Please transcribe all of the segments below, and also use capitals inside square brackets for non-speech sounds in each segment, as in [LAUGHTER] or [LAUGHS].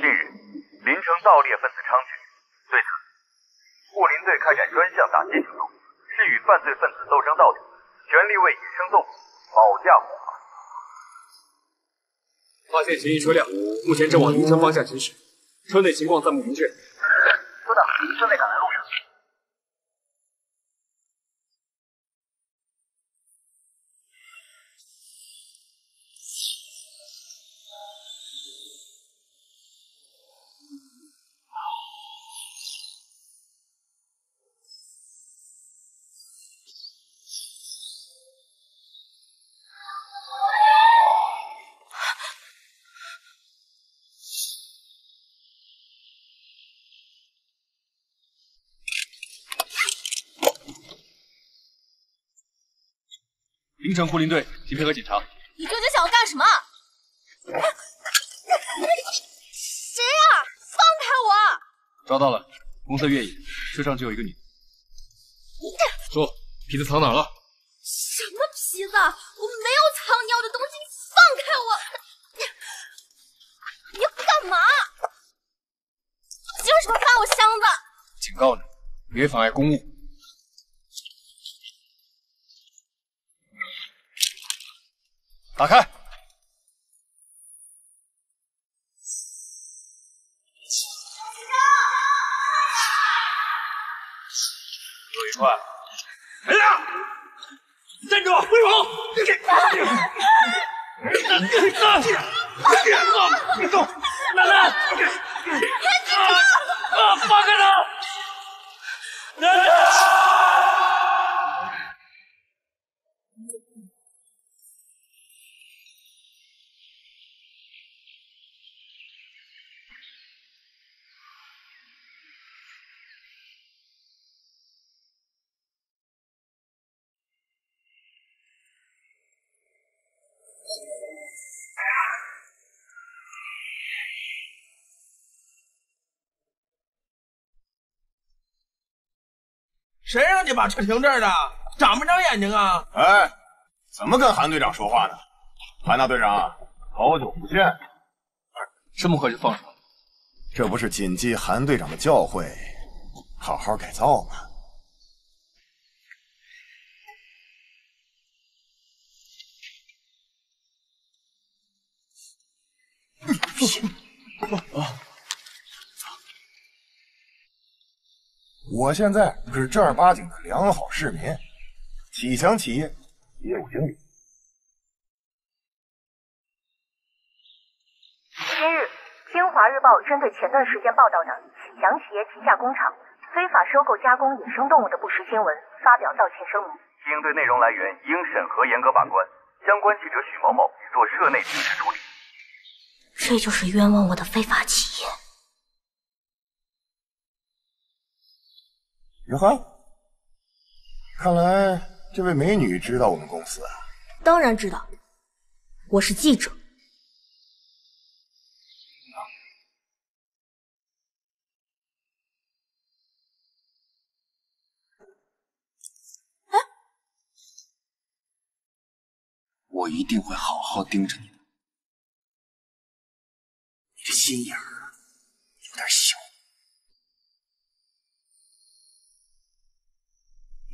近日，林城盗猎分子猖獗，对此，护林队开展专项打击行动，是与犯罪分子斗争到底，全力为野生动物保驾护航。发现嫌疑车辆，目前正往林城方向行驶，车内情况暂不明确。收到，正在赶来路城护林队，请配合警察。你究竟想要干什么？[LAUGHS] 谁呀？放开我！抓到了，红色越野，车上只有一个女。说，皮子藏哪了？什么皮子？我没有藏你要的东西，你放开我！你要干嘛？凭什么翻我箱子？警告你，别妨碍公务。打开。你把车停这儿的？长不长眼睛啊？哎，怎么跟韩队长说话呢？韩大队长，好久不见。这么快就放手？这不是谨记韩队长的教诲，好好改造吗？我现在可是正儿八经的良好市民，启强企业业务经理。今日，《新华日报》针对前段时间报道的启强企业旗下工厂非法收购加工野生动物的不实新闻，发表道歉声明。应对内容来源应审核严格把关，相关记者许某某做社内停职处理。这就是冤枉我的非法企业。约翰，看来这位美女知道我们公司啊？当然知道，我是记者。哎，我一定会好好盯着你的。你这心眼儿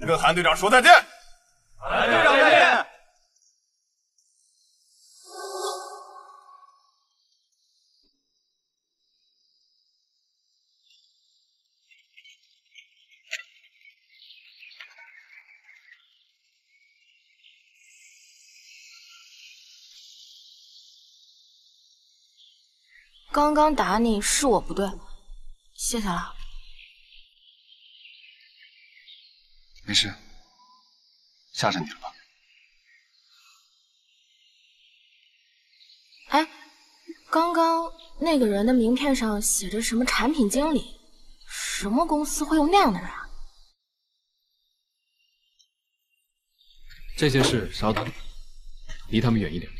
跟韩队长说再见。韩队长再见。刚刚打你是我不对，谢谢了。没事，吓着你了吧？哎，刚刚那个人的名片上写着什么产品经理？什么公司会有那样的人啊？这些事少打，离他们远一点。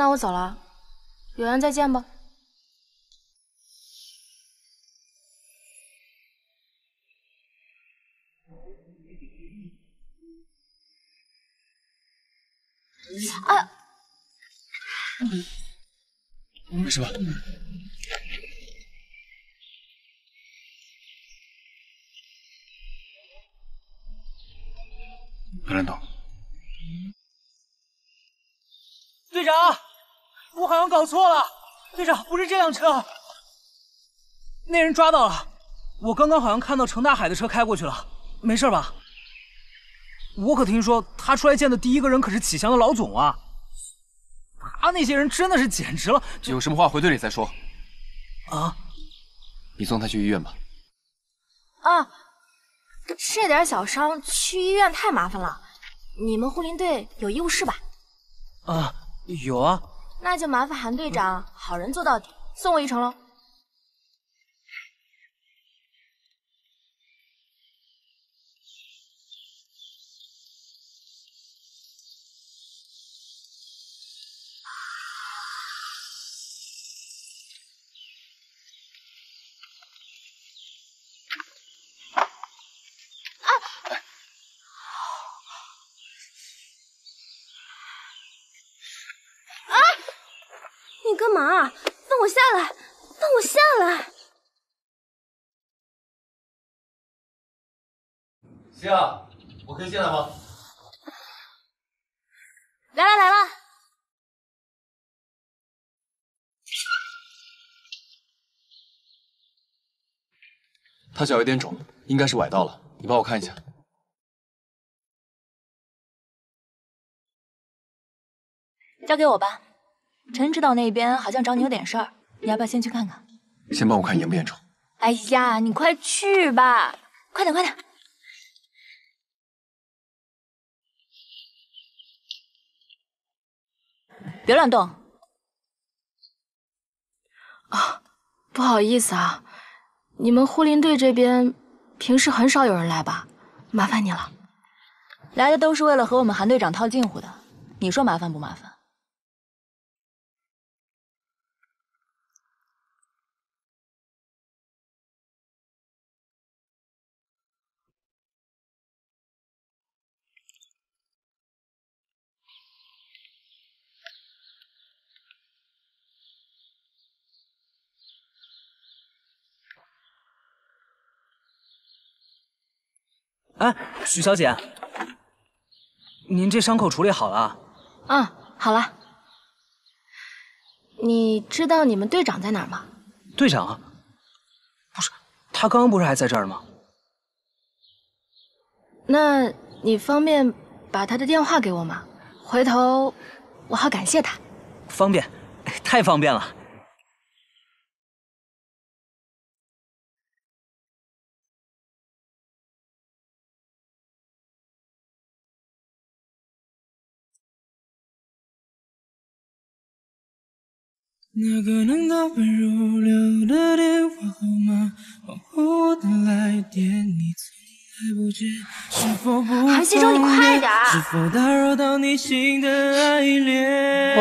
那我走了，有缘再见吧。啊！没事吧？别乱动！队长。我好像搞错了，队长不是这辆车，那人抓到了，我刚刚好像看到程大海的车开过去了，没事吧？我可听说他出来见的第一个人可是启祥的老总啊，他那些人真的是简直了，有什么话回队里再说。啊，你送他去医院吧。啊，这点小伤去医院太麻烦了。你们护林队有医务室吧？啊，有啊。那就麻烦韩队长好人做到底，送我一程喽。你干嘛？放我下来！放我下来！行啊，我可以进来吗？来了来了！他脚有点肿，应该是崴到了，你帮我看一下。交给我吧。陈指导那边好像找你有点事儿，你要不要先去看看？先帮我看严不严重。哎呀，你快去吧，快点快点！别乱动。啊，不好意思啊，你们护林队这边平时很少有人来吧？麻烦你了。来的都是为了和我们韩队长套近乎的，你说麻烦不麻烦？哎，许小姐，您这伤口处理好了？嗯，好了。你知道你们队长在哪儿吗？队长？不是，他刚刚不是还在这儿吗？那你方便把他的电话给我吗？回头我好感谢他。方便，太方便了。那个能倒背如流的电话号码，恍惚的来电，你从来不接，是否不韩西周，你快点！是否打扰到你心的爱恋？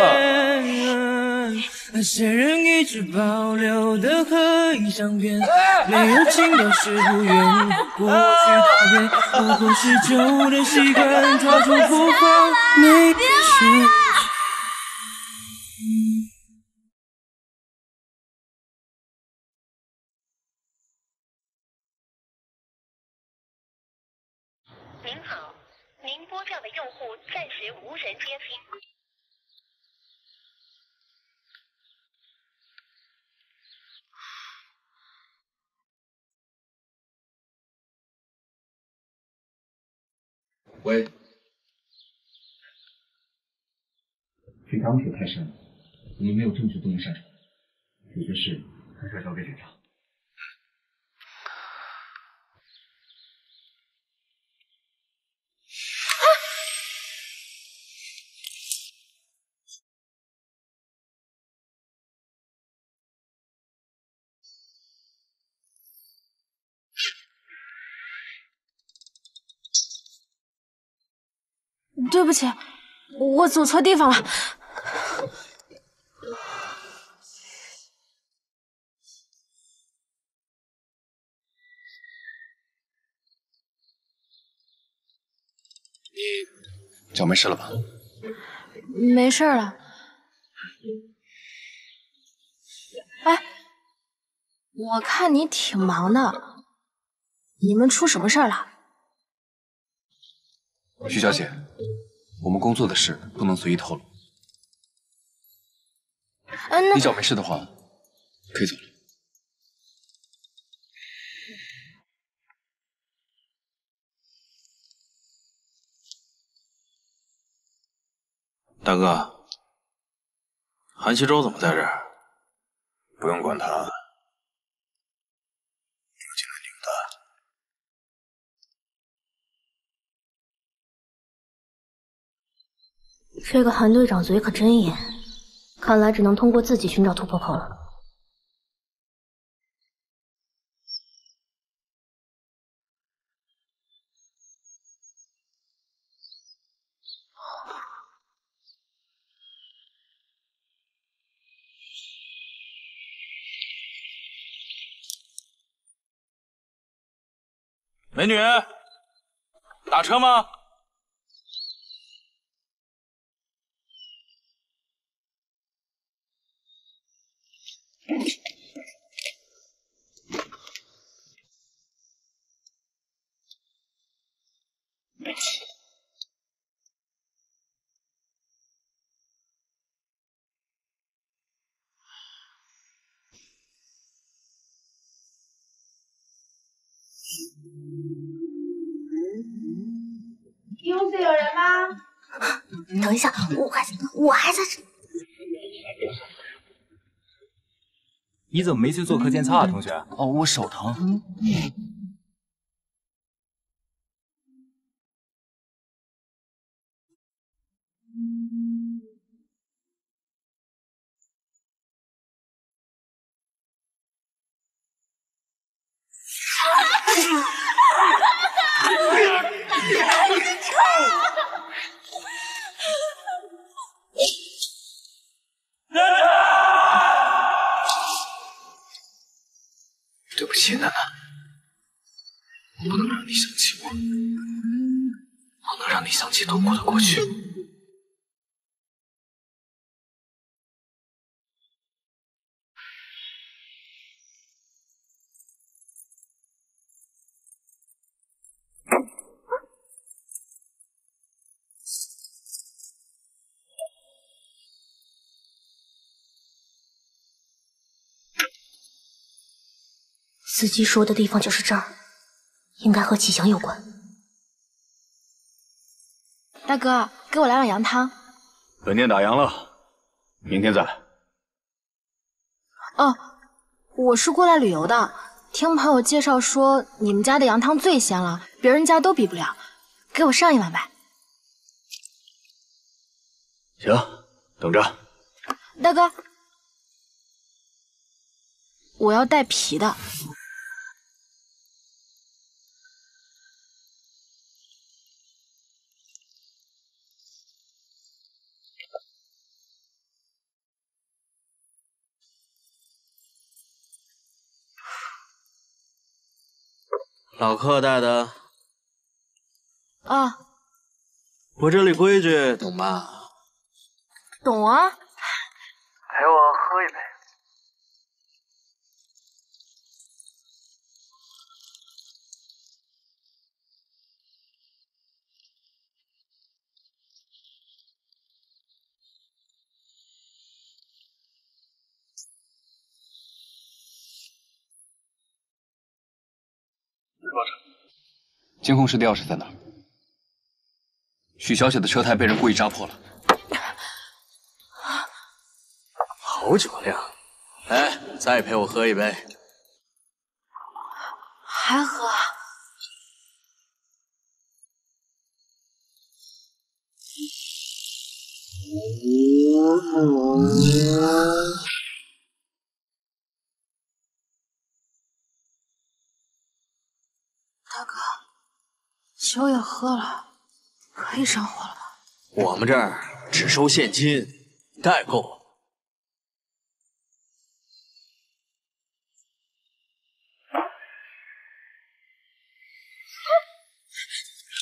那些人一直保留的合影相片，没有情都是不愿过去 [LAUGHS] 是旧的习惯。您拨叫的用户暂时无人接听。喂，这钢铁太深了，我们没有证据不能擅闯，有些事还是要交给警察。对不起，我走错地方了。你脚没事了吧？没事了。哎，我看你挺忙的，你们出什么事儿了？徐小姐，我们工作的事不能随意透露。你脚没事的话，可以走了。大哥，韩西洲怎么在这儿？不用管他，盯紧了女的。这个韩队长嘴可真严，看来只能通过自己寻找突破口了。美女，打车吗？公司有人吗？等一下，我还我还在这。你怎么没去做课间操啊，同学？哦，我手疼。不起，楠楠，我不能让你想起我，不能让你想起痛苦的过去。司机说的地方就是这儿，应该和启祥有关。大哥，给我来碗羊汤。本店打烊了，明天再来。哦，我是过来旅游的，听朋友介绍说你们家的羊汤最鲜了，别人家都比不了，给我上一碗呗。行，等着。大哥，我要带皮的。老客带的，啊，我这里规矩懂吧？懂啊。陪我喝一杯。监控室的钥匙在哪儿？许小姐的车胎被人故意扎破了。好酒量，来，再陪我喝一杯。还喝？大哥，酒也喝了，可以上火了吧？我们这儿只收现金，代购。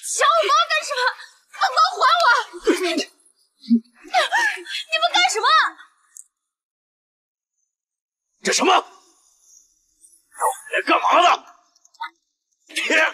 抢我包干什么？把包还我！你们干什么？这什么？干嘛呢？天啊！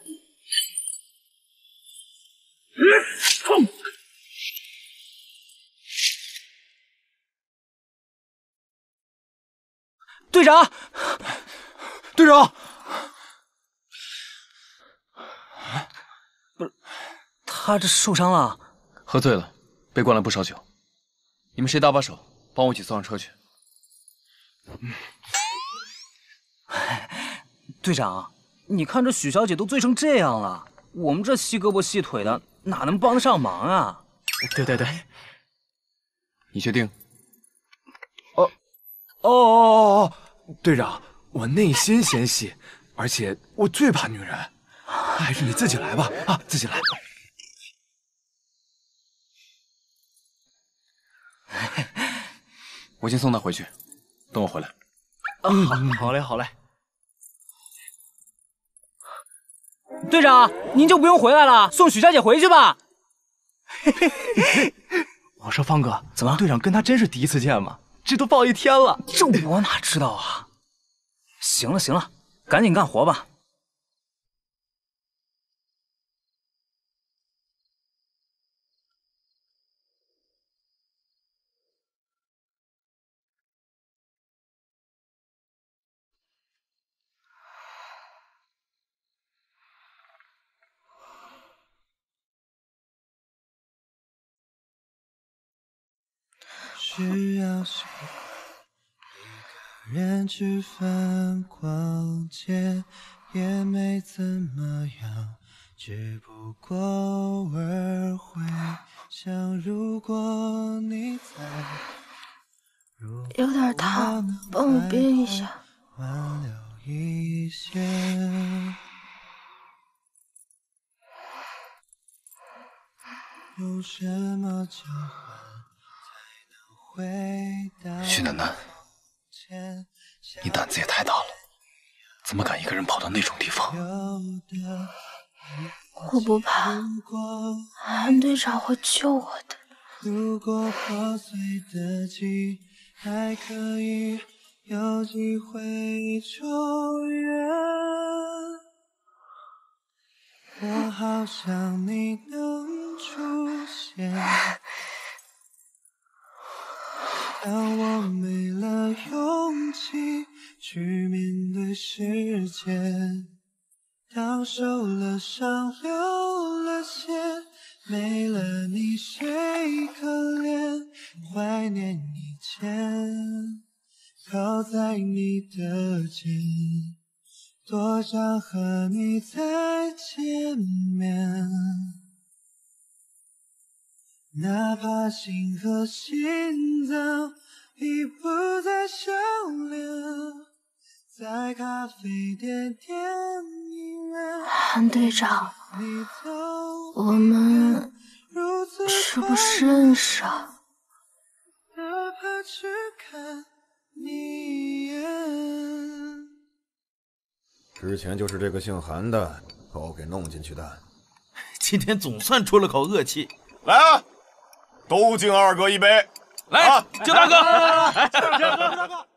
队长，队长，不是，他这受伤了，喝醉了，被灌了不少酒。你们谁搭把手，帮我一起送上车去？队长，你看这许小姐都醉成这样了，我们这细胳膊细腿的哪能帮得上忙啊？对对对，你确定？哦哦哦哦！队长，我内心纤细，而且我最怕女人，还是你自己来吧，啊，自己来。[LAUGHS] 我先送她回去，等我回来。嗯，好，好嘞，好嘞。队长，您就不用回来了，送许小姐回去吧。[LAUGHS] 我说方哥，怎么队长跟他真是第一次见吗？这都抱一天了，这我哪知道啊？行了行了，赶紧干活吧。需要谁？一个人吃饭、逛街，也没怎么样，只不过偶尔会想，如果你在，有点烫，帮我憋一下。挽留一些。有什么交换？许楠楠，你胆子也太大了，怎么敢一个人跑到那种地方？我不怕，韩队长会救我的。如果破碎的记忆还可以有机会重圆，我好想你能出现。当我没了勇气去面对世界，当受了伤流了血，没了你谁可怜？怀念以前靠在你的肩，多想和你再见面。哪怕心和心脏已不再相连，在咖啡店点一杯。韩队长，我们是不是认识啊？哪怕只看你一眼。之前就是这个姓韩的把我给弄进去的，今天总算出了口恶气。来啊！都敬二哥一杯，来，啊、敬大哥，来，敬大哥。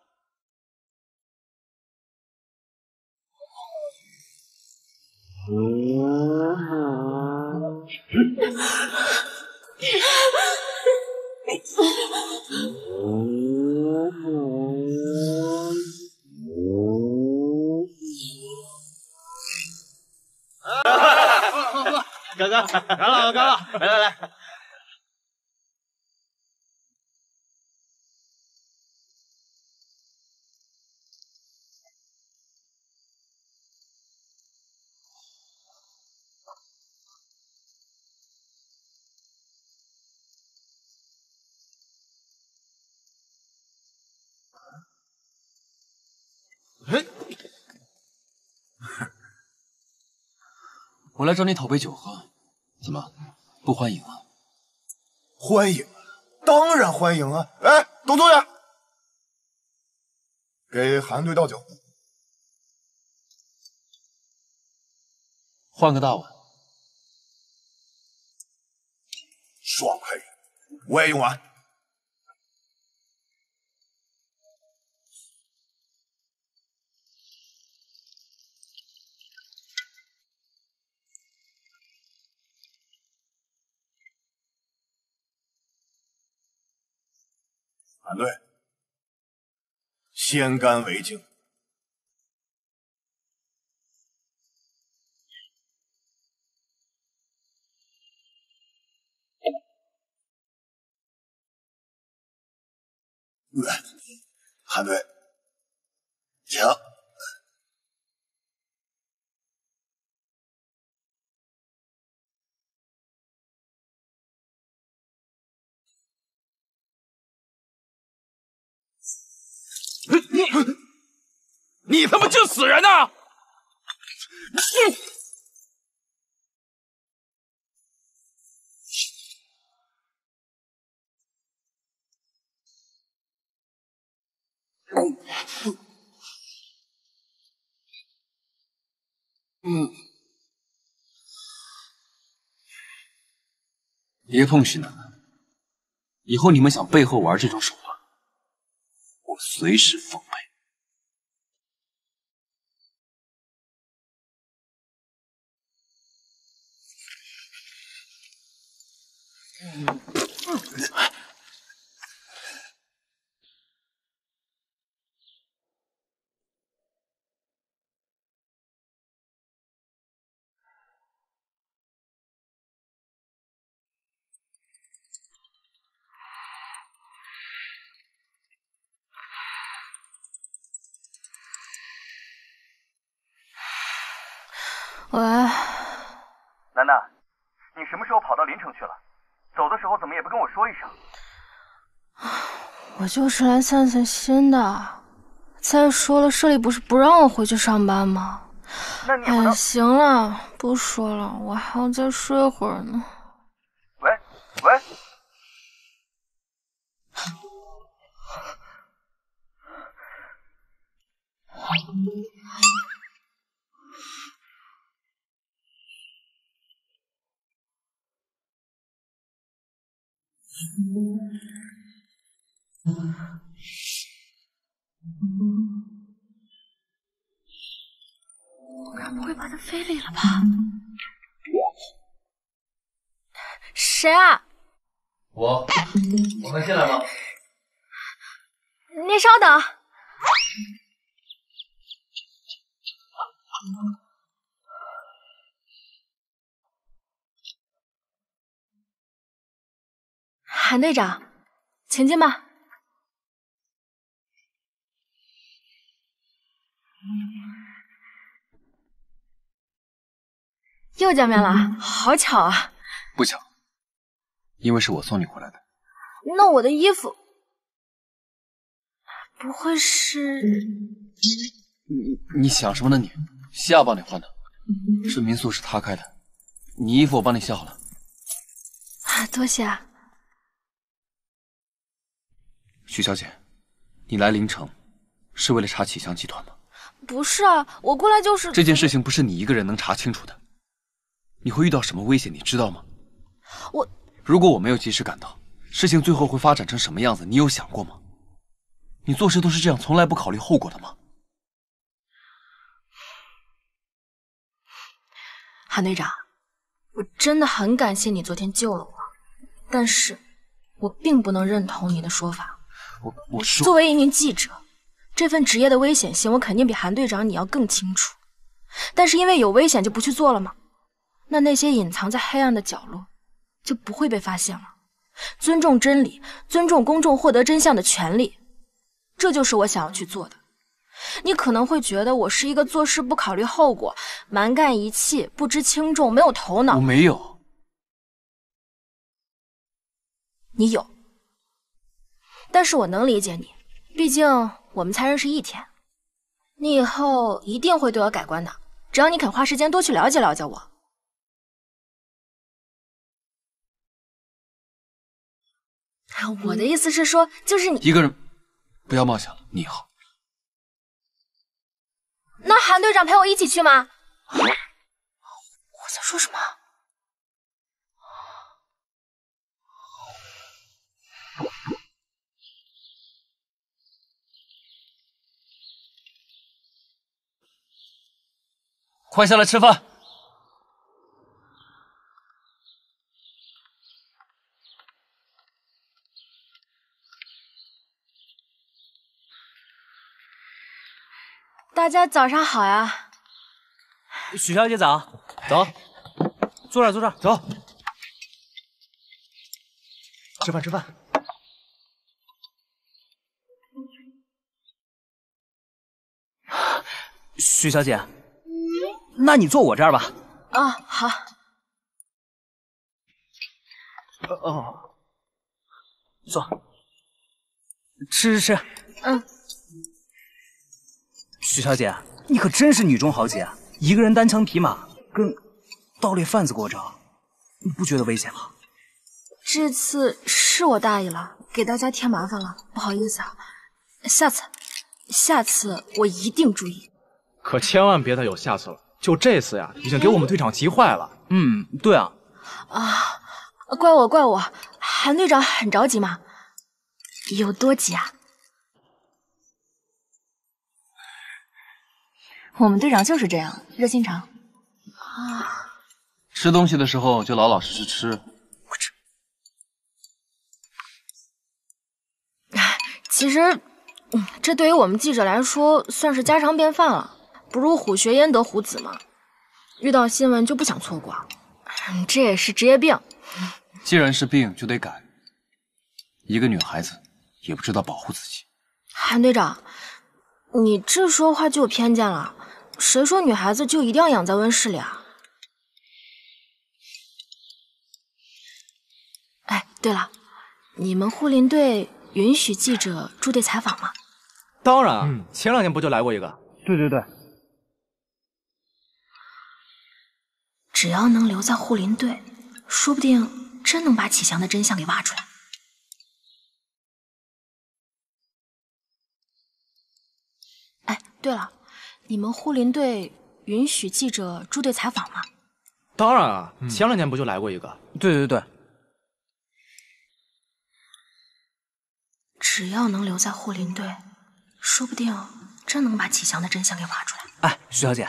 哥哥，干了，干了，来来来。哎，[LAUGHS] 我来找你讨杯酒喝，怎么不欢迎啊？欢迎，当然欢迎啊！哎，都坐下，给韩队倒酒，换个大碗，爽快人，我也用完。韩队，先干为敬。韩队，请。你你他妈就死人呐！嗯，别碰许楠，以后你们想背后玩这种手段，我随时奉陪。说一声？[SIGHS] 我就是来散散心的。再说了，社里不是不让我回去上班吗？哎，行了，不说了，我还要再睡会儿呢。我该不会把他非礼了吧？谁啊？我，我能进来吗？您稍等。韩队长，请进吧。又见面了，好巧啊！不巧，因为是我送你回来的。那我的衣服，不会是……你你想什么呢你？夏帮你换的，这民宿是他开的，你衣服我帮你洗好了。啊多谢啊。徐小姐，你来临城是为了查启祥集团吗？不是啊，我过来就是……这件事情不是你一个人能查清楚的，你会遇到什么危险，你知道吗？我如果我没有及时赶到，事情最后会发展成什么样子，你有想过吗？你做事都是这样，从来不考虑后果的吗？韩队长，我真的很感谢你昨天救了我，但是我并不能认同你的说法。我我说，作为一名记者，这份职业的危险性，我肯定比韩队长你要更清楚。但是因为有危险就不去做了吗？那那些隐藏在黑暗的角落就不会被发现了。尊重真理，尊重公众获得真相的权利，这就是我想要去做的。你可能会觉得我是一个做事不考虑后果、蛮干一气、不知轻重、没有头脑。我没有，你有，但是我能理解你毕竟我们才认识一天。你以后一定会对我改观的只要你肯花时间多去了解了解我。我的意思是说就是你一个人不要冒险了你以后那韩队长陪我一起去吗？我在说什么？快下来吃饭。大家早上好呀！许小姐早，走，坐这儿，坐这儿，走，吃饭吃饭。许小姐，那你坐我这儿吧。啊，好。哦，坐，吃吃吃。嗯。许小姐，你可真是女中豪杰啊，一个人单枪匹马跟盗猎贩子过招，你不觉得危险吗？这次是我大意了，给大家添麻烦了，不好意思啊。下次，下次我一定注意。可千万别再有下次了，就这次呀，已经给我们队长急坏了。嗯，对啊。啊，怪我怪我，韩队长很着急吗？有多急啊？我们队长就是这样，热心肠。啊，吃东西的时候就老老实实吃。我吃。其实，嗯，这对于我们记者来说算是家常便饭了。不如虎穴焉得虎子嘛，遇到新闻就不想错过。这也是职业病。既然是病，就得改。一个女孩子也不知道保护自己。韩队长，你这说话就有偏见了。谁说女孩子就一定要养在温室里啊？哎，对了，你们护林队允许记者驻队采访吗？当然啊，前两年不就来过一个？对对对。只要能留在护林队，说不定真能把启祥的真相给挖出来。哎，对了。你们护林队允许记者驻队采访吗？当然啊，前两年不就来过一个？对对对。只要能留在护林队，说不定真能把启祥的真相给挖出来。哎，徐小姐，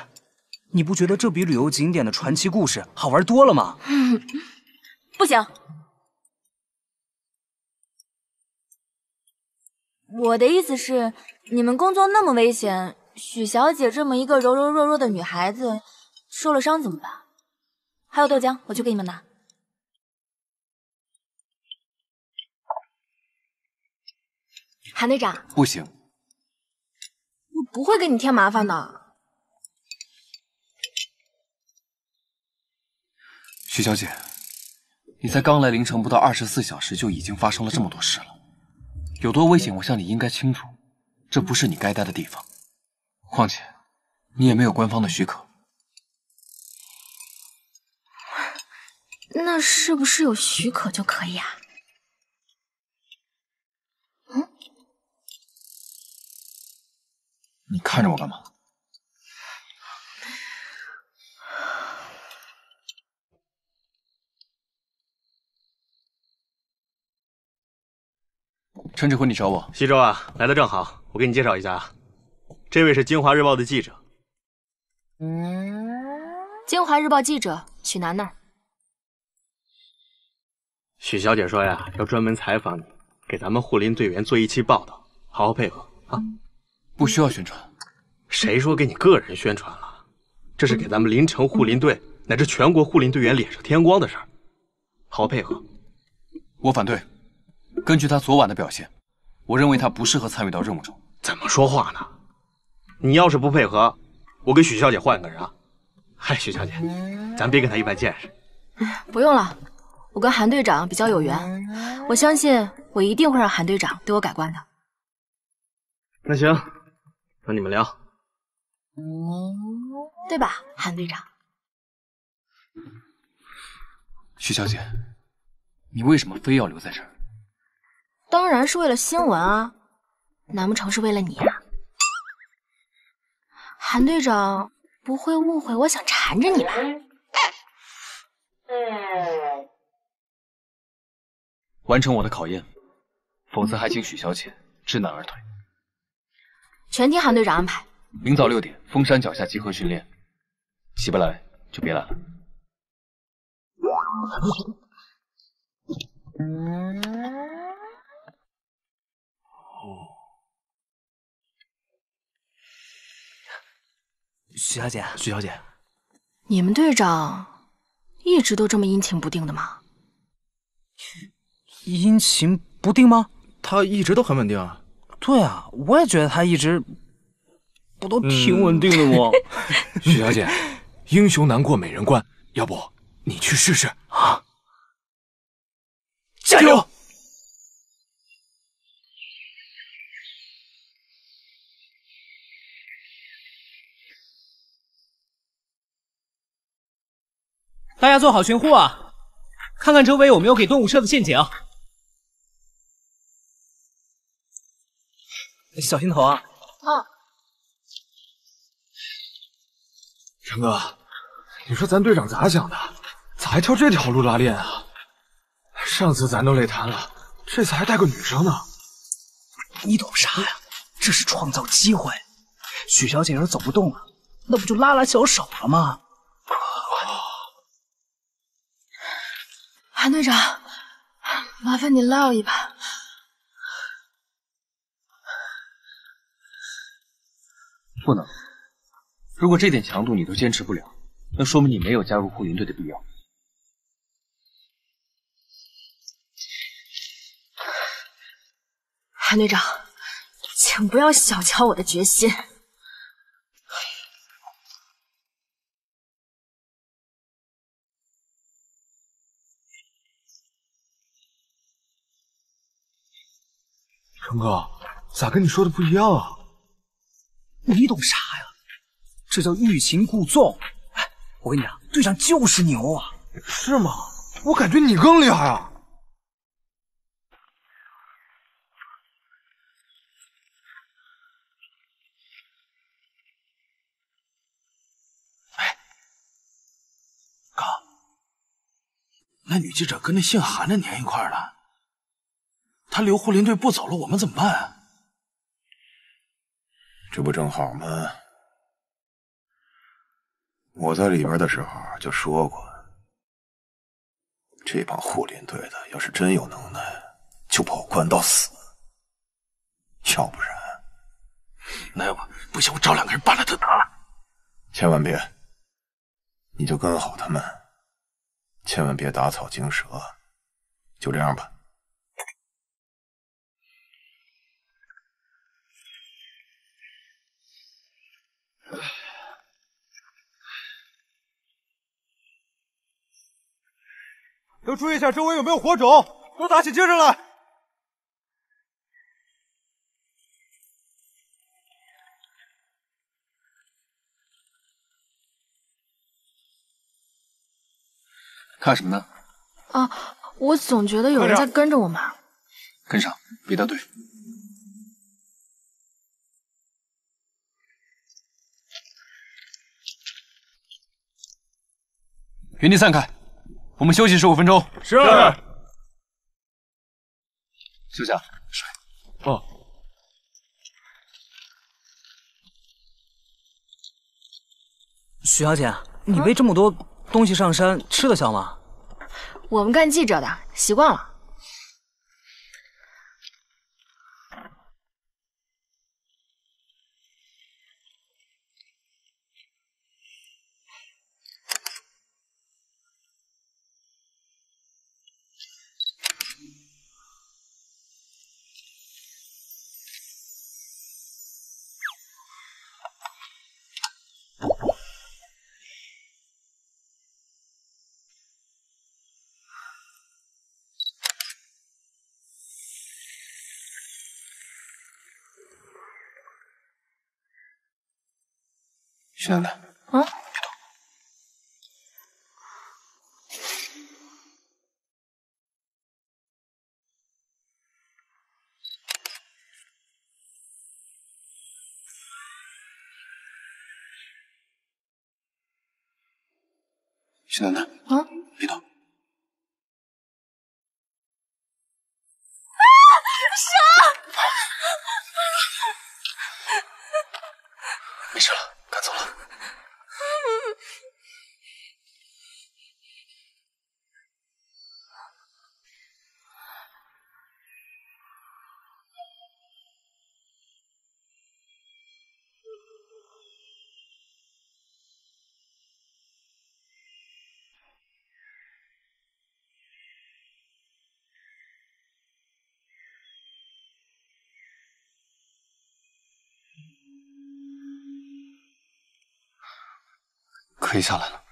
你不觉得这比旅游景点的传奇故事好玩多了吗？不行，我的意思是，你们工作那么危险。许小姐这么一个柔柔弱弱的女孩子，受了伤怎么办？还有豆浆，我去给你们拿。韩队长，不行，我不会给你添麻烦的。许小姐，你才刚来凌城不到二十四小时，就已经发生了这么多事了，有多危险，我想你应该清楚。这不是你该待的地方。况且，你也没有官方的许可。那是不是有许可就可以啊？嗯？你看着我干嘛？陈指挥，你找我？西周啊，来的正好，我给你介绍一下啊。这位是《京华日报》的记者，《嗯京华日报》记者许楠楠。许小姐说呀，要专门采访你，给咱们护林队员做一期报道，好好配合啊！不需要宣传。谁说给你个人宣传了？这是给咱们临城护林队乃至全国护林队员脸上添光的事儿，好好配合。我反对。根据他昨晚的表现，我认为他不适合参与到任务中。怎么说话呢？你要是不配合，我给许小姐换个人啊！嗨，许小姐，咱别跟他一般见识。不用了，我跟韩队长比较有缘，我相信我一定会让韩队长对我改观的。那行，那你们聊，对吧，韩队长？许小姐，你为什么非要留在这儿？当然是为了新闻啊，难不成是为了你啊？韩队长不会误会我想缠着你吧？完成我的考验，否则还请许小姐知难而退。[LAUGHS] 全听韩队长安排。明早六点，峰山脚下集合训练，起不来就别来了。[LAUGHS] 许小姐，许小姐，你们队长一直都这么阴晴不定的吗？阴晴不定吗？他一直都很稳定啊。对啊，我也觉得他一直不都挺稳定的吗？[LAUGHS] 许小姐，英雄难过美人关，要不你去试试啊？加油！大家做好巡护啊，看看周围有没有给动物设的陷阱，小心头啊！啊，陈哥，你说咱队长咋想的？咋还挑这条路拉练啊？上次咱都累瘫了，这次还带个女生呢。你懂啥呀？这是创造机会。许小姐要是走不动了，那不就拉拉小手了吗？韩队长，麻烦你拉我一把。不能，如果这点强度你都坚持不了，那说明你没有加入护云队的必要。韩队长，请不要小瞧我的决心。陈哥，咋跟你说的不一样啊？你懂啥呀？这叫欲擒故纵。哎，我跟你讲，队长就是牛啊！是吗？我感觉你更厉害啊！哎，哥那女记者跟那姓韩的粘一块了，她留护林队不走了，我们怎么办啊？这不正好吗？我在里边的时候就说过，这帮护林队的要是真有能耐，就把我关到死；要不然，那要不不行，我找两个人办了他得了。千万别，你就跟好他们。千万别打草惊蛇，就这样吧。要注意一下周围有没有火种，都打起精神来。看什么呢？啊，我总觉得有人在跟着我们。跟上，别掉队。原地散开，我们休息十五分钟。是。休假。是。哦。许小姐，你背这么多。东西上山吃得消吗？我们干记者的习惯了。许奶奶，啊！别动，呢。可以下来了。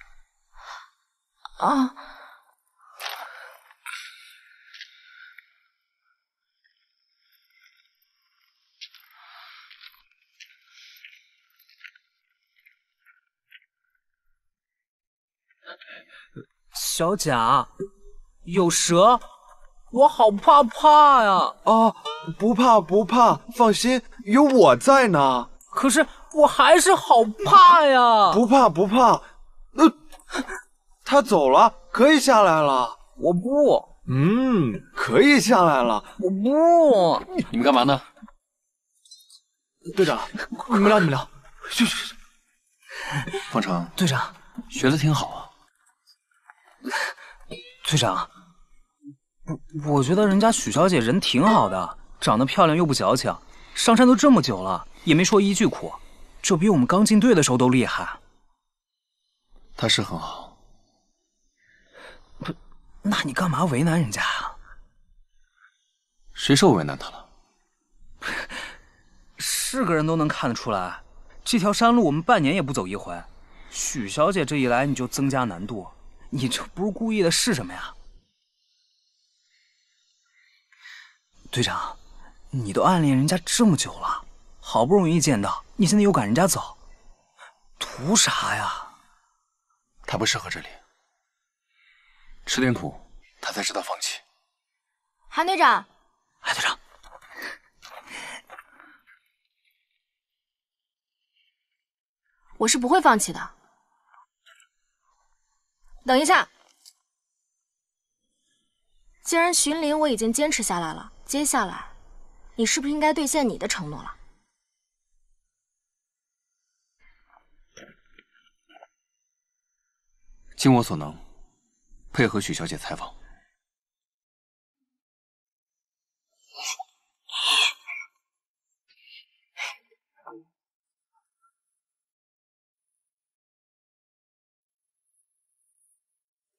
啊，小贾，有蛇，我好怕怕呀！啊，不怕不怕，放心，有我在呢。可是我还是好怕呀！不怕不怕，呃，他走了，可以下来了。我不，嗯，可以下来了。我不。你们干嘛呢？队长，你们聊你们聊。去去去。方程，队长，学的挺好啊。队长，我我觉得人家许小姐人挺好的，长得漂亮又不矫情，上山都这么久了，也没说一句苦，这比我们刚进队的时候都厉害。他是很好，不，那你干嘛为难人家啊？谁说我为难他了？[LAUGHS] 是个人都能看得出来，这条山路我们半年也不走一回，许小姐这一来你就增加难度。你这不是故意的，是什么呀，队长？你都暗恋人家这么久了，好不容易见到，你现在又赶人家走，图啥呀？他不适合这里，吃点苦，他才知道放弃。韩队长，韩队长，我是不会放弃的。等一下，既然寻林我已经坚持下来了，接下来你是不是应该兑现你的承诺了？尽我所能，配合许小姐采访。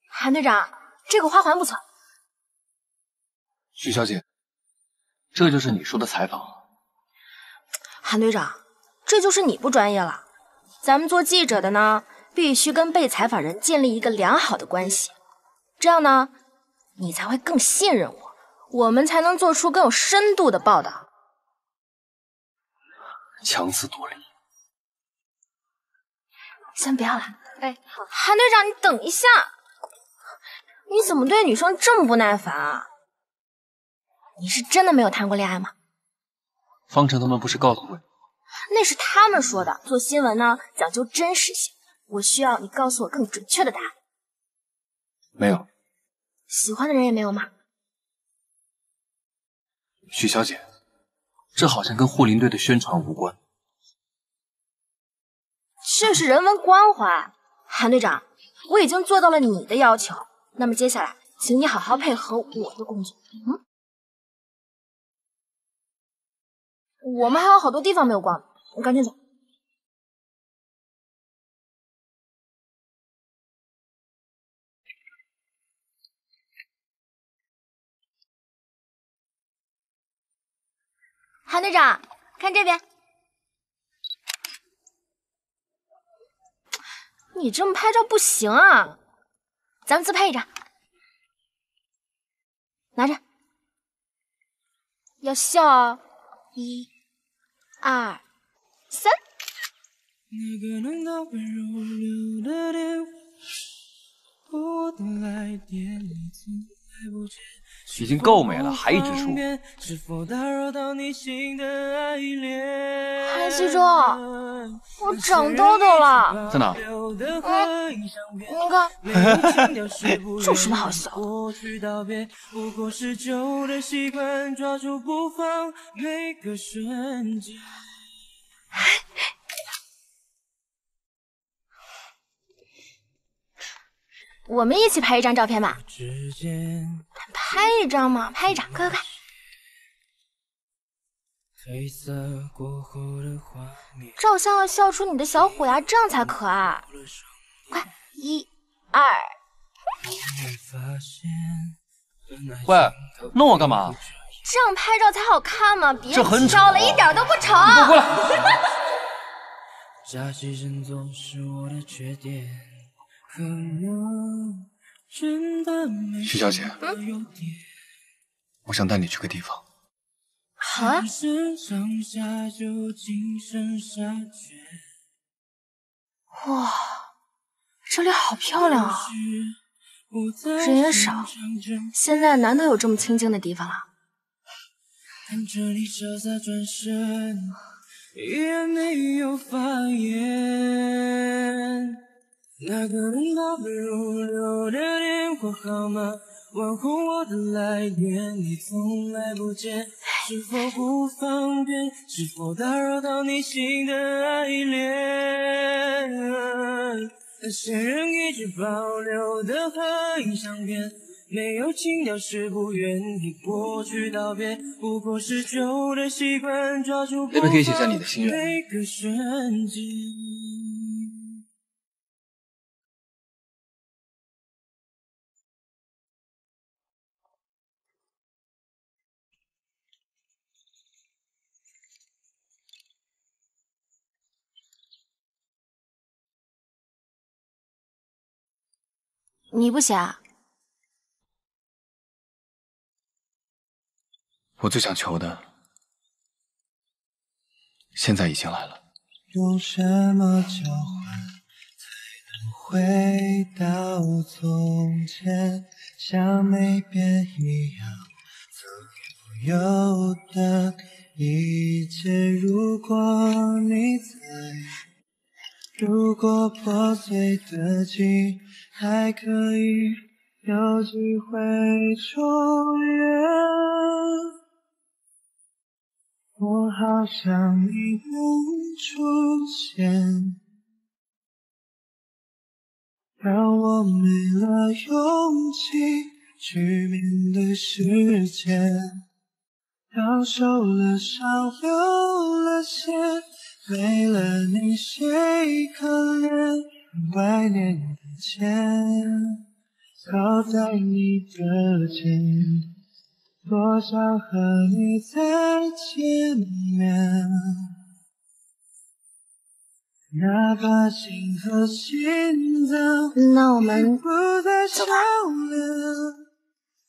韩队长，这个花环不错。许小姐，这就是你说的采访。韩队长，这就是你不专业了。咱们做记者的呢，必须跟被采访人建立一个良好的关系，这样呢，你才会更信任我，我们才能做出更有深度的报道。强词夺理。先不要了。哎，好，韩队长，你等一下。你怎么对女生这么不耐烦啊？你是真的没有谈过恋爱吗？方程他们不是告诉过你？那是他们说的。做新闻呢，讲究真实性。我需要你告诉我更准确的答案。没有。喜欢的人也没有吗？许小姐，这好像跟护林队的宣传无关。这是人文关怀，韩队长，我已经做到了你的要求。那么接下来，请你好好配合我的工作。嗯，我们还有好多地方没有逛，你赶紧走。韩队长，看这边，你这么拍照不行啊！咱们自拍一张，拿着，要笑哦！一、二、三。已经够美了，还一直说。韩西周，我长痘痘了。在哪？嗯，你看，这有什么好笑？我们一起拍一张照片吧。拍一张嘛，拍一张，快快快！照相要笑出你的小虎牙，这样才可爱。快，一、二。喂，弄我干嘛？这样拍照才好看嘛，别很挑了，一点都不丑。你给我过来！[LAUGHS] 徐小姐，嗯，我想带你去个地方。好啊。哇，这里好漂亮啊！人也少，现在难得有这么清静的地方了。那个你倒背如流的电话号码，问候我的来电，你从来不接，是否不方便？是否打扰到你新的爱恋？那些人一直保留的合影相片，没有情调是不愿意过去道别，不过是旧的习惯，抓住那边可以写下你的心愿。每个瞬间。你不写啊？我最想求的，现在已经来了。用什么交换才能回到从前，像没变一样曾拥有的一切？如果你在，如果破碎的记忆。还可以有机会重圆，我好想你能出现，让我没了勇气去面对时间，当受了伤流了血，没了你谁可怜？怀念的钱，靠在你的肩，多想和你再见面。哪怕心和心脏那我们不再相连，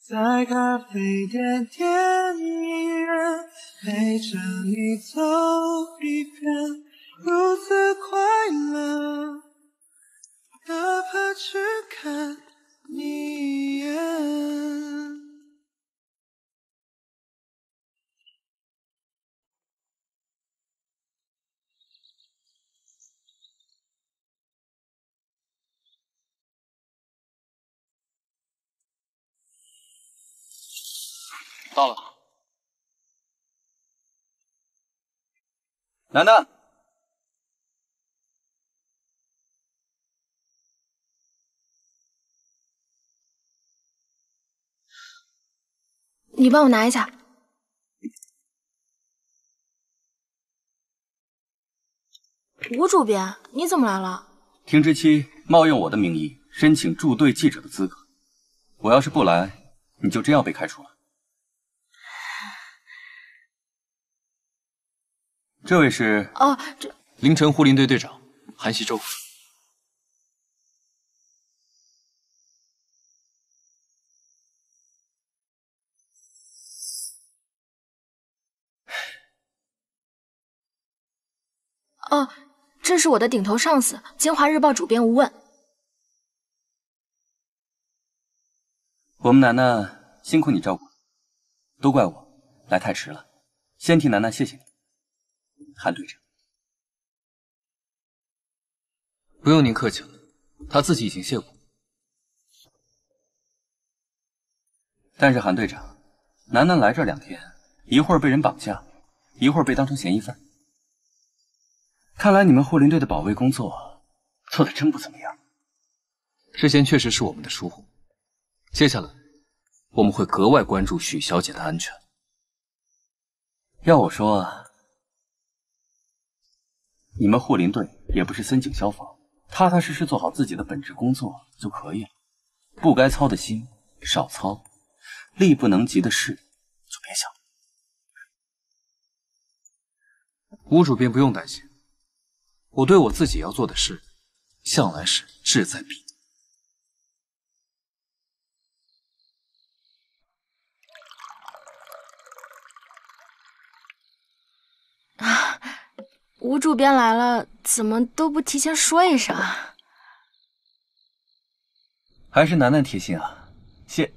在咖啡店点一人，陪着你走一遍，如此快乐。哪怕只看你一眼。到了，楠楠。你帮我拿一下。吴主编，你怎么来了？停职期冒用我的名义申请驻队记者的资格，我要是不来，你就真要被开除了。这位是哦，这凌晨护林队队长韩西周。哦，这是我的顶头上司，《京华日报》主编吴问。我们楠楠辛苦你照顾了。都怪我来太迟了，先替楠楠谢谢你，韩队长。不用您客气了，他自己已经谢过。但是韩队长，楠楠来这两天，一会儿被人绑架，一会儿被当成嫌疑犯。看来你们护林队的保卫工作做的真不怎么样。之前确实是我们的疏忽，接下来我们会格外关注许小姐的安全。要我说，你们护林队也不是森警消防，踏踏实实做好自己的本职工作就可以了。不该操的心少操。力不能及的事就别想。吴主编不用担心，我对我自己要做的事，向来是志在必得。啊，吴主编来了，怎么都不提前说一声？还是楠楠贴心啊，谢。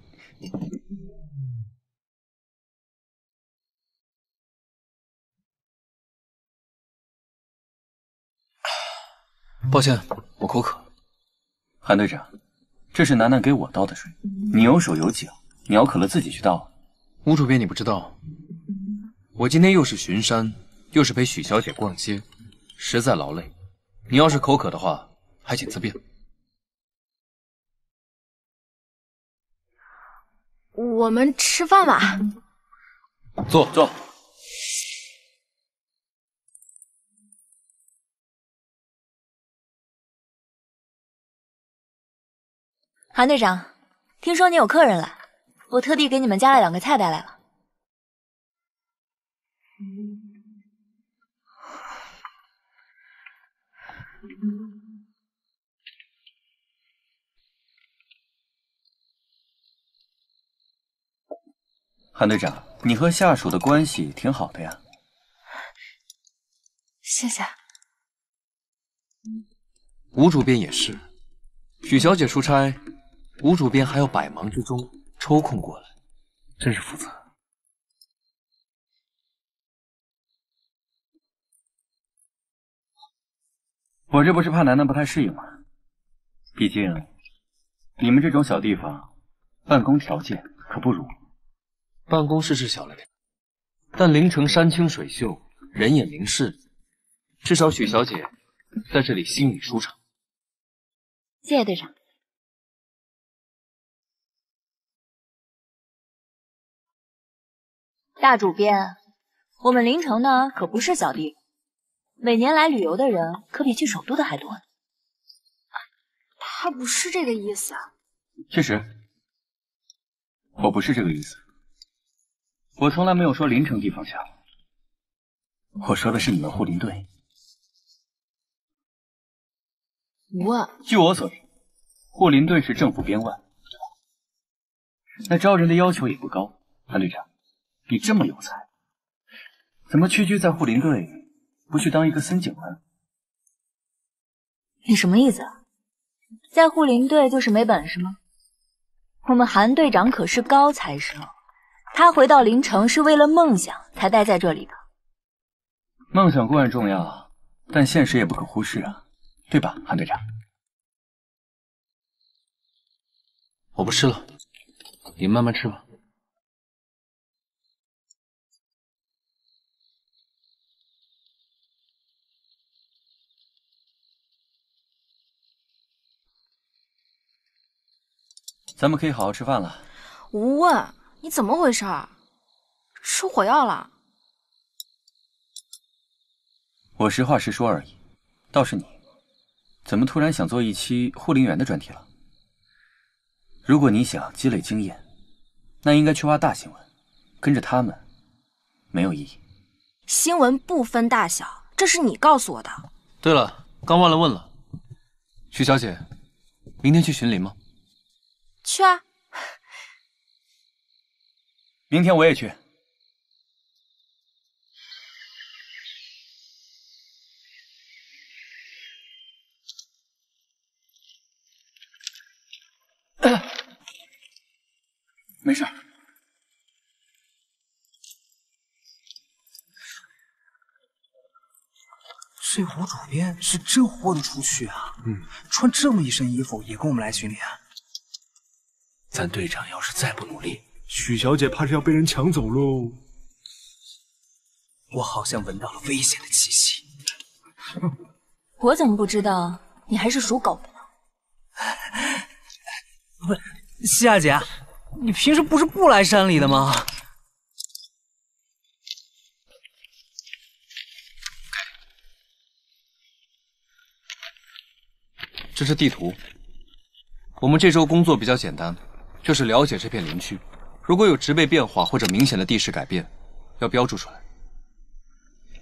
抱歉，我口渴。韩队长，这是楠楠给我倒的水，你有手有脚，你要渴了自己去倒。吴主编，你不知道，我今天又是巡山，又是陪许小姐逛街，实在劳累。你要是口渴的话，还请自便。我们吃饭吧。坐坐。韩队长，听说你有客人来，我特地给你们加了两个菜带来了。韩队长，你和下属的关系挺好的呀。谢谢。吴主编也是，许小姐出差，吴主编还要百忙之中抽空过来，真是负责。我这不是怕楠楠不太适应吗？毕竟你们这种小地方，办公条件可不如。办公室是小了点，但凌城山清水秀，人也明视，至少许小姐在这里心里舒畅。谢谢队长。大主编，我们林城呢可不是小地方，每年来旅游的人可比去首都的还多呢。他不是这个意思。啊确实，我不是这个意思。我从来没有说林城地方小，我说的是你们护林队。我据我所知，护林队是政府编外，对吧？那招人的要求也不高。韩队长，你这么有才，怎么屈居在护林队，不去当一个森警呢？你什么意思？在护林队就是没本事吗？我们韩队长可是高材生，他回到林城是为了梦想才待在这里的。梦想固然重要，但现实也不可忽视啊，对吧，韩队长？我不吃了，你慢慢吃吧。咱们可以好好吃饭了。吴问，你怎么回事？吃火药了？我实话实说而已。倒是你，怎么突然想做一期护林员的专题了？如果你想积累经验，那应该去挖大新闻，跟着他们没有意义。新闻不分大小，这是你告诉我的。对了，刚忘了问了，许小姐，明天去巡林吗？去啊。明天我也去。[COUGHS] 没事。这胡主编是真豁得出去啊，嗯，穿这么一身衣服也跟我们来巡礼啊。咱队长要是再不努力，许小姐怕是要被人抢走喽。我好像闻到了危险的气息。我怎么不知道？你还是属狗的呢？不是，西亚姐，你平时不是不来山里的吗？这是地图。我们这周工作比较简单，就是了解这片林区，如果有植被变化或者明显的地势改变，要标注出来。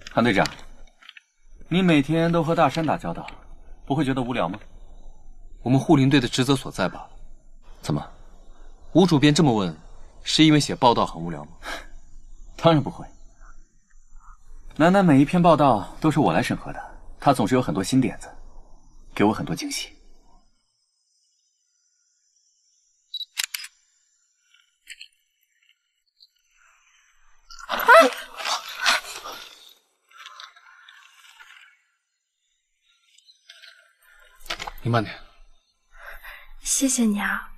韩队长，你每天都和大山打交道，不会觉得无聊吗？我们护林队的职责所在吧。怎么，吴主编这么问，是因为写报道很无聊吗？[LAUGHS] 当然不会。楠楠每一篇报道都是我来审核的，她总是有很多新点子，给我很多惊喜。你慢点。谢谢你啊。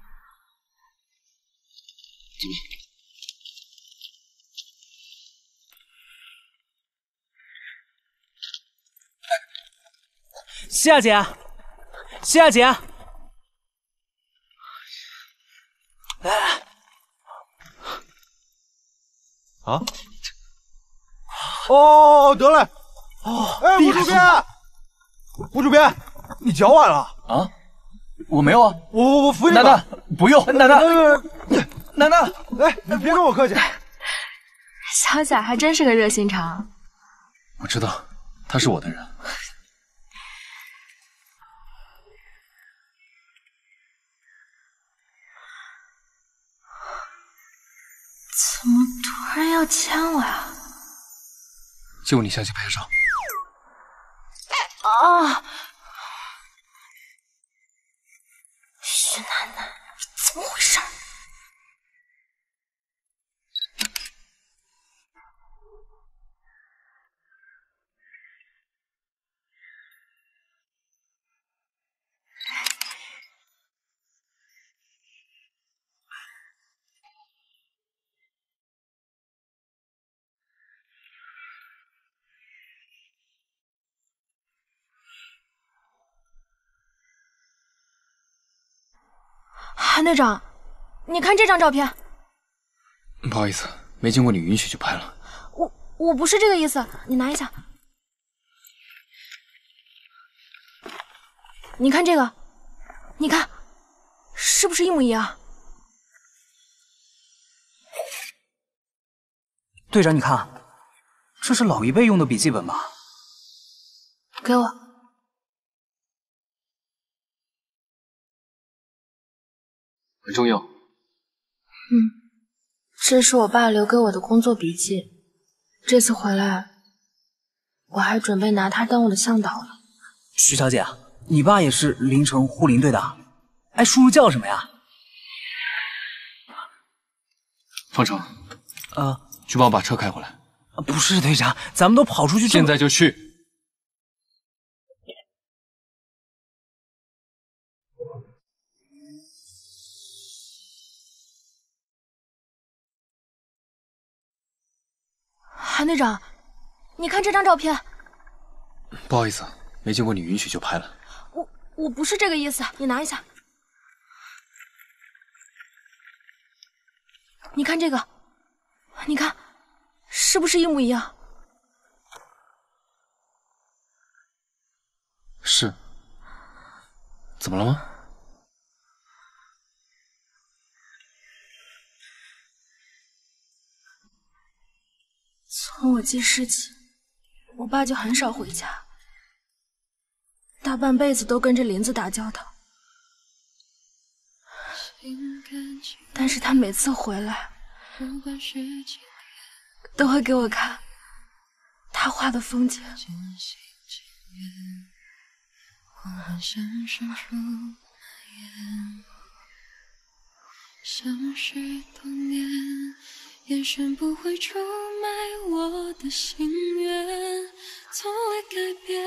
西亚姐，西亚姐，来，啊？哦，得嘞。哦，哎，吴主编，吴主编，你脚崴了啊？我没有啊，我我我扶你。楠楠，不用，楠楠，楠楠，哎，你别跟我客气。小贾还真是个热心肠。我知道，他是我的人。怎么突然要牵我呀？就你相信拍照。啊！韩队长，你看这张照片。不好意思，没经过你允许就拍了。我我不是这个意思，你拿一下。你看这个，你看，是不是一模一样？队长，你看，这是老一辈用的笔记本吧？给我。很重要。嗯，这是我爸留给我的工作笔记。这次回来，我还准备拿它当我的向导呢。徐小姐，你爸也是林城护林队的？哎，叔叔叫什么呀？方程，啊，去帮我把车开回来。不是队长，咱们都跑出去，现在就去。韩队长，你看这张照片。不好意思，没经过你允许就拍了。我我不是这个意思，你拿一下。你看这个，你看，是不是一模一样？是。怎么了吗？从我记事起，我爸就很少回家，大半辈子都跟着林子打交道。但是他每次回来，都会给我看他画的风景。像是当年。眼神不会出卖我的心愿，从未改变，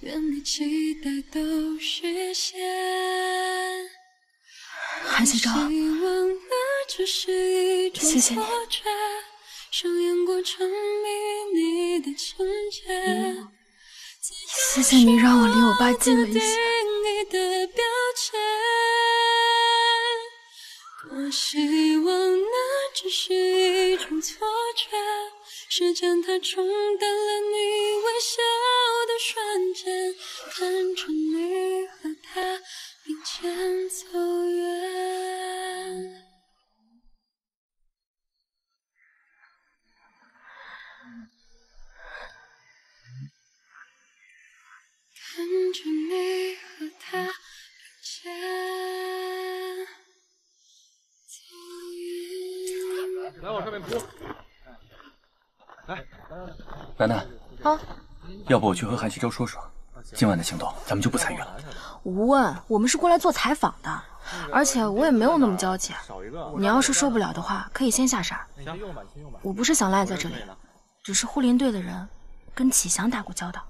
愿你期待都实现。韩希昭，谢谢你。谢谢你让我离我爸近了一些。希望那只是一种错觉，时间它冲淡了你微笑的瞬间，看着你和他并肩走远。看着你和他并肩来往上面扑。来，楠楠，啊，要不我去和韩西洲说说，今晚的行动咱们就不参与了。吴问，我们是过来做采访的，而且我也没有那么娇气。你要是受不了的话，可以先下山。我不是想赖在这里，只是护林队的人跟启祥打过交道。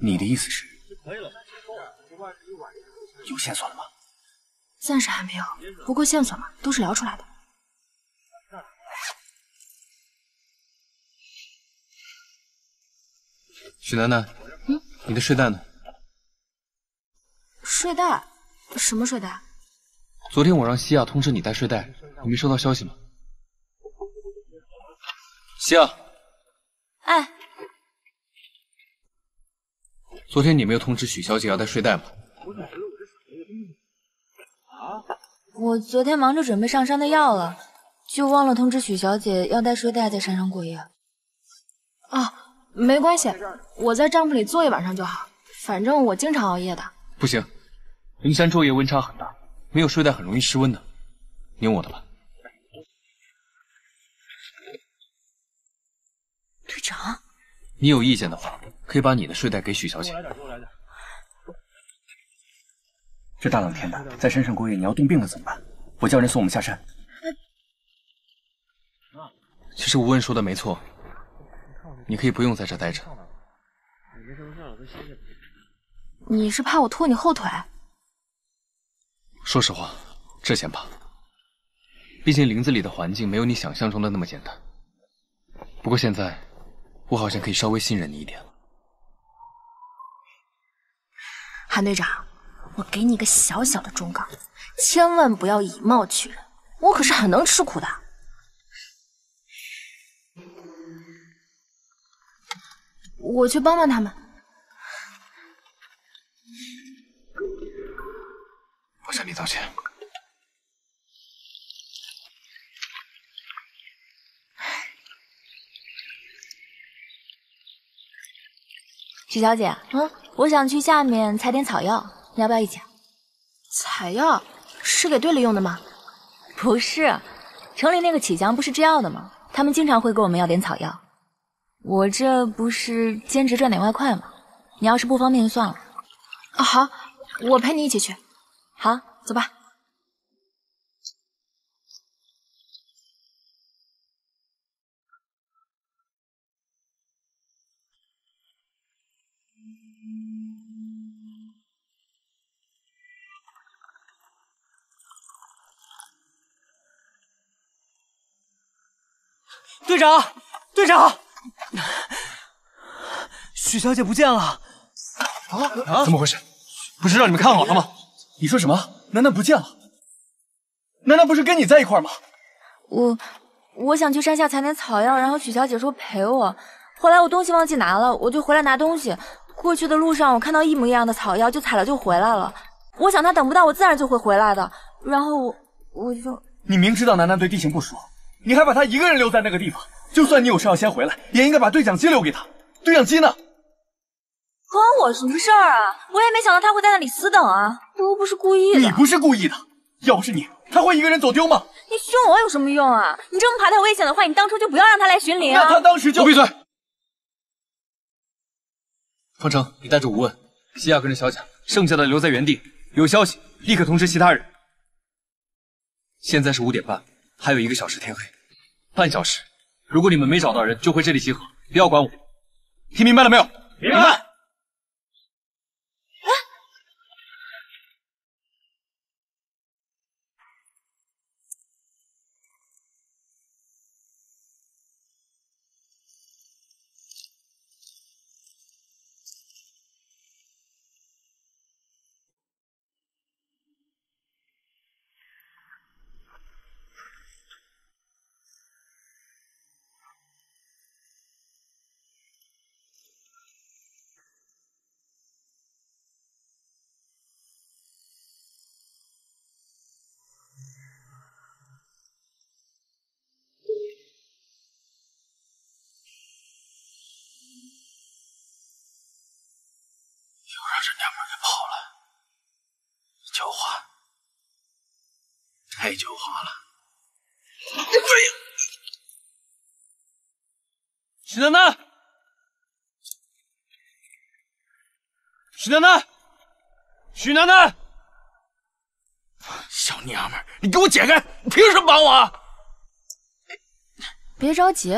你的意思是，有线索了吗？暂时还没有，不过线索嘛，都是聊出来的。许楠楠，嗯，你的睡袋呢？睡袋？什么睡袋？昨天我让西亚通知你带睡袋，你没收到消息吗？西亚，哎，昨天你没有通知许小姐要带睡袋吗？我昨天忙着准备上山的药了，就忘了通知许小姐要带睡袋在山上过夜。啊，没关系，我在帐篷里坐一晚上就好，反正我经常熬夜的。不行，灵山昼夜温差很大，没有睡袋很容易失温的。你用我的吧。队长，你有意见的话，可以把你的睡袋给许小姐。这大冷天的，在山上过夜，你要冻病了怎么办？我叫人送我们下山。其实吴问说的没错，你可以不用在这待着。你是怕我拖你后腿？说实话，这先怕。毕竟林子里的环境没有你想象中的那么简单。不过现在，我好像可以稍微信任你一点了。韩队长，我给你个小小的忠告，千万不要以貌取人，我可是很能吃苦的。我去帮帮他们。我向你道歉。许小姐，嗯，我想去下面采点草药，你要不要一起？采药是给队里用的吗？不是，城里那个启祥不是制药的吗？他们经常会给我们要点草药。我这不是兼职赚点外快吗？你要是不方便就算了。啊，好，我陪你一起去。好，走吧。队长，队长，许小姐不见了！啊啊，怎么回事？不是让你们看好了吗？你说什么？楠楠不见了？楠楠不是跟你在一块吗？我我想去山下采点草药，然后许小姐说陪我。后来我东西忘记拿了，我就回来拿东西。过去的路上我看到一模一样的草药，就采了就回来了。我想她等不到我，自然就会回来的。然后我我就……你明知道楠楠对地形不熟，你还把他一个人留在那个地方。就算你有事要先回来，也应该把对讲机留给他。对讲机呢？关我什么事儿啊！我也没想到他会在那里死等啊！我又不是故意的。你不是故意的，要不是你，他会一个人走丢吗？你凶我有什么用啊？你这么怕他危险的话，你当初就不要让他来巡林啊！那他当时就闭嘴。方程，你带着吴问、西亚跟着小贾，剩下的留在原地。有消息立刻通知其他人。现在是五点半，还有一个小时天黑，半小时如果你们没找到人，就回这里集合，不要管我。听明白了没有？明白。太狡猾了！哎呀，许楠楠，许楠楠，许楠楠，小娘们儿，你给我解开！你凭什么绑我？别着急，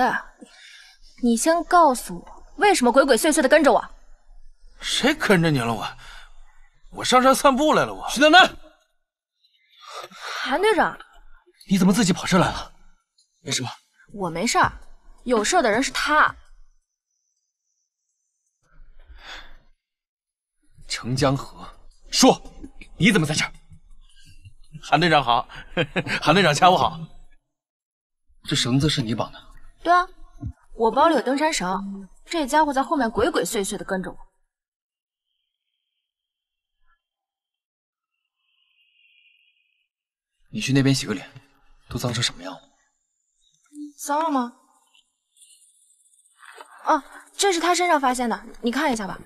你先告诉我，为什么鬼鬼祟祟的跟着我？谁跟着你了？我，我上山散步来了。我许楠楠，韩队长，你怎么自己跑这来了？没事吧？我没事儿，有事的人是他。程江河，说你怎么在这儿？韩队长好，[LAUGHS] 韩队长下午好。这绳子是你绑的？对啊，我包里有登山绳，这家伙在后面鬼鬼祟祟的跟着我。你去那边洗个脸，都脏成什么样了？脏了吗？哦，这是他身上发现的，你看一下吧。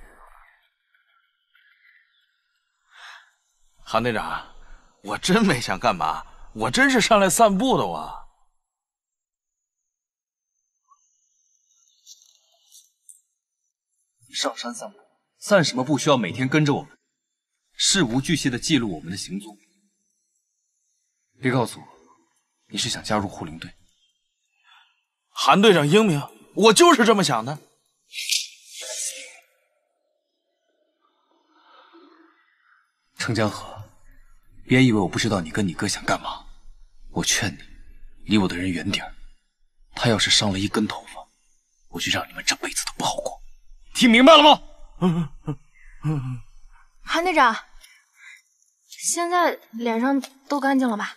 韩队长，我真没想干嘛，我真是上来散步的。我上山散步，散什么步需要每天跟着我们，事无巨细的记录我们的行踪。别告诉我，你是想加入护林队？韩队长英明，我就是这么想的。程江河，别以为我不知道你跟你哥想干嘛。我劝你，离我的人远点儿。他要是伤了一根头发，我就让你们这辈子都不好过。听明白了吗？韩队长，现在脸上都干净了吧？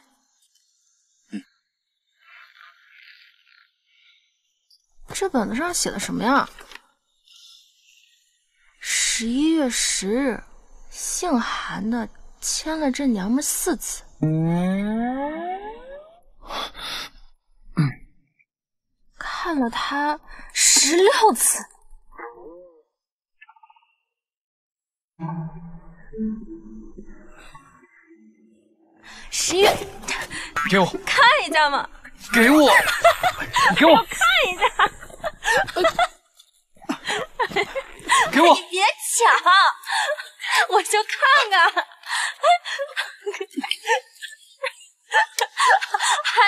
这本子上写的什么呀？十一月十日，姓韩的签了这娘们四次。[SNIFFS] 看了他十六次。十一月，给我看一下嘛！给我，[LAUGHS] 给我看一下！[LAUGHS] 给我！你别抢，我就看看。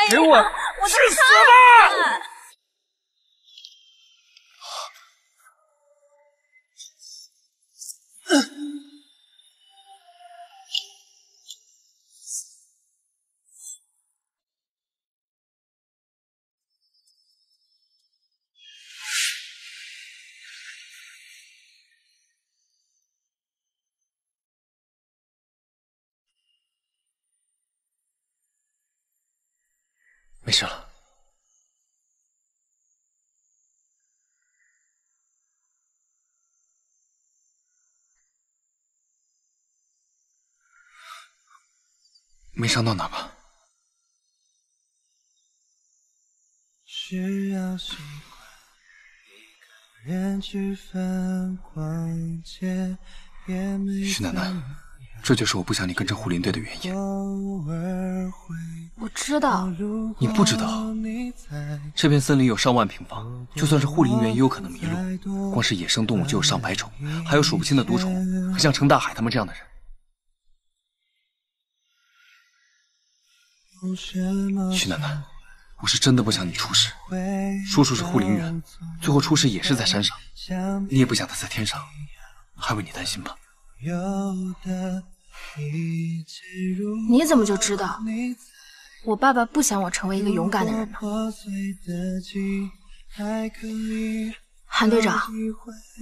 给我！我去死吧！没事了。没伤到哪吧？需要习惯一个人去疯逛街，也没徐楠楠，这就是我不想你跟着护林队的原因。我知道，你不知道，这片森林有上万平方，就算是护林员也有可能迷路。光是野生动物就有上百种，还有数不清的毒虫。可像程大海他们这样的人，徐楠楠，我是真的不想你出事。叔叔是护林员，最后出事也是在山上，你也不想他在天上，还为你担心吧？你怎么就知道我爸爸不想我成为一个勇敢的人呢？韩队长，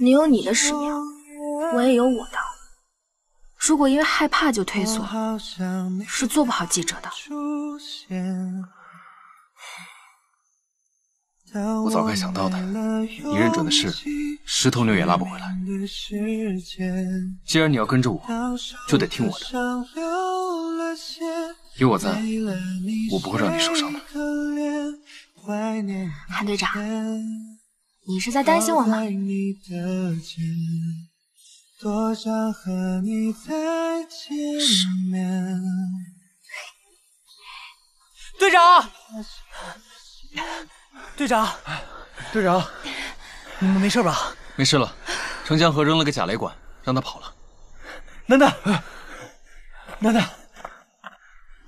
你有你的使命，我也有我的。如果因为害怕就退缩，是做不好记者的。我早该想到的，你认准的事，十头牛也拉不回来。既然你要跟着我，就得听我的。有我在，我不会让你受伤的。韩队长，你是在担心我吗？队长，队长，队长，你们没事吧？没事了，程江河扔了个假雷管，让他跑了。楠楠，楠楠，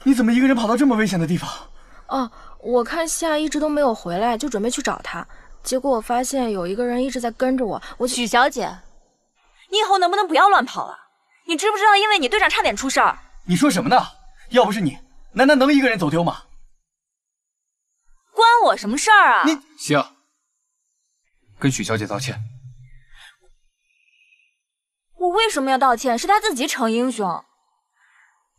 你怎么一个人跑到这么危险的地方？哦，我看夏一直都没有回来，就准备去找他，结果我发现有一个人一直在跟着我。我许小姐，你以后能不能不要乱跑了？你知不知道，因为你队长差点出事儿？你说什么呢？要不是你，楠楠能一个人走丢吗？关我什么事儿啊？你行，跟许小姐道歉。我为什么要道歉？是他自己逞英雄。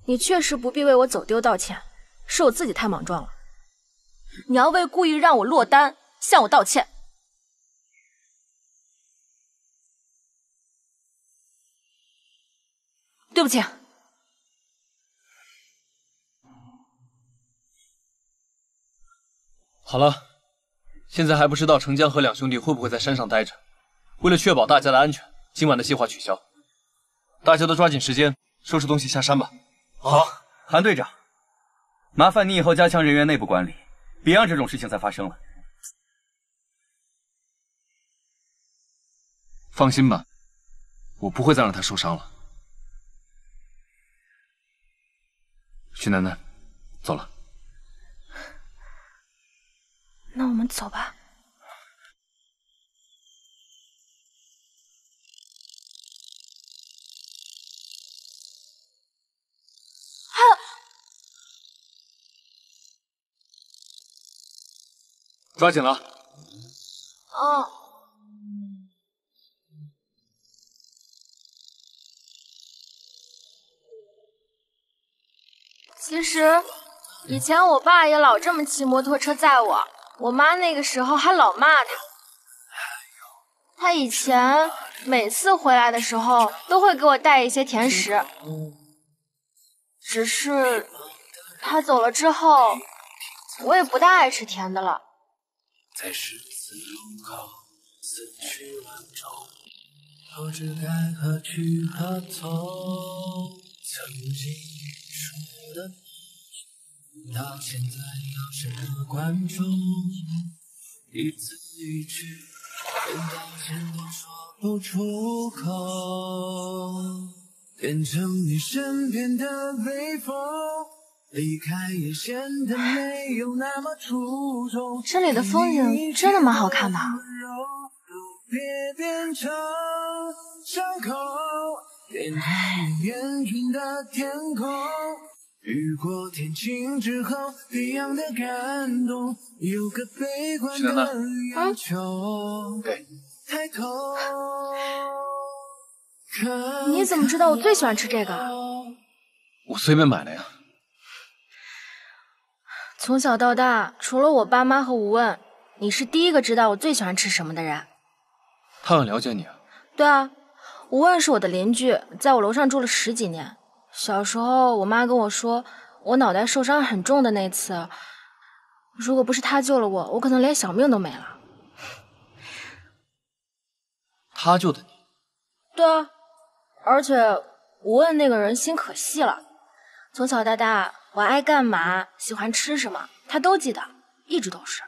你确实不必为我走丢道歉，是我自己太莽撞了。你要为故意让我落单向我道歉。对不起。好了，现在还不知道程江和两兄弟会不会在山上待着。为了确保大家的安全，今晚的计划取消。大家都抓紧时间收拾东西下山吧。好，韩队长，麻烦你以后加强人员内部管理，别让这种事情再发生了。放心吧，我不会再让他受伤了。徐楠楠，走了。那我们走吧。抓紧了。哦。其实，以前我爸也老这么骑摩托车载我，我妈那个时候还老骂他。他以前每次回来的时候都会给我带一些甜食，只是他走了之后，我也不大爱吃甜的了。在十字路口，不知该何去何从。曾经说的，到现在要是个观众，一字一句，连道歉都说不出口，变成你身边的微风。离开也显得没有那么出众。这里的风景真的蛮好看的。别变成伤口，变成你眼中的天空。雨过天晴之后，一样的感动。有个悲观的要求。抬头。你怎么知道我最喜欢吃这个？我随便买的呀。从小到大，除了我爸妈和吴问，你是第一个知道我最喜欢吃什么的人。他很了解你啊。对啊，吴问是我的邻居，在我楼上住了十几年。小时候，我妈跟我说，我脑袋受伤很重的那次，如果不是他救了我，我可能连小命都没了。他救的你？对啊，而且吴问那个人心可细了，从小到大。我爱干嘛，喜欢吃什么，他都记得，一直都是。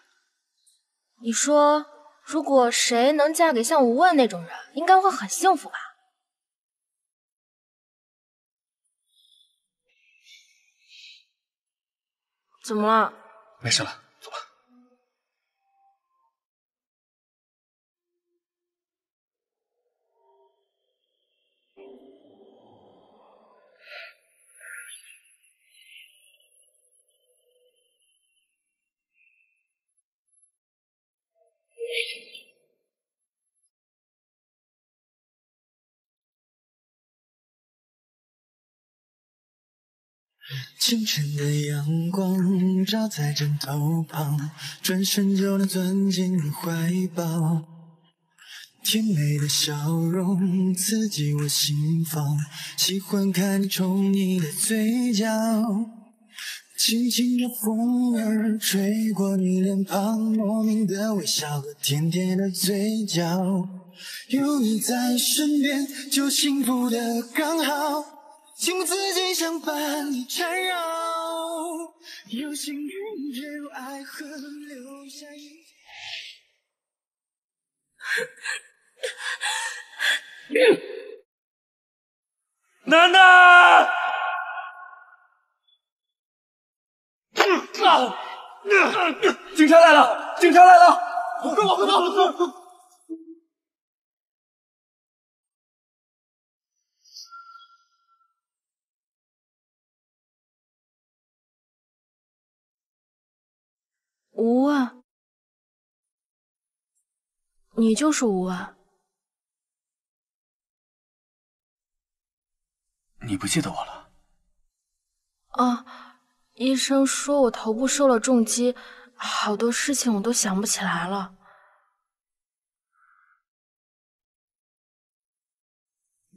你说，如果谁能嫁给像吴问那种人，应该会很幸福吧？怎么了？没事了走吧。清晨的阳光照在枕头旁，转身就能钻进你怀抱。甜美的笑容刺激我心房，喜欢看你宠溺的嘴角。轻轻的风儿吹过你脸庞，莫名的微笑和甜甜的嘴角。有你在身边，就幸福的刚好，情不自禁想把你缠绕。有幸运坠入爱河，留下一。楠楠，警察来了！警察来了！快跑！快跑！吴问，你就是无问？你不记得我了？啊，医生说我头部受了重击，好多事情我都想不起来了。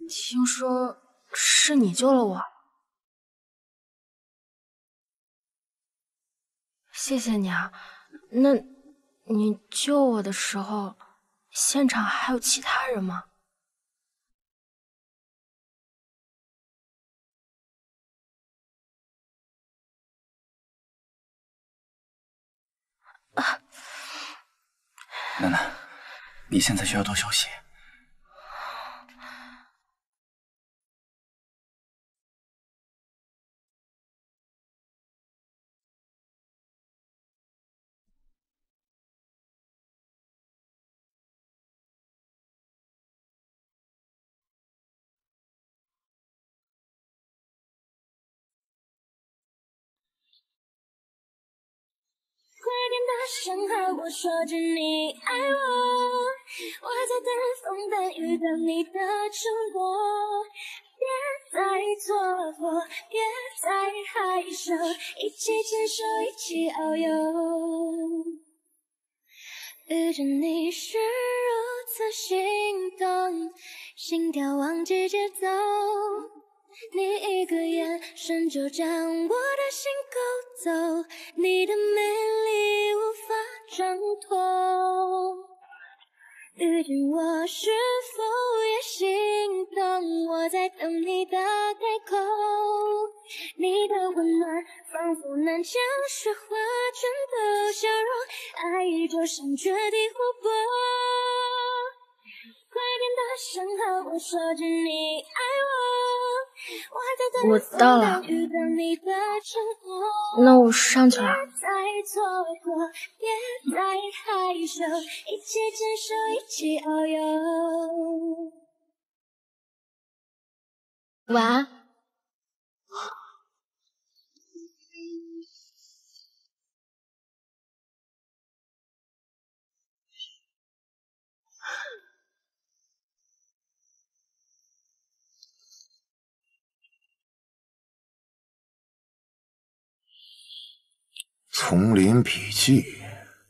听说是你救了我，谢谢你啊。那，你救我的时候，现场还有其他人吗？啊楠楠，你现在需要多休息。快点大声和我说着你爱我，我在等风等雨等你的承诺。别再蹉跎，别再害羞，一起牵手，一起遨游。遇见你是如此心动，心跳忘记节奏。你一个眼神就将我的心勾走，你的美丽无法挣脱。遇见我是否也心动？我在等你的开口，你的温暖仿佛能将雪化成的笑容，爱意就像绝地湖泊。快点大声和我说句你爱我，我到了。那我上去了。晚安。丛林笔记，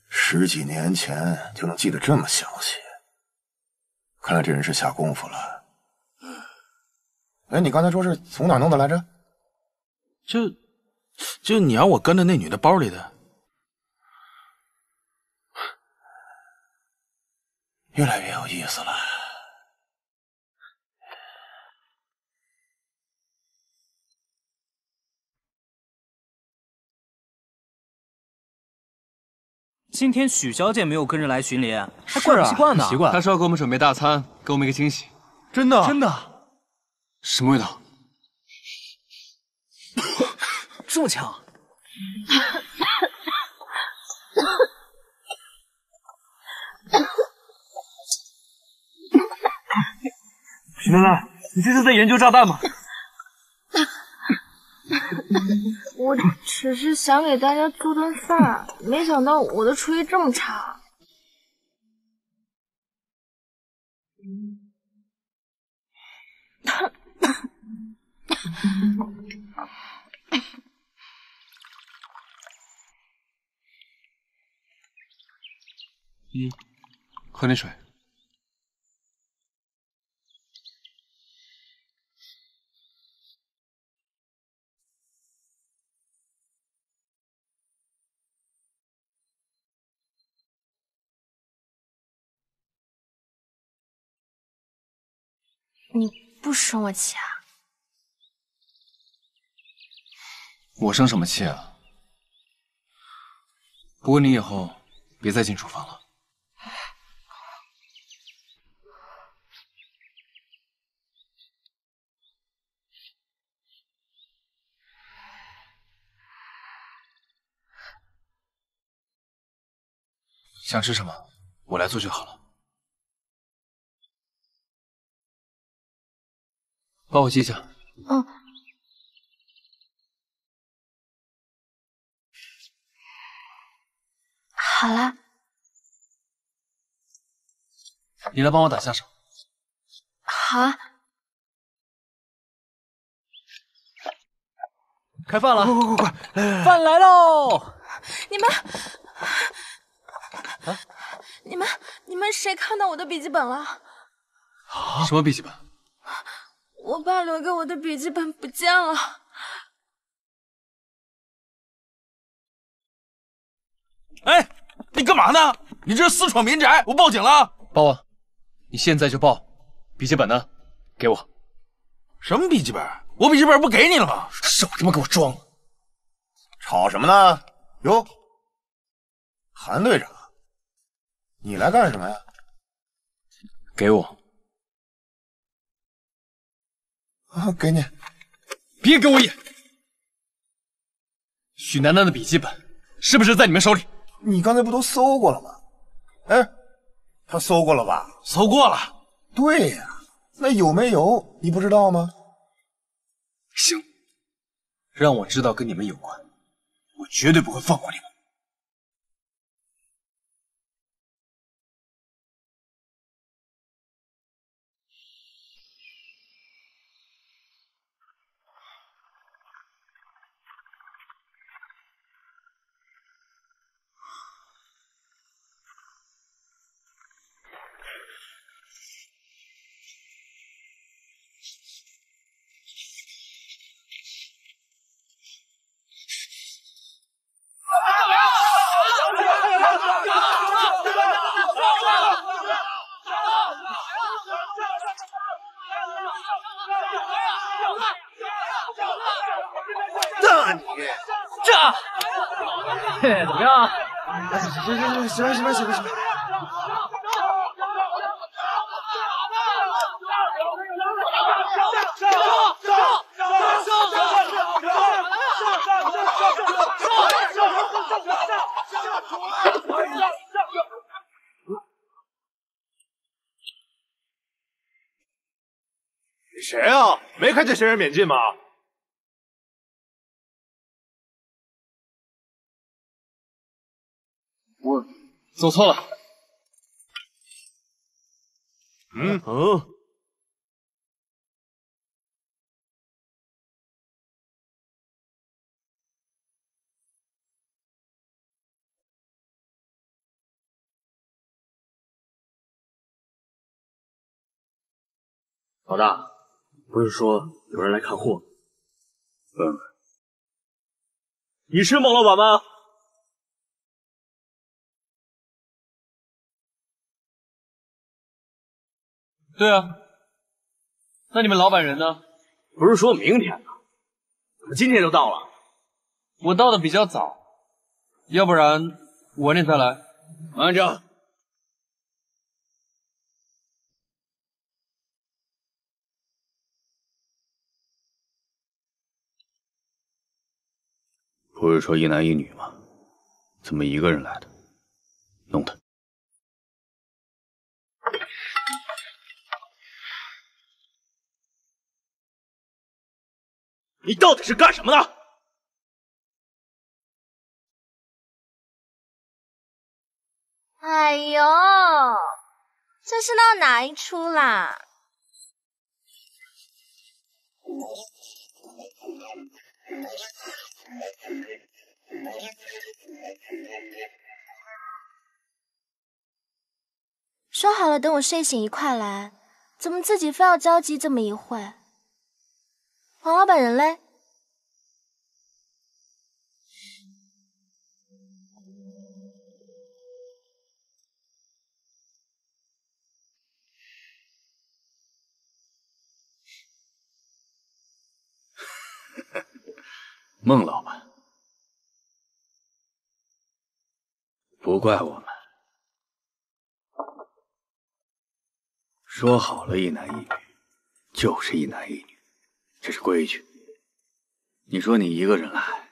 十几年前就能记得这么详细，看来这人是下功夫了。哎，你刚才说是从哪弄的来着？就就你让我跟着那女的包里的。越来越有意思了。今天许小姐没有跟着来巡礼，还怪不习惯呢。习惯。她说要给我们准备大餐，给我们一个惊喜。真的？真的？什么味道？这么强？许楠楠，你这是在研究炸弹吗？[LAUGHS] 我只是想给大家做顿饭没想到我的厨艺这么差。嗯喝点水。你不生我气啊？我生什么气啊？不过你以后别再进厨房了。想吃什么，我来做就好了。帮我记一下。嗯。好了，你来帮我打下手。好啊。开饭了，快快快快！饭来喽！你们，你们，你们谁看到我的笔记本了？什么笔记本？我爸留给我的笔记本不见了。哎，你干嘛呢？你这是私闯民宅，我报警了。报啊！你现在就报。笔记本呢？给我。什么笔记本？我笔记本不给你了吗？少他妈给我装！吵什么呢？哟，韩队长，你来干什么呀？给我。啊，给你。别给我演！许楠楠的笔记本是不是在你们手里？你刚才不都搜过了吗？哎，他搜过了吧？搜过了。对呀，那有没有你不知道吗？行，让我知道跟你们有关，我绝对不会放过你们。那你这，嘿，怎么样？行行行行，行了行了行了行了。你谁啊？没看见谁人免进吗？走错了。嗯嗯。老大，不是说有人来看货？问问。你是孟老板吗？对啊，那你们老板人呢？不是说明天吗？怎么今天就到了？我到的比较早，要不然晚点再来。慢着，不是说一男一女吗？怎么一个人来的？弄他！你到底是干什么的？哎呦，这是闹哪一出啦？说好了等我睡醒一块来，怎么自己非要着急这么一会？黄老板人嘞？[LAUGHS] 孟老板，不怪我们，说好了一男一女，就是一男一女，这是规矩。你说你一个人来，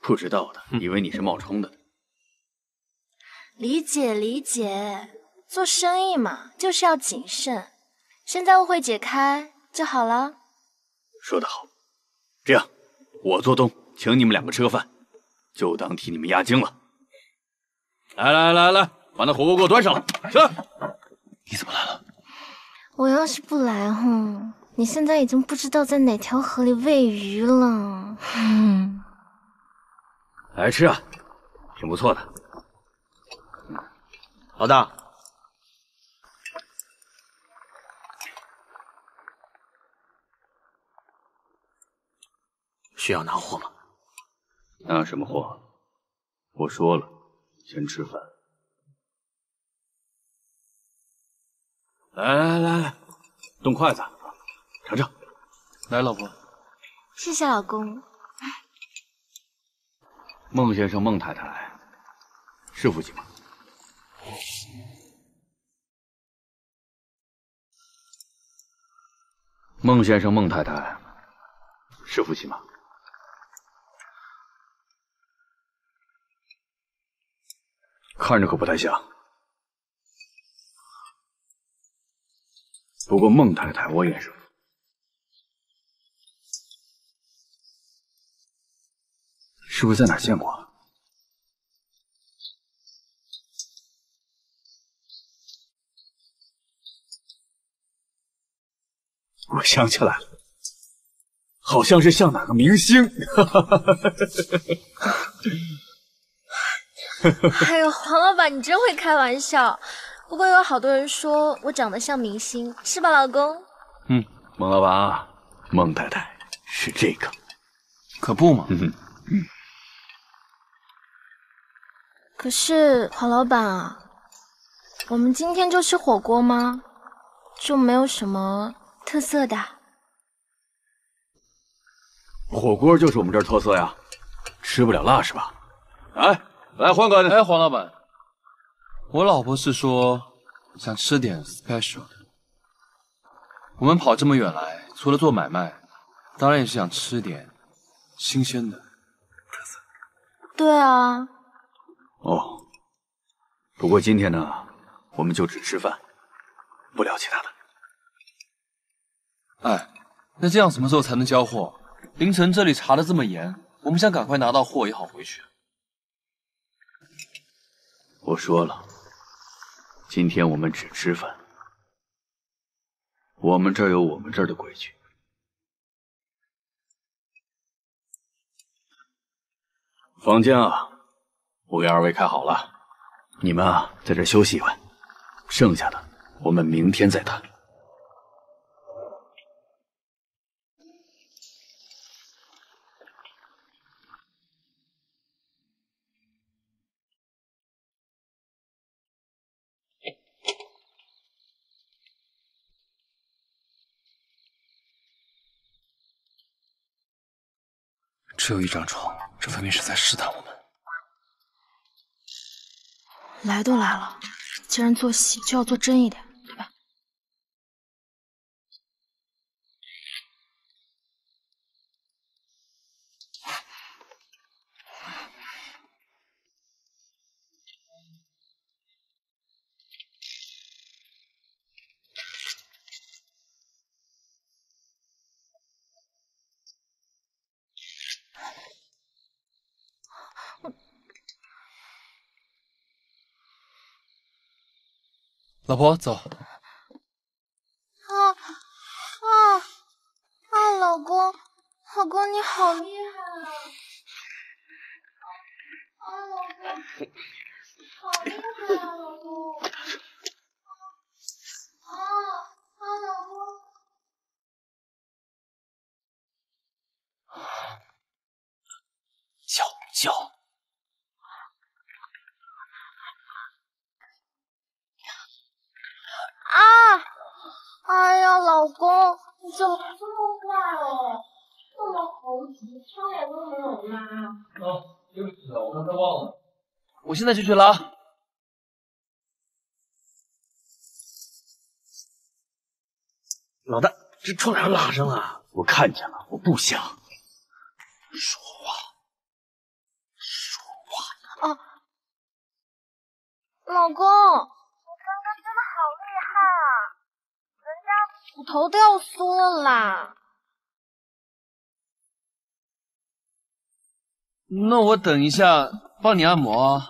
不知道的以为你是冒充的。理解理解，做生意嘛，就是要谨慎。现在误会解开就好了。说得好，这样。我做东，请你们两个吃个饭，就当替你们压惊了。来来来来，把那火锅给我端上来。去。你怎么来了？我要是不来，哼，你现在已经不知道在哪条河里喂鱼了。嗯，来吃啊，挺不错的。老大。需要拿货吗？拿什么货？我说了，先吃饭。来来来来，动筷子，尝尝。来，老婆。谢谢老公。孟先生、孟太太，是夫妻吗？孟先生、孟太太，是夫妻吗？看着可不太像，不过孟太太我也是，是不是在哪见过？我想起来了，好像是像哪个明星。[LAUGHS] 哎呦，黄老板，你真会开玩笑。不过有好多人说我长得像明星，是吧，老公？嗯，孟老板，孟太太是这个，可不嘛。可是黄老板啊，我们今天就吃火锅吗？就没有什么特色的？火锅就是我们这儿特色呀，吃不了辣是吧？哎。来换个，哎，黄老板，我老婆是说想吃点 special 的。我们跑这么远来，除了做买卖，当然也是想吃点新鲜的特色。对啊。哦，不过今天呢，我们就只吃饭，不聊其他的。哎，那这样什么时候才能交货？凌晨这里查的这么严，我们想赶快拿到货也好回去。我说了，今天我们只吃饭。我们这儿有我们这儿的规矩。房间啊，我给二位开好了，你们啊在这休息一晚，剩下的我们明天再谈。只有一张床，这分明是在试探我们。来都来了，既然做戏，就要做真一点，老婆，走。啊啊啊！老公，老公你好厉害啊！啊，老公，好厉害啊，老公！怎么这么快哦？这么猴急，汤也都没有拉。哦，对不起，我刚才忘了。我现在就去拉。老大，这窗帘拉上了，我看见了，我不想说话，说话。啊，老公，我刚刚真的好厉害啊，人家骨头都要酥了啦。那我等一下帮你按摩。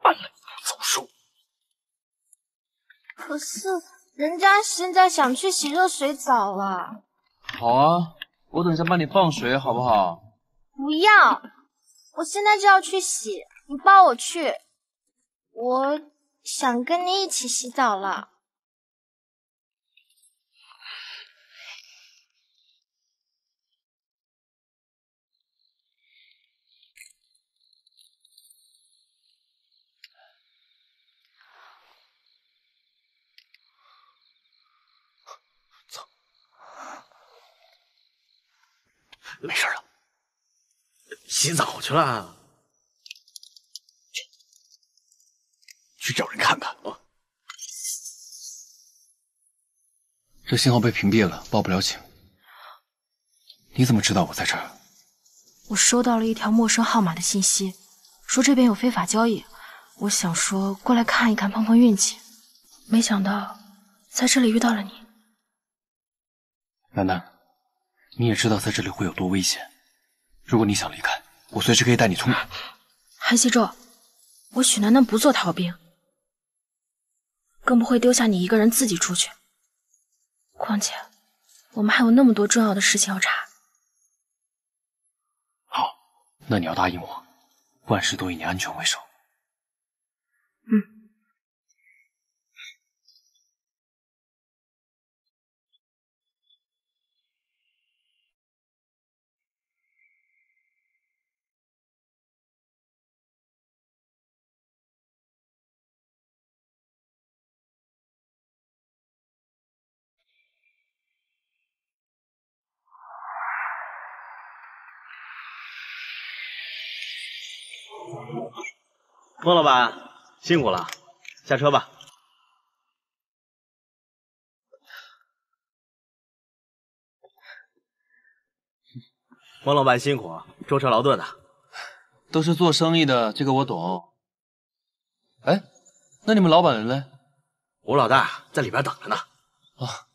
按了不走数。可是人家现在想去洗热水澡了。好啊，我等一下帮你放水，好不好？不要，我现在就要去洗，你抱我去。我想跟你一起洗澡了。没事了，洗澡去了，去去找人看看啊。这信号被屏蔽了，报不了警。你怎么知道我在这儿？我收到了一条陌生号码的信息，说这边有非法交易。我想说过来看一看，碰碰运气。没想到在这里遇到了你。楠楠。你也知道在这里会有多危险。如果你想离开，我随时可以带你从。韩熙宙，我许楠楠不做逃兵，更不会丢下你一个人自己出去。况且，我们还有那么多重要的事情要查。好，那你要答应我，万事都以你安全为首。孟老板辛苦了，下车吧。孟老板辛苦，舟车劳顿的。都是做生意的，这个我懂。哎，那你们老板人呢？吴老大在里边等着呢。啊，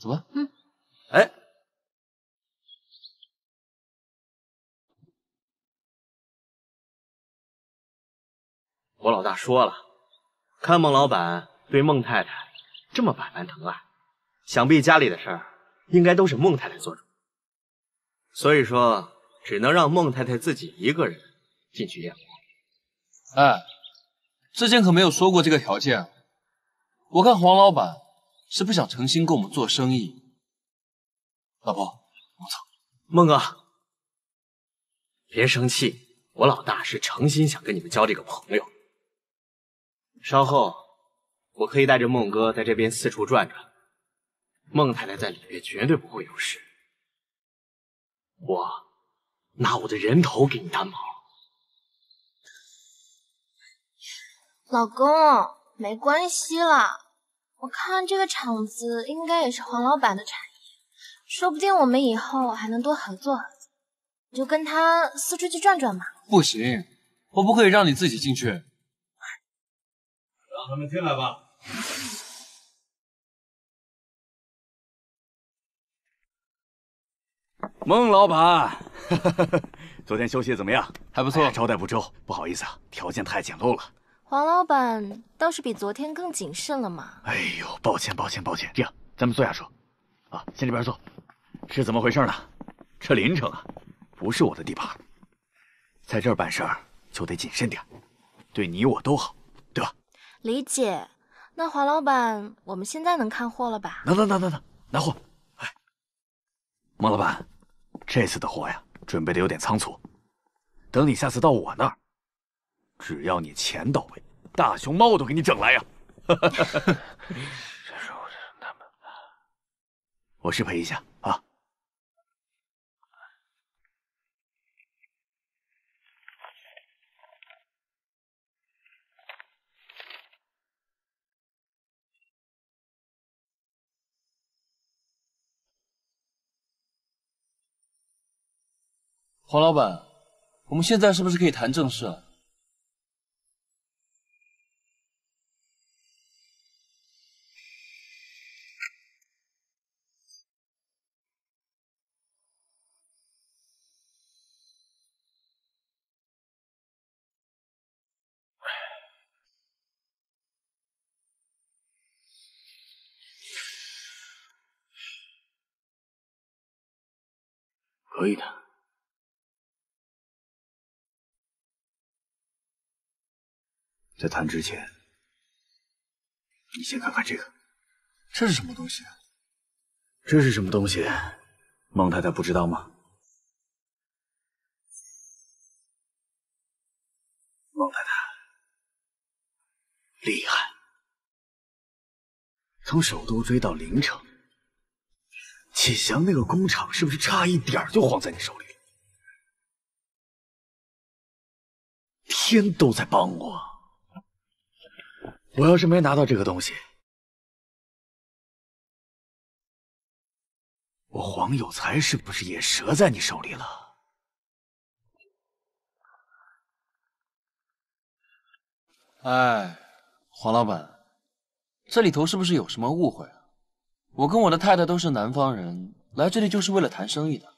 走吧。嗯。哎。我老大说了，看孟老板对孟太太这么百般疼爱，想必家里的事儿应该都是孟太太做主，所以说只能让孟太太自己一个人进去验货。哎，之前可没有说过这个条件。我看黄老板是不想诚心跟我们做生意。老婆，我走。孟哥，别生气，我老大是诚心想跟你们交这个朋友。稍后，我可以带着孟哥在这边四处转转。孟太太在里面绝对不会有事。我拿我的人头给你担保。老公，没关系啦。我看这个厂子应该也是黄老板的产业，说不定我们以后还能多合作合作。你就跟他四处去转转嘛。不行，我不可以让你自己进去。让他们进来吧。[LAUGHS] 孟老板，[LAUGHS] 昨天休息怎么样？还不错。招待不周，不好意思啊，条件太简陋了。黄老板倒是比昨天更谨慎了嘛。哎呦，抱歉抱歉抱歉。这样，咱们坐下说。啊，先这边坐。是怎么回事呢？这林城啊，不是我的地盘，在这儿办事儿就得谨慎点，对你我都好，对吧？理解，那黄老板，我们现在能看货了吧？能能能能能拿货。哎，孟老板，这次的货呀，准备的有点仓促，等你下次到我那儿，只要你钱到位，大熊猫我都给你整来呀。[LAUGHS] 这是我他们。我失陪一下啊。黄老板，我们现在是不是可以谈正事了？可以的。在谈之前，你先看看这个，这是什么东西？这是什么东西？孟太太不知道吗？孟太太厉害，从首都追到临城。启祥那个工厂是不是差一点就晃在你手里了？天都在帮我，我要是没拿到这个东西，我黄有才是不是也折在你手里了？哎，黄老板，这里头是不是有什么误会啊？我跟我的太太都是南方人，来这里就是为了谈生意的。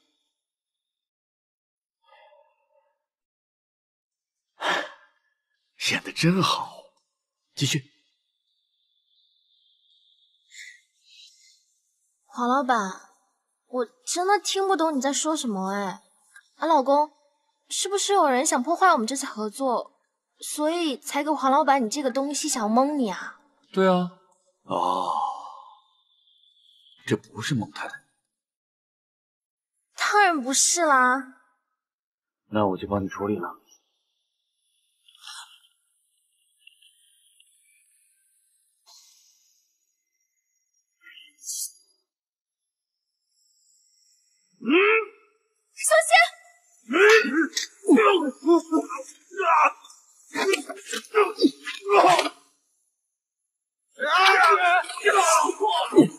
[SIGHS] 演的真好，继续。黄老板，我真的听不懂你在说什么哎。啊，老公，是不是有人想破坏我们这次合作，所以才给黄老板你这个东西想蒙你啊？对啊。哦，这不是蒙太太，当然不是啦。那我就帮你处理了。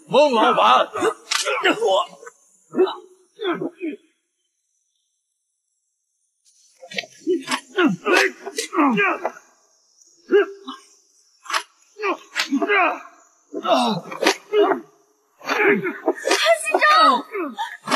孟老板，我。新章。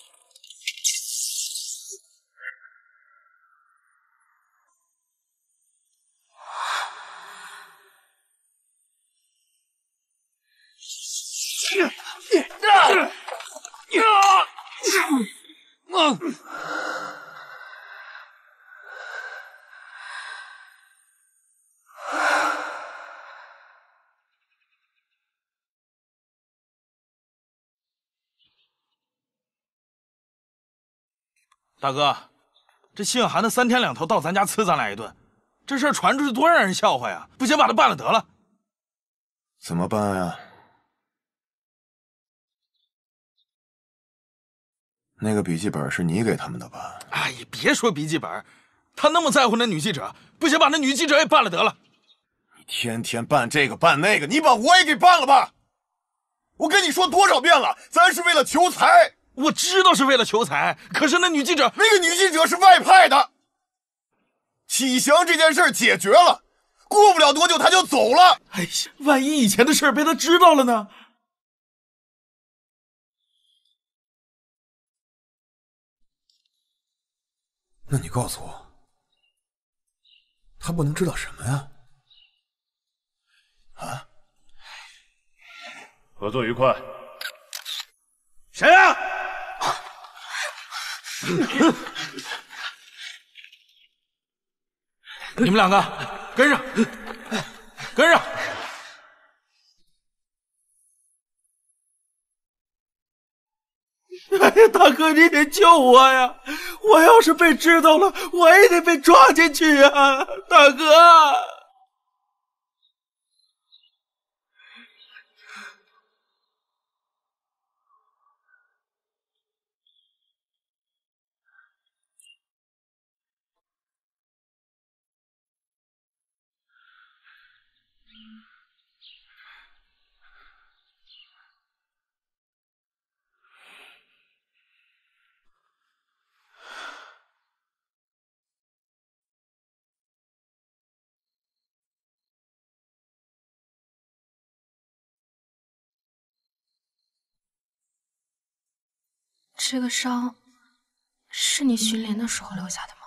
大哥，这姓韩的三天两头到咱家呲咱俩一顿，这事儿传出去多让人笑话呀！不行，把他办了得了。怎么办呀？那个笔记本是你给他们的吧？哎呀，别说笔记本，他那么在乎那女记者，不行，把那女记者也办了得了。你天天办这个办那个，你把我也给办了吧！我跟你说多少遍了，咱是为了求财。我知道是为了求财，可是那女记者，那个女记者是外派的。启祥这件事解决了，过不了多久他就走了。哎呀，万一以前的事被他知道了呢？那你告诉我，他不能知道什么呀？啊？合作愉快。谁呀？你们两个跟上，跟上！[LAUGHS] 哎呀，大哥，你得救我呀！我要是被知道了，我也得被抓进去呀，大哥。这个伤是你巡林的时候留下的吗？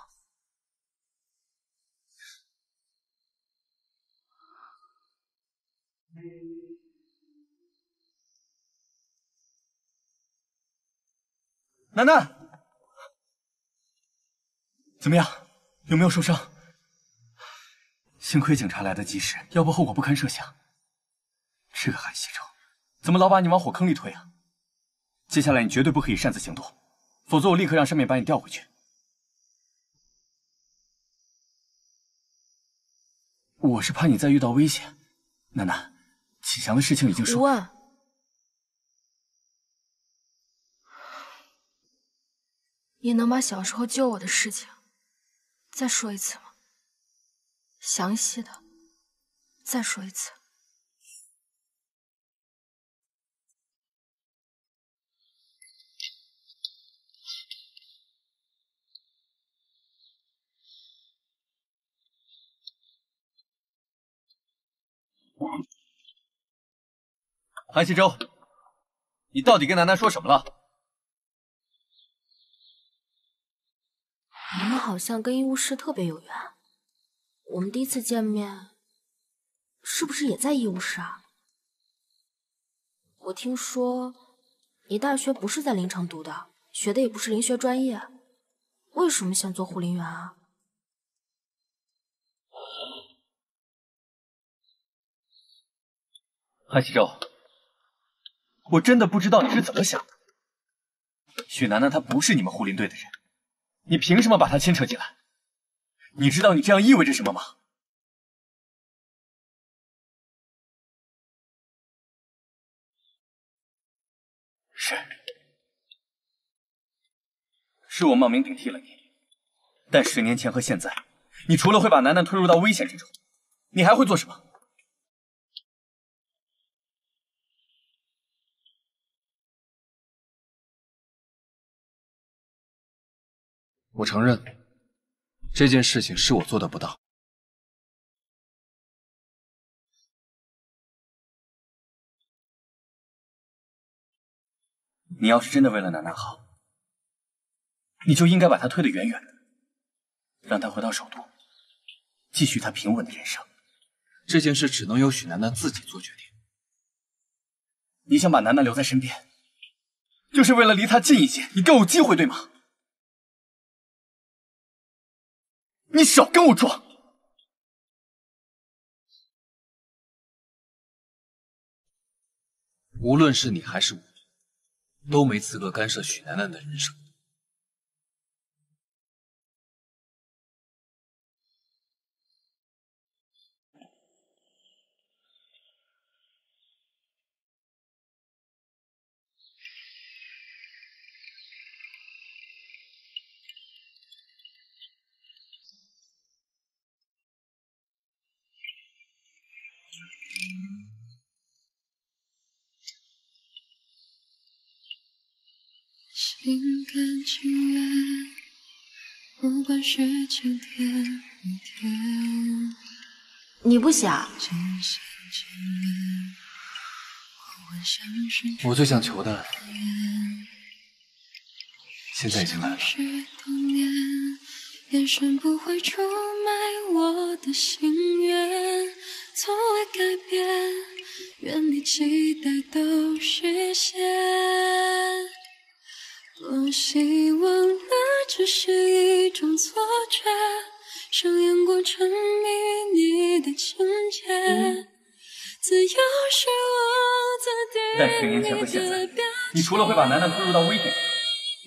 楠楠，怎么样？有没有受伤？幸亏警察来得及时，要不后果不堪设想。这个韩西洲，怎么老把你往火坑里推啊？接下来你绝对不可以擅自行动，否则我立刻让上面把你调回去。我是怕你再遇到危险。楠楠，启祥的事情已经说。吴问，你能把小时候救我的事情再说一次吗？详细的再说一次。韩西洲，你到底跟楠楠说什么了？你们好像跟医务室特别有缘。我们第一次见面，是不是也在医务室啊？我听说你大学不是在临城读的，学的也不是林学专业，为什么想做护林员啊？韩西洲，我真的不知道你是怎么想的。许楠楠她不是你们护林队的人，你凭什么把她牵扯进来？你知道你这样意味着什么吗？是，是我冒名顶替了你，但十年前和现在，你除了会把楠楠推入到危险之中，你还会做什么？我承认，这件事情是我做的不当。你要是真的为了楠楠好，你就应该把她推得远远的，让她回到首都，继续她平稳的人生。这件事只能由许楠楠自己做决定。你想把楠楠留在身边，就是为了离她近一些，你更有机会，对吗？你少跟我装！无论是你还是我，都没资格干涉许楠楠的人生。心甘情愿，不管是晴天雨天。你不想？我最想求的，现在已经来了。眼神不会出卖我的心愿，从未改变，愿你期待都实现。多希望那只是一种错觉，上演过沉迷你的情节，自由是我自但十年前和现在，你除了会把楠楠推入到危险中，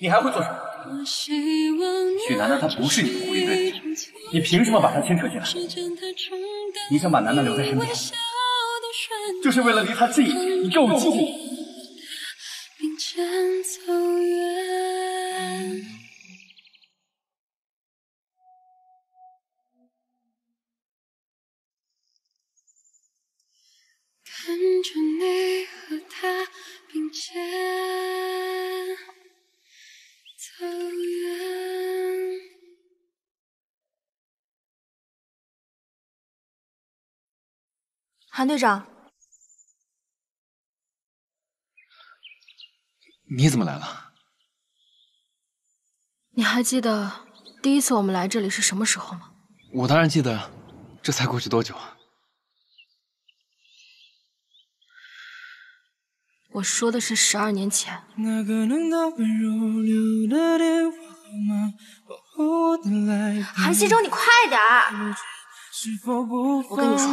你还会做什么？许楠楠她不是你们护林队你凭什么把她牵扯进来？你想把楠楠留在身边，就是为了离她近一点，你够近。并肩你和他并肩走远。韩队长，你怎么来了？你还记得第一次我们来这里是什么时候吗？我当然记得，这才过去多久啊？我说的是十二年前。那个能到温柔留的电话号码，保护我的来韩熙州，你快点儿！我跟你说，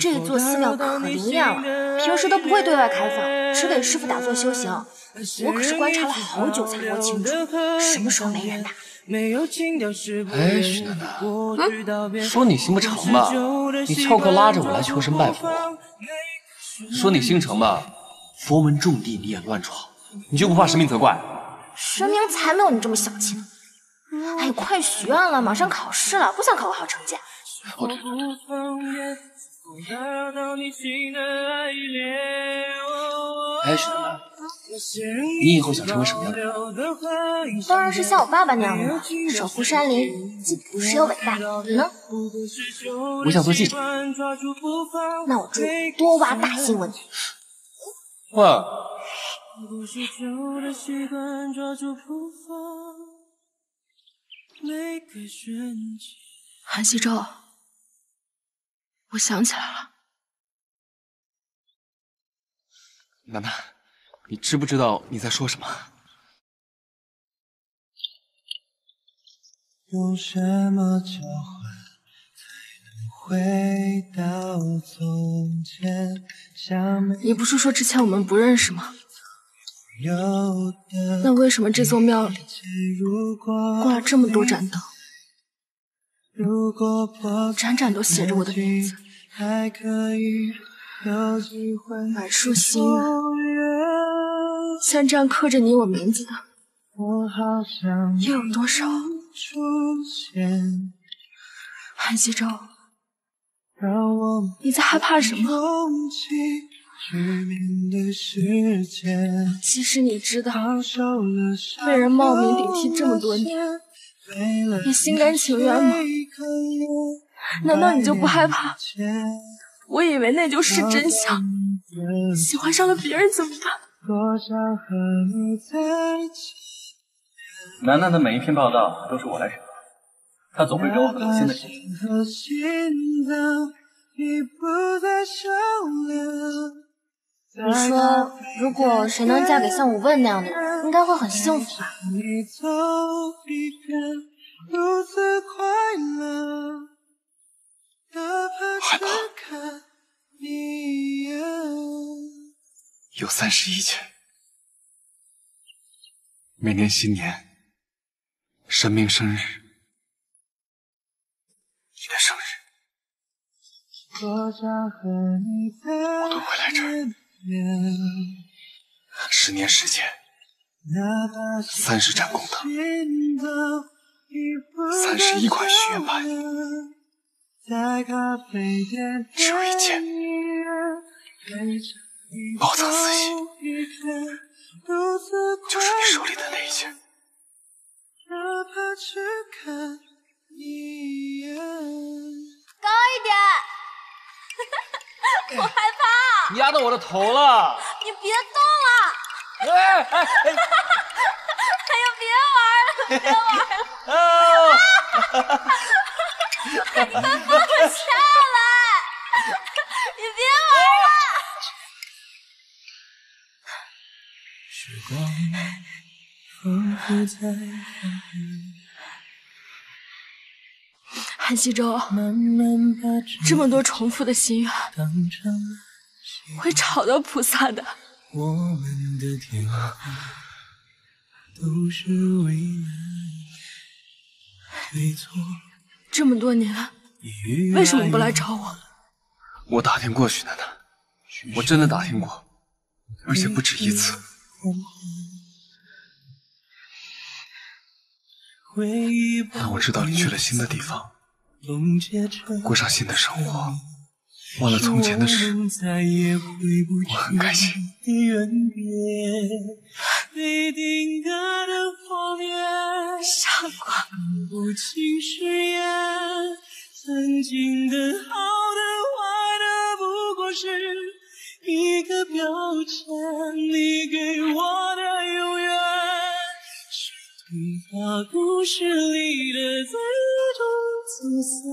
这座寺庙可灵验了，平时都不会对外开放，只给师傅打坐修行。我可是观察了好久才摸清楚，什么时候没人打。哎，许楠楠，嗯，说你心不诚吧，你翘课拉着我来求神拜佛；说你心诚吧，佛门重地你也乱闯，你就不怕神明责怪？神明才没有你这么小气呢！哎，快许愿了，马上考试了，不想考个好成绩。我知道。哎，许楠楠，你以后想成为什么样的人？当然是像我爸爸那样的了，守护山林，既朴实又伟大。你呢？我想做记者。那我祝多挖大新闻。哇！韩熙州，我想起来了。楠楠，你知不知道你在说什么？用什么交换回到从前？你不是说之前我们不认识吗？那为什么这座庙里挂了这么多盏灯，如果破盏盏都写着我的名字？还可以有机会满树心愿，像这样刻着你我名字的，我好想又有多少？韩熙州，让我们你在害怕什么？其实你知道，被人冒名顶替这么多年，你心甘情愿吗？难道你就不害怕？我以为那就是真相。喜欢上了别人怎么办？多想和你在一起。楠楠的每一篇报道都是我来审核，她总会给我很多新的信息。心脏已不再。你说，如果谁能嫁给像武问那样的人，应该会很幸福吧？你走一遍，如此快乐，哪怕只看一眼。有三十一厅，每年新年。神明生日，的生日，我都会来这儿。十年时间，三十盏宫灯，三十一款许愿牌，只有一件宝藏四喜，就是你手里的那一件。哪怕只看。高一点，[LAUGHS] 我害怕。你压到我的头了！[LAUGHS] 你别动了！哎哎哎！哎呀，别玩了，别玩了！啊！你快放我下来！你别玩了！时光仿佛在韩熙州，慢慢把这么多重复的心愿，会吵到菩萨的。我们的天空都是未来，对错这么多年，为什么不来找我？我打听过许楠楠，我真的打听过，而且不止一次。但我知道你去了新的地方，过上新的生活，忘了从前的事，我很开心。傻瓜。曾经的好的坏的，不过是一个标签，你给我的永远，是童话故事里的最终走散，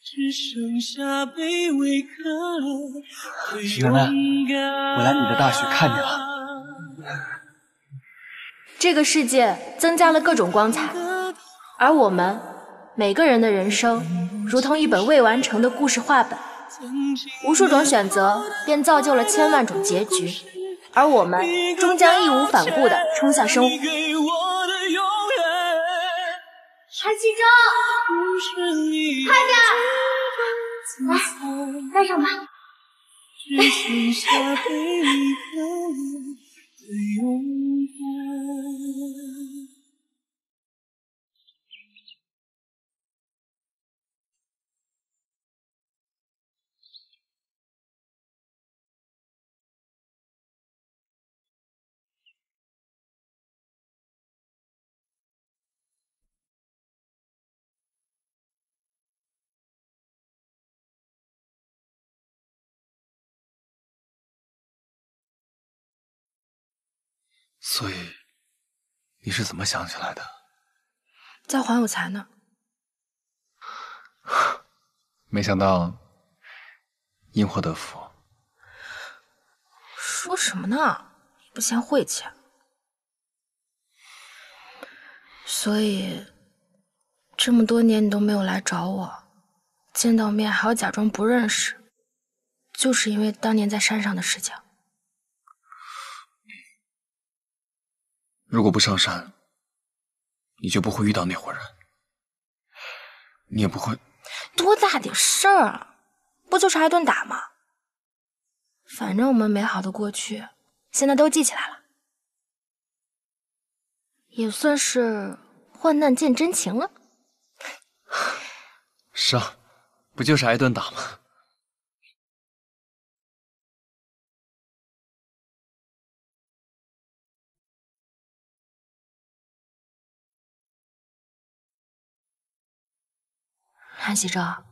只剩下卑微可许楠楠，我来你的大学看你了。这个世界增加了各种光彩，而我们每个人的人生，如同一本未完成的故事画本，无数种选择便造就了千万种结局，而我们终将义无反顾地冲向生活。韩启哲，快点，来，带上吧。只所以，你是怎么想起来的？在还有才呢。[LAUGHS] 没想到因祸得福。说什么呢？不嫌晦气。所以，这么多年你都没有来找我，见到面还要假装不认识，就是因为当年在山上的事情。如果不上山，你就不会遇到那伙人，你也不会。多大点事儿啊，不就是挨顿打吗？反正我们美好的过去现在都记起来了，也算是患难见真情了。[SIGHS] 是啊，不就是挨顿打吗？韩喜哲，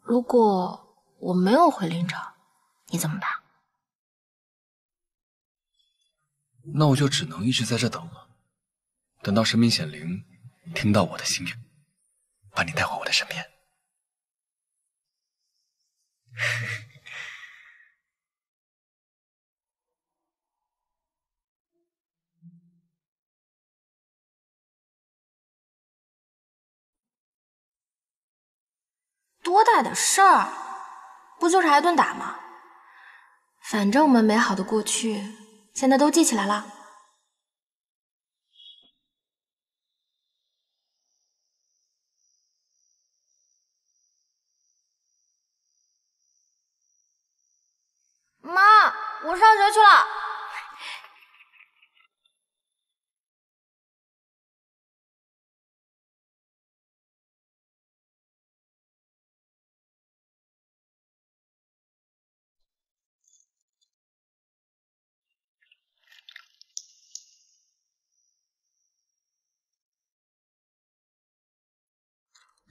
如果我没有回林城，你怎么办？那我就只能一直在这等了，等到神明显灵，听到我的心愿，把你带回我的身边。多大点事儿，不就是挨顿打吗？反正我们美好的过去现在都记起来了。妈，我上学去了。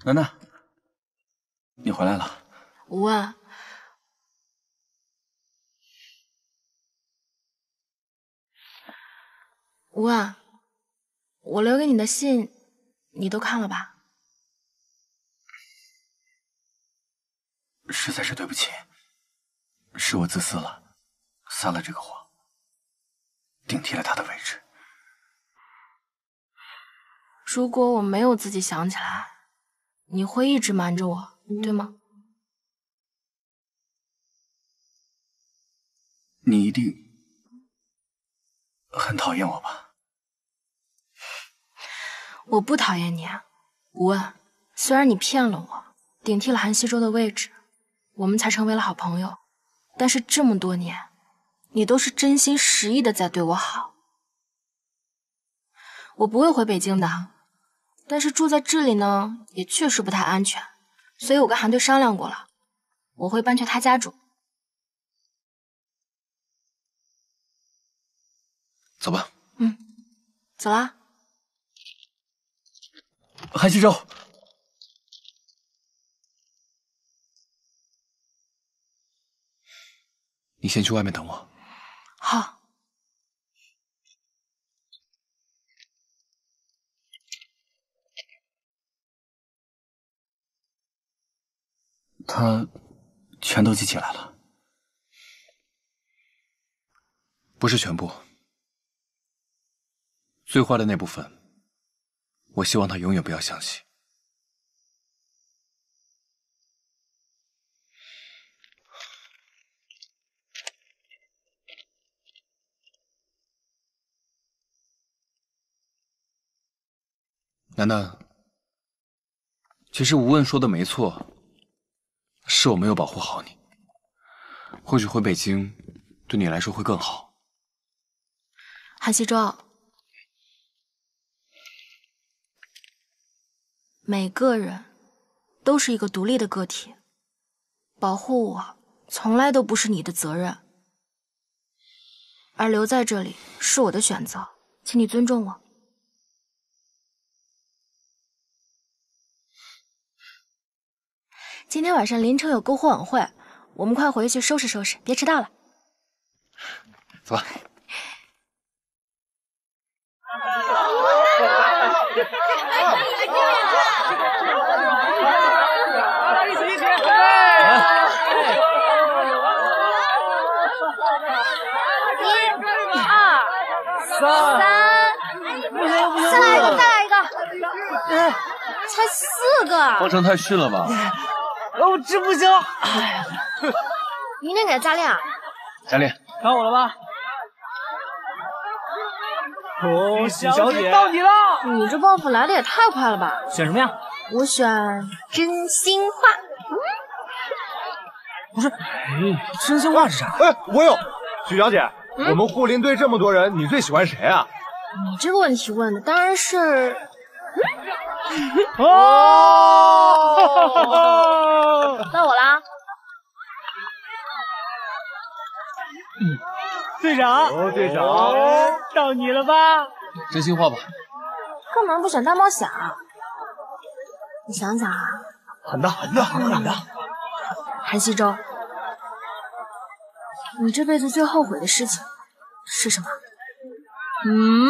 楠楠，你回来了。吴问，吴问，我留给你的信，你都看了吧？实在是对不起，是我自私了，撒了这个谎，顶替了他的位置。如果我没有自己想起来，你会一直瞒着我，对吗？你一定很讨厌我吧？我不讨厌你，啊，吴问。虽然你骗了我，顶替了韩熙周的位置，我们才成为了好朋友，但是这么多年，你都是真心实意的在对我好。我不会回北京的，但是住在这里呢，也确实不太安全，所以我跟韩队商量过了，我会搬去他家住。走吧。嗯，走啦。韩熙洲。你先去外面等我。好。他全都记起来了，不是全部。最坏的那部分，我希望他永远不要想起。楠楠，其实吴问说的没错，是我没有保护好你。或许回北京对你来说会更好。韩熙舟，每个人都是一个独立的个体，保护我从来都不是你的责任，而留在这里是我的选择，请你尊重我。今天晚上林城有篝火晚会，我们快回去收拾收拾，别迟到了。走吧。一、二、三，不行不行，再来一个，再来一个，才四个，方程太逊了吧？哦，这不行！哎呀，明天给他加练啊！加练，看我了吧！哦，许小姐到你了！你这报复来的也太快了吧！选什么呀？我选真心话。不是，真心话是啥？哎，我有。许小姐，我们护林队这么多人，你最喜欢谁啊？你这个问题问的当然是。[LAUGHS] 哦，到我啦！队长，哦，队长，到你了吧？真心话吧。干嘛不选大冒险啊？你想想啊。狠的，狠的，狠的。韩西周，你这辈子最后悔的事情是什么？嗯。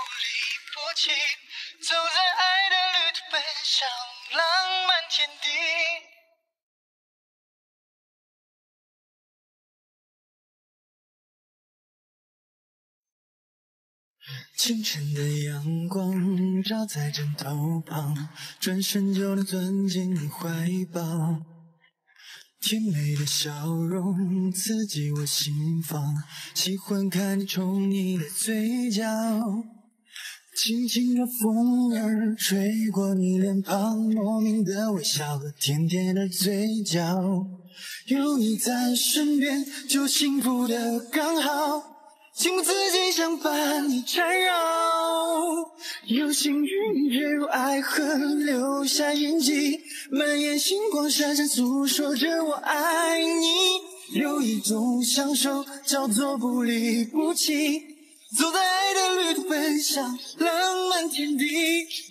清晨的阳光照在枕头旁，转身就能钻进你怀抱。甜美的笑容刺激我心房，喜欢看你宠溺的嘴角。轻轻的风儿吹过你脸庞，莫名的微笑和甜甜的嘴角。有你在身边，就幸福的刚好。情不自禁想把你缠绕，有幸与你坠入爱河，留下印记，满眼星光闪闪，诉说着我爱你。有一种享受叫做不离不弃，走在爱的旅途，奔向浪漫天地。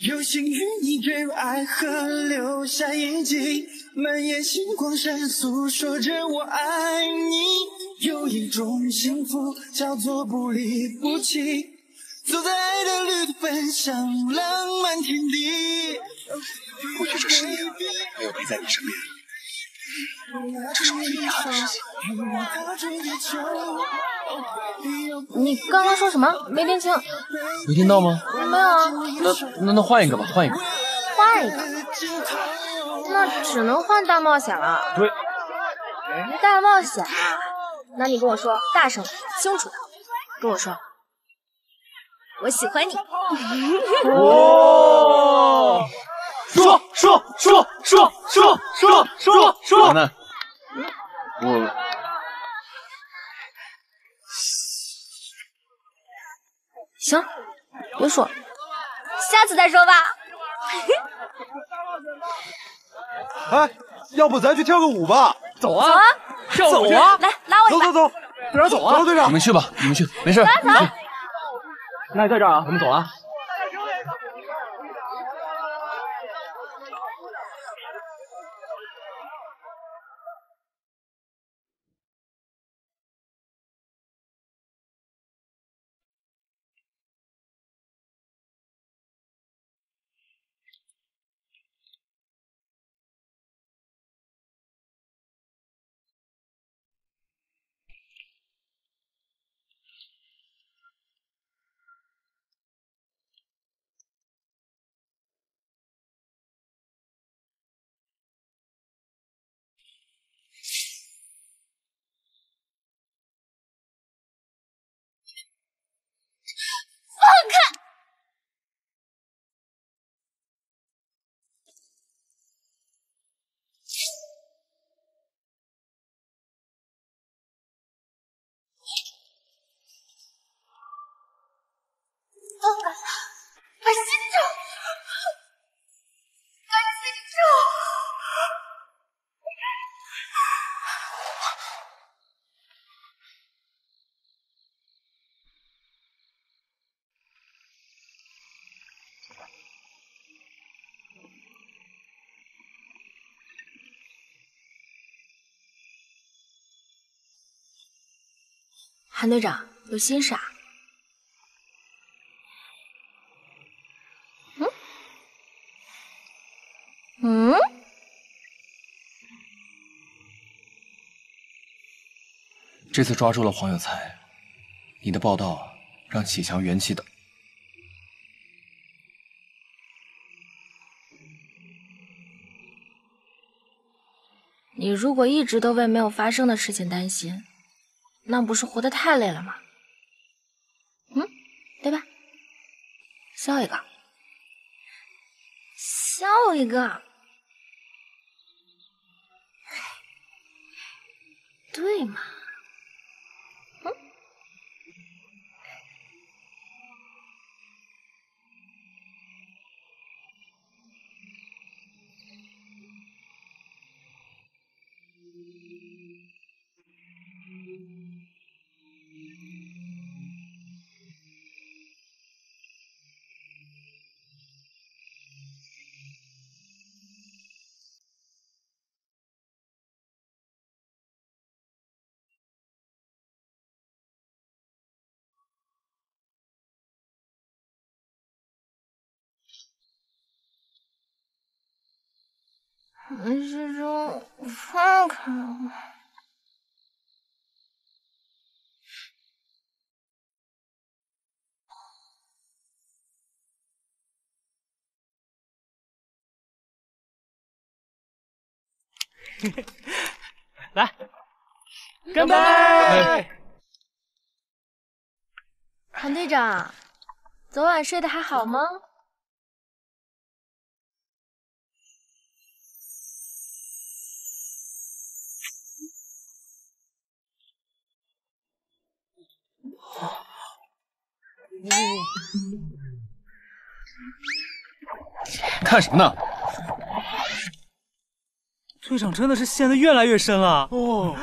有幸与你坠入爱河，留下印记，满眼星光闪闪，诉说着我爱你。有一种幸福叫做不离不弃，走在爱的旅途，奔向浪漫天地。过去这十年没有陪在你身边，这是我最遗憾的事情。你刚刚说什么？没听清。没听到吗？没有啊。那那那换一个吧，换一个。换一个。那只能换大冒险了。对。大冒险？那你跟我说，大声的，清楚的，跟我说，我喜欢你。哦。说说说说说说说说。楠楠，我行，别说，下次再说吧。哎，要不咱去跳个舞吧？走啊！走啊！跳舞啊！来拉我一把。走走走，队长走啊！走，队长，你们去吧，你们去，没事。走走。那你在这儿啊，我们走了。韩队长有心事啊？嗯？嗯这次抓住了黄有才，你的报道让启强元气的。你如果一直都为没有发生的事情担心，那不是活得太累了吗？嗯，对吧？笑一个，笑一个，对嘛？韩师兄，放开我！来，干杯！韩队长，昨晚睡得还好吗？[LAUGHS] 看什么呢？队长真的是陷得越来越深了哦。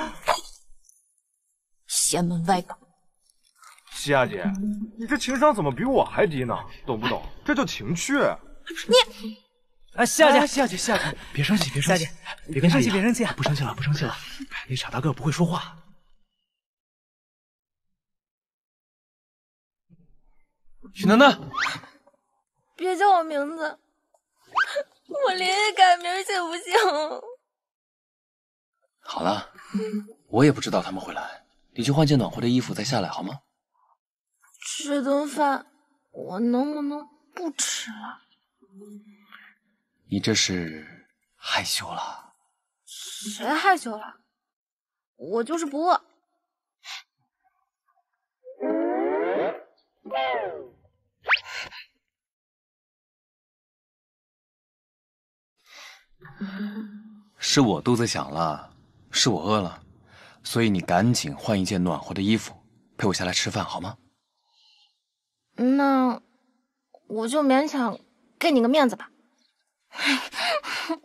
邪门歪道，西亚姐，你这情商怎么比我还低呢？懂不懂？这叫情趣。你，哎，西亚姐，西亚姐，西亚姐，别生气，别生气，别跟生气，别生气，不生气了，不生气了。那傻大个不会说话。许楠楠，别叫我名字，我连夜改名行不行？好了，我也不知道他们会来，你去换件暖和的衣服再下来好吗？这顿饭我能不能不吃了？你这是害羞了？谁害羞了？我就是不饿。[LAUGHS] 是我肚子响了，是我饿了，所以你赶紧换一件暖和的衣服，陪我下来吃饭好吗？那我就勉强给你个面子吧。[LAUGHS]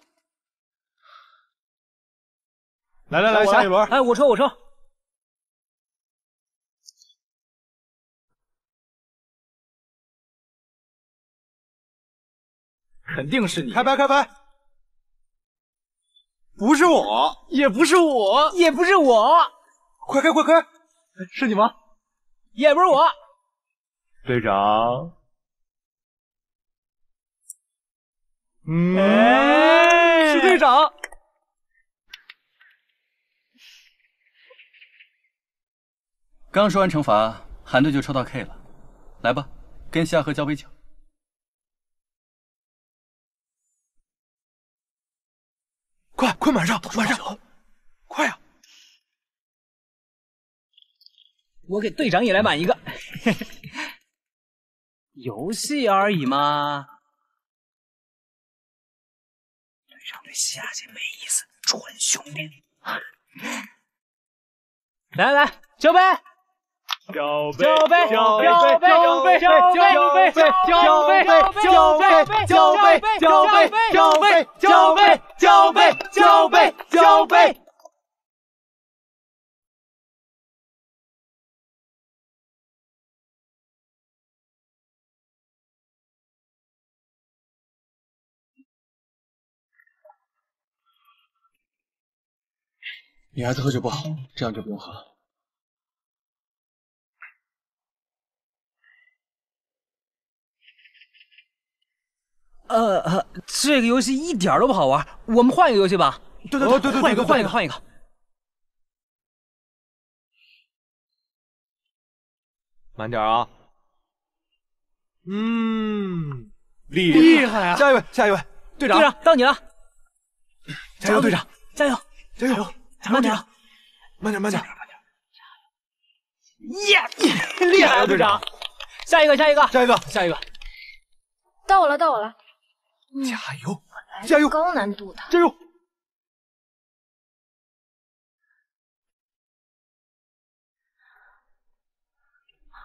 来来来，下一轮。哎，我抽我抽。肯定是你。开拍开拍。不是我，也不是我，也不是我。快开快开！是你吗？也不是我。队长。嗯，哎、是队长。刚说完惩罚，韩队就抽到 K 了。来吧，跟夏荷交杯酒。快快满上满上，快呀！我给队长也来满一个。[LAUGHS] 游戏而已嘛。队长对夏姐没意思，纯兄弟。来来来，交杯！交杯！交杯！交杯！交杯！交杯！交杯！交杯！交杯！交杯！交杯！交杯！交杯！交杯！交杯！交杯！女孩子喝酒不好，这样就不用喝了。呃呃，这个游戏一点都不好玩，我们换一个游戏吧。对对对对对，换一个，换一个，换一个。慢点啊！嗯，厉厉害啊！下一位，下一位，队长，队长到你了！加油，队长！加油！加油！慢点，慢点，慢点，慢点！耶！厉害啊，队长！下一个，下一个，下一个，下一个。到我了，到我了！加油！加油！高难度的，加油！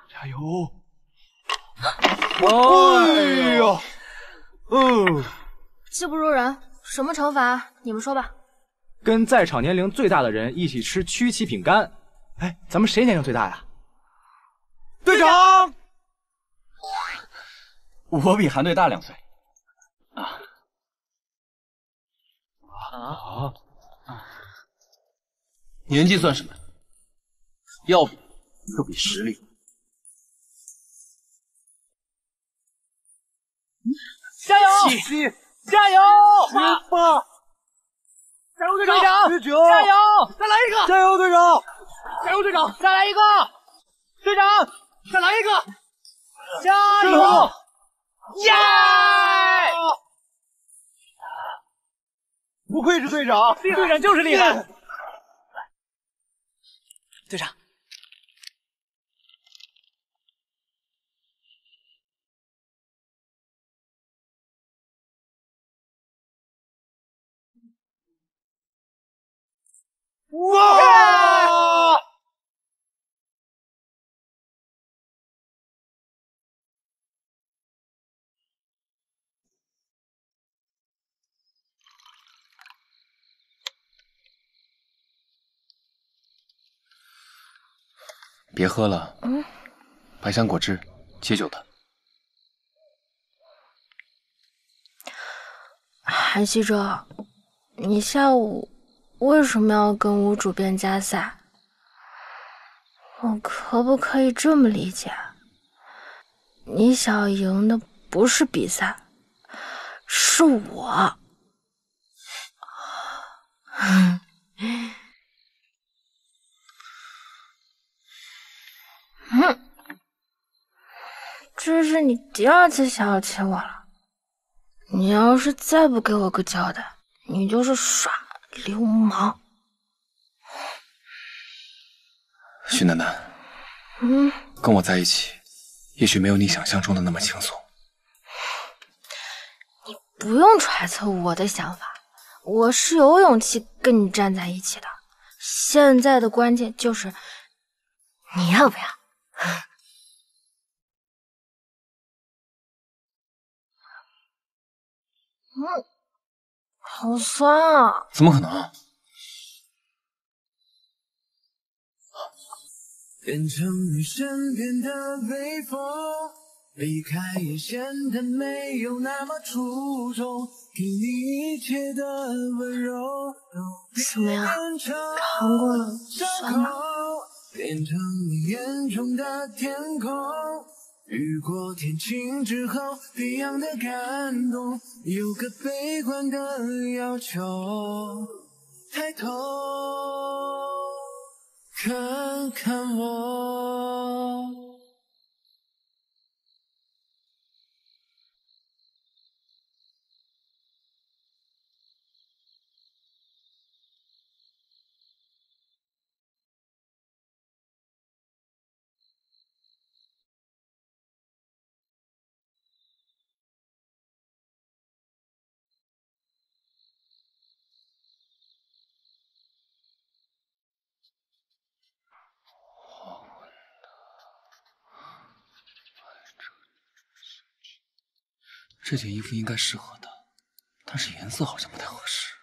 加油！哎呀，嗯，技不如人，什么惩罚？你们说吧。跟在场年龄最大的人一起吃曲奇饼干。哎，咱们谁年龄最大呀？队长，我比韩队大两岁。啊啊！年纪算什么？要比就比实力。加油！七七，加油！十八，加油，队长！十九，加油！再来一个！加油，队长！加油，队长！再来一个！队长，再来一个！加油！耶！不愧是队长，队长就是厉害。队长，哇！别喝了，嗯，百香果汁，解酒的。韩希哲，你下午为什么要跟吴主编加赛？我可不可以这么理解？你想赢的不是比赛，是我。嗯，[LAUGHS] 这是你第二次小气我了。你要是再不给我个交代，你就是耍流氓。徐楠楠，嗯，跟我在一起，也许没有你想象中的那么轻松。你不用揣测我的想法，我是有勇气跟你站在一起的。现在的关键就是你要不要？嗯，好酸啊！怎么可能？变成你身边的微风，离开也显得没有那么出众，给你一切的温柔。怎么样？尝过了酸吗？变成你眼中的天空，雨过天晴之后，一样的感动，有个悲观的要求，抬头看看我。这件衣服应该适合他，但是颜色好像不太合适。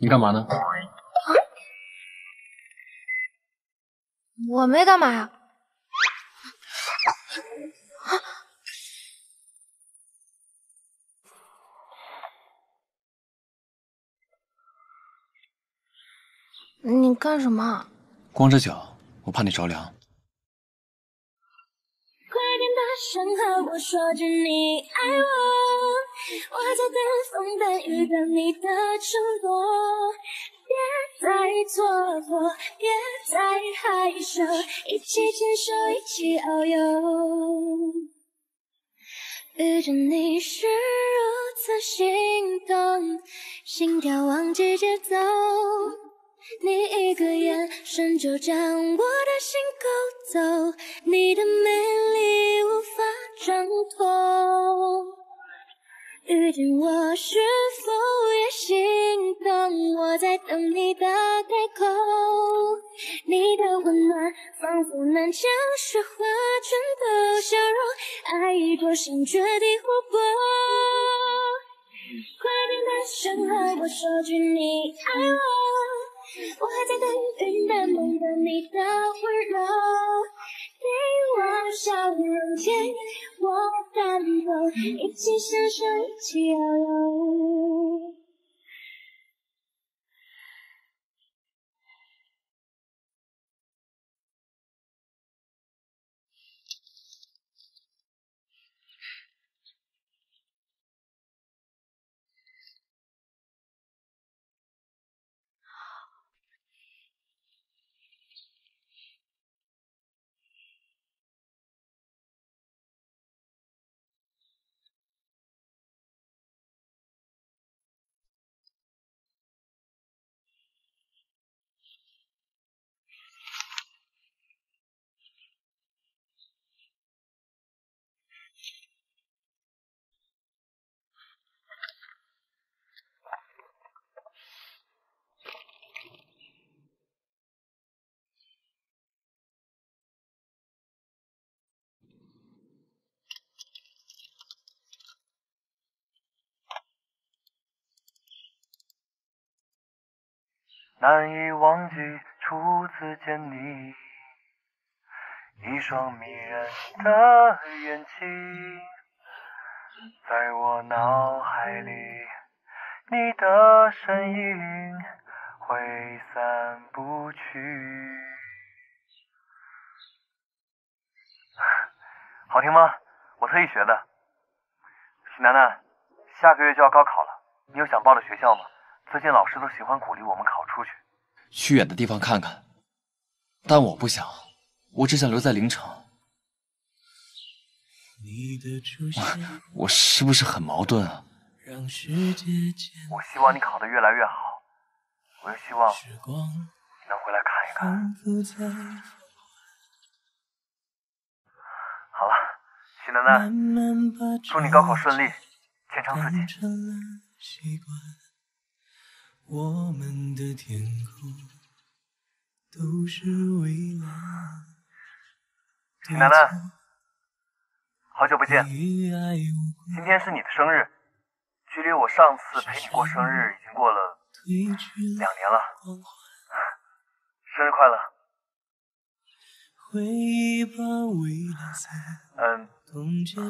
你干嘛呢？我没干嘛呀。你干什么？光着脚，我怕你着凉。想和我说句你爱我，我在等风等雨等你的承诺。别再错过，别再害羞，一起牵手，一起遨游。遇见你是如此心动，心跳忘记节奏。你一个眼神就将我的心勾走，你的美丽无法挣脱。遇见我是否也心动？我在等你的开口，你的温暖仿佛能将雪化成的笑容，爱已多深决定湖泊。快点大声和我说句你爱我。我还在等云淡风等你的温柔，给我笑容，给我感动，一起享受，一起遨游难以忘记初次见你，一双迷人的眼睛，在我脑海里，你的身影挥散不去。好听吗？我特意学的。许楠楠，下个月就要高考了，你有想报的学校吗？最近老师都喜欢鼓励我们考出去。去远的地方看看，但我不想，我只想留在凌城。我是不是很矛盾啊？我希望你考得越来越好，我又希望你能回来看一看。好了，许楠楠，祝你高考顺利，前程似锦。我们的天空都是蔚蓝。许楠楠，好久不见，今天是你的生日，距离我上次陪你过生日已经过了两年了，生日快乐。回忆把未来色嗯，冻结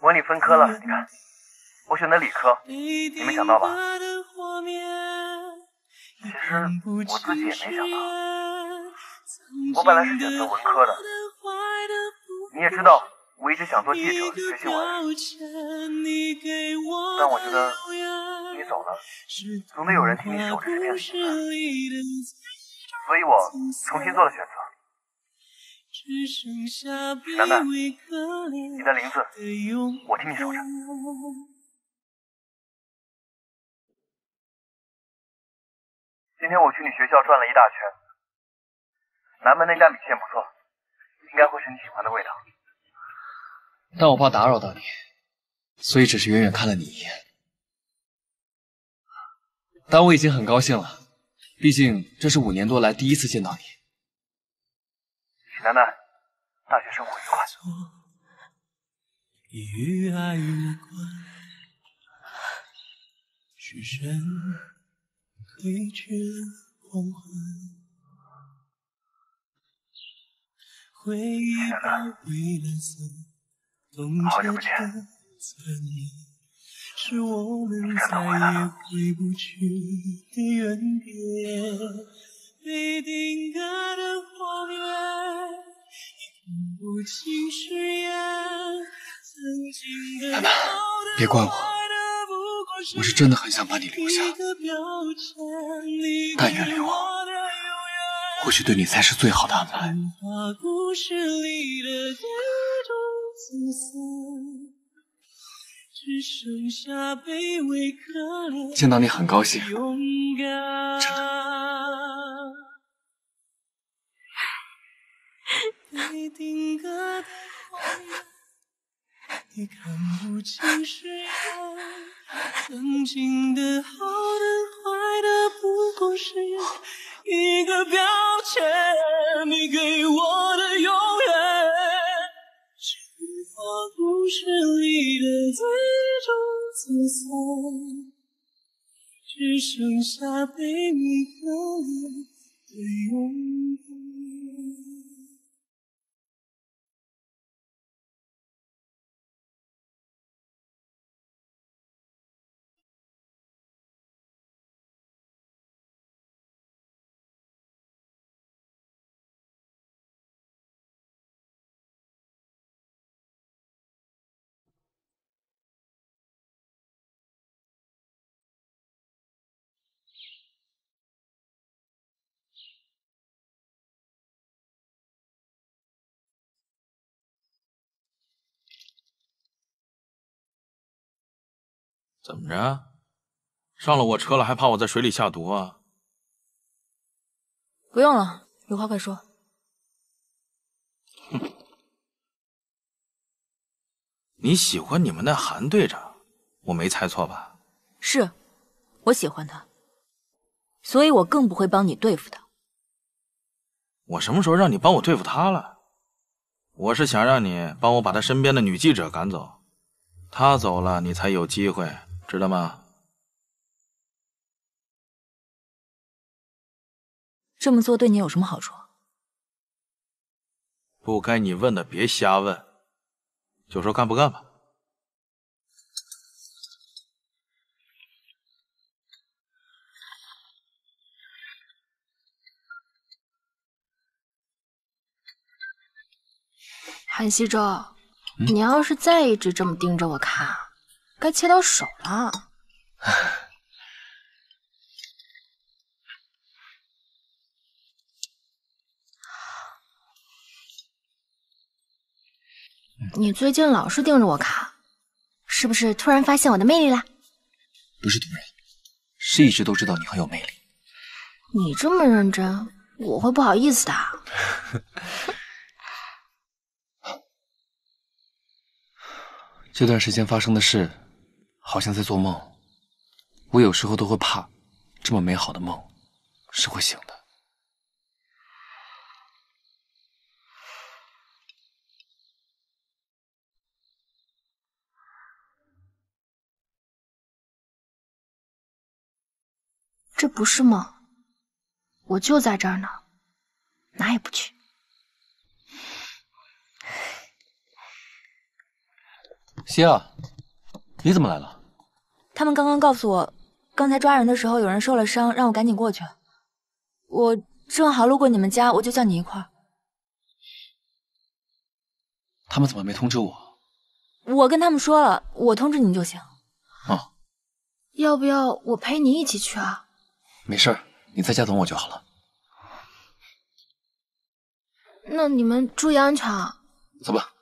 文理分科了，你看，我选的理科，你没想到吧？其实我自己也没想到，我本来是选择文科的。你也知道，我一直想做记者学习文理，但我觉得你走了，总得有人替你守着这片死门，所以我重新做了选择。楠楠，你的林子我替你守着。今天我去你学校转了一大圈，南门那家米线不错，应该会是你喜欢的味道。但我怕打扰到你，所以只是远远看了你一眼。但我已经很高兴了，毕竟这是五年多来第一次见到你。许楠楠，大学生活愉快。与爱无关，是神褪去了黄昏，回忆把蔚蓝色冻结成残念，是我们再也回不去的原点，被定格的画面。不清誓言，楠楠，别怪我，我是真的很想把你留下，但原谅我，或许对你才是最好的安排。见到你很高兴，真的。被定格的画面，你看不清誓言。曾经的好的坏的，不过是一个标签。你给我的永远，是我故事里的最终走散，只剩下被你可怜的勇敢。怎么着？上了我车了，还怕我在水里下毒啊？不用了，有话快说。哼，[LAUGHS] 你喜欢你们那韩队长，我没猜错吧？是，我喜欢他，所以我更不会帮你对付他。我什么时候让你帮我对付他了？我是想让你帮我把他身边的女记者赶走，他走了，你才有机会知道吗？这么做对你有什么好处？不该你问的别瞎问，就说干不干吧。韩西周，你要是再一直这么盯着我看，该切到手了。你最近老是盯着我看，是不是突然发现我的魅力了？不是突然，是一直都知道你很有魅力。你这么认真，我会不好意思的。[LAUGHS] 这段时间发生的事，好像在做梦。我有时候都会怕，这么美好的梦是会醒的。这不是梦，我就在这儿呢，哪也不去。西亚，你怎么来了？他们刚刚告诉我，刚才抓人的时候有人受了伤，让我赶紧过去。我正好路过你们家，我就叫你一块儿。他们怎么没通知我？我跟他们说了，我通知你就行。哦，要不要我陪你一起去啊？没事儿，你在家等我就好了。那你们注意安全啊！走吧。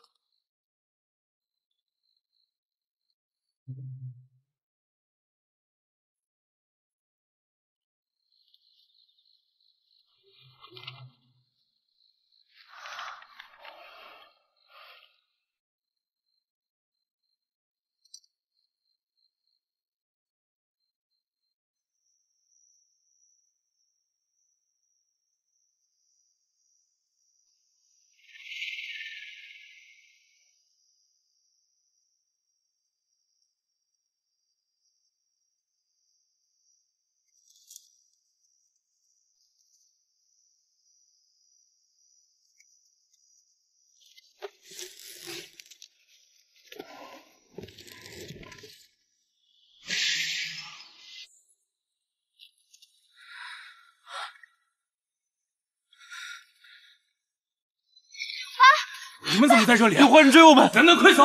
你们怎么在这里？有坏人追我们！等等，快走！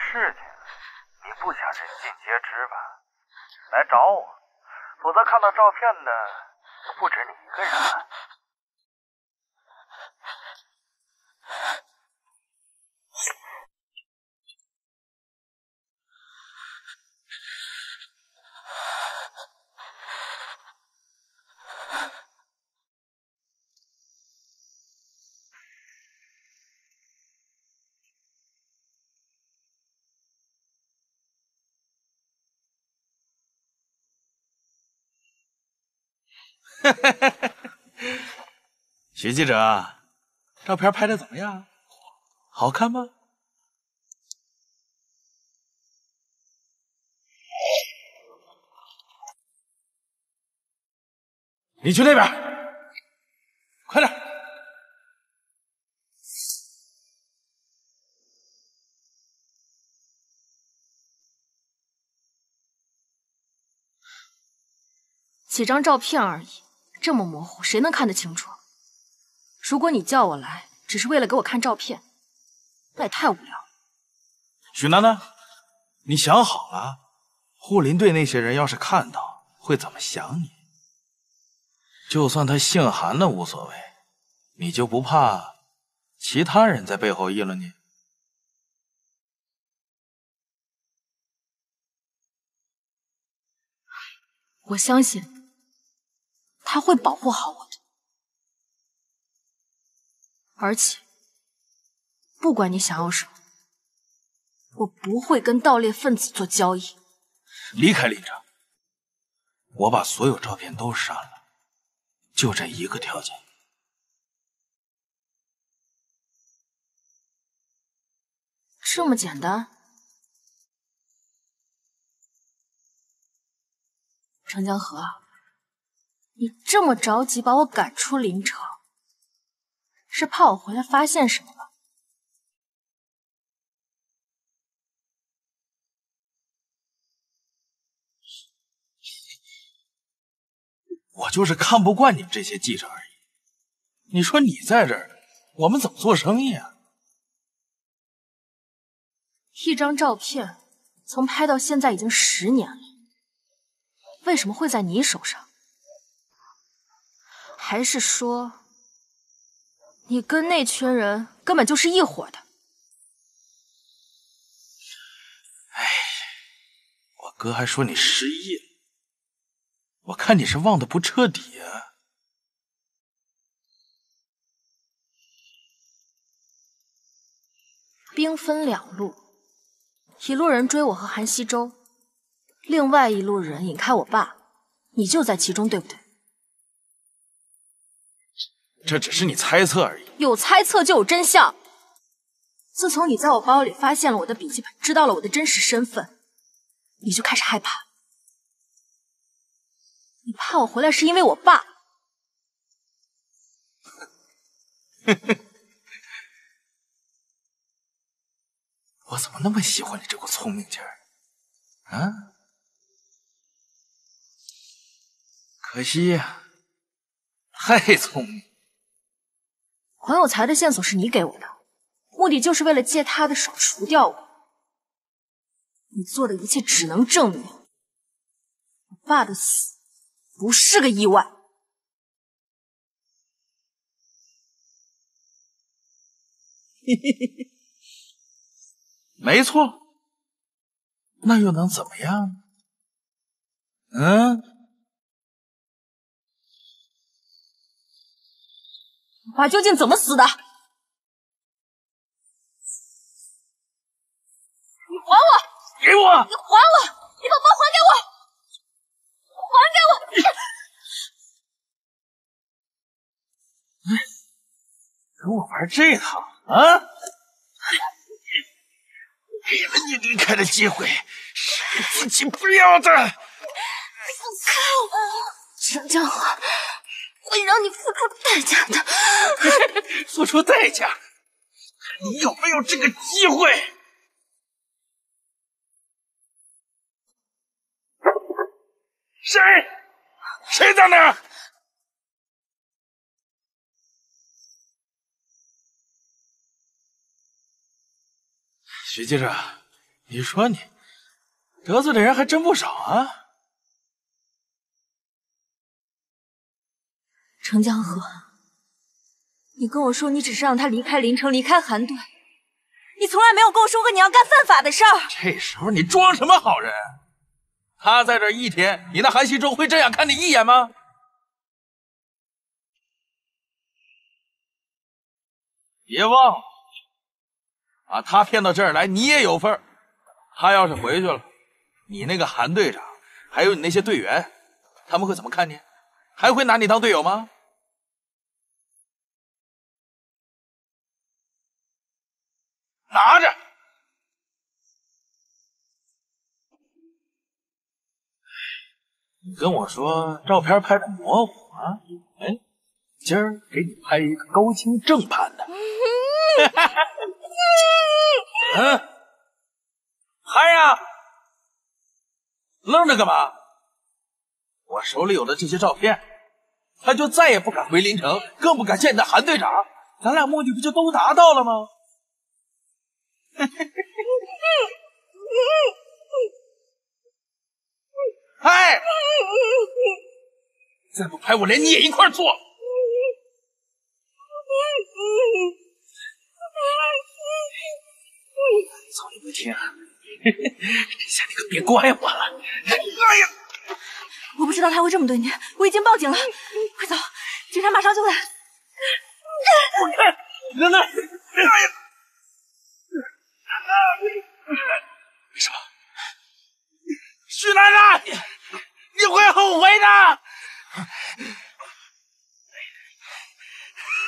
事情。你不想人尽皆知吧？来找我，否则看到照片的不止你一个人。[LAUGHS] 徐记者，照片拍的怎么样？好看吗？你去那边。快点！几张照片而已，这么模糊，谁能看得清楚？如果你叫我来，只是为了给我看照片，那也太无聊了。许楠楠，你想好了？护林队那些人要是看到，会怎么想你？就算他姓韩的无所谓，你就不怕其他人在背后议论你？我相信他会保护好我的，而且不管你想要什么，我不会跟盗猎分子做交易。离开林城，我把所有照片都删了，就这一个条件。这么简单？程江河，你这么着急把我赶出林城，是怕我回来发现什么吧？我就是看不惯你们这些记者而已。你说你在这儿，我们怎么做生意啊？一张照片从拍到现在已经十年了，为什么会在你手上？还是说，你跟那群人根本就是一伙的？我哥还说你失忆了，我看你是忘得不彻底啊！兵分两路，一路人追我和韩西周，另外一路人引开我爸，你就在其中，对不对？这只是你猜测而已。有猜测就有真相。自从你在我包里发现了我的笔记本，知道了我的真实身份，你就开始害怕。你怕我回来是因为我爸。[LAUGHS] 我怎么那么喜欢你这股聪明劲儿？啊？可惜呀，太聪明。黄有才的线索是你给我的，目的就是为了借他的手除掉我。你做的一切只能证明我爸的死不是个意外。[LAUGHS] 没错，那又能怎么样？嗯？我爸究竟怎么死的？你还我！给我！你还我！你把包还给我！还给我！跟我玩这套啊？给了你离开的机会，是你自己不要的。放开我！程江河，会让你付出代价的。[LAUGHS] 付出代价？你有没有这个机会？谁？谁在那儿？徐记者，你说你得罪的人还真不少啊！程江河，你跟我说你只是让他离开林城，离开韩队，你从来没有跟我说过你要干犯法的事儿。这时候你装什么好人？他在这一天，你那韩熙周会这样看你一眼吗？别忘了，把他骗到这儿来，你也有份儿。他要是回去了，你那个韩队长，还有你那些队员，他们会怎么看你？还会拿你当队友吗？拿着。你跟我说照片拍的模糊啊？哎，今儿给你拍一个高清正版的。嗯，嗨呀，愣着干嘛？我手里有的这些照片，他就再也不敢回林城，更不敢见到韩队长。咱俩目的不就都达到了吗？嗨，[LAUGHS] 再不拍，我连你也一块儿做。早你不听，这下你可别怪我了。哎呀，我不知道他会这么对你，我已经报警了，快走，警察马上就来。滚开你在那儿。哎呀，为什么？徐楠楠，你你会后悔的。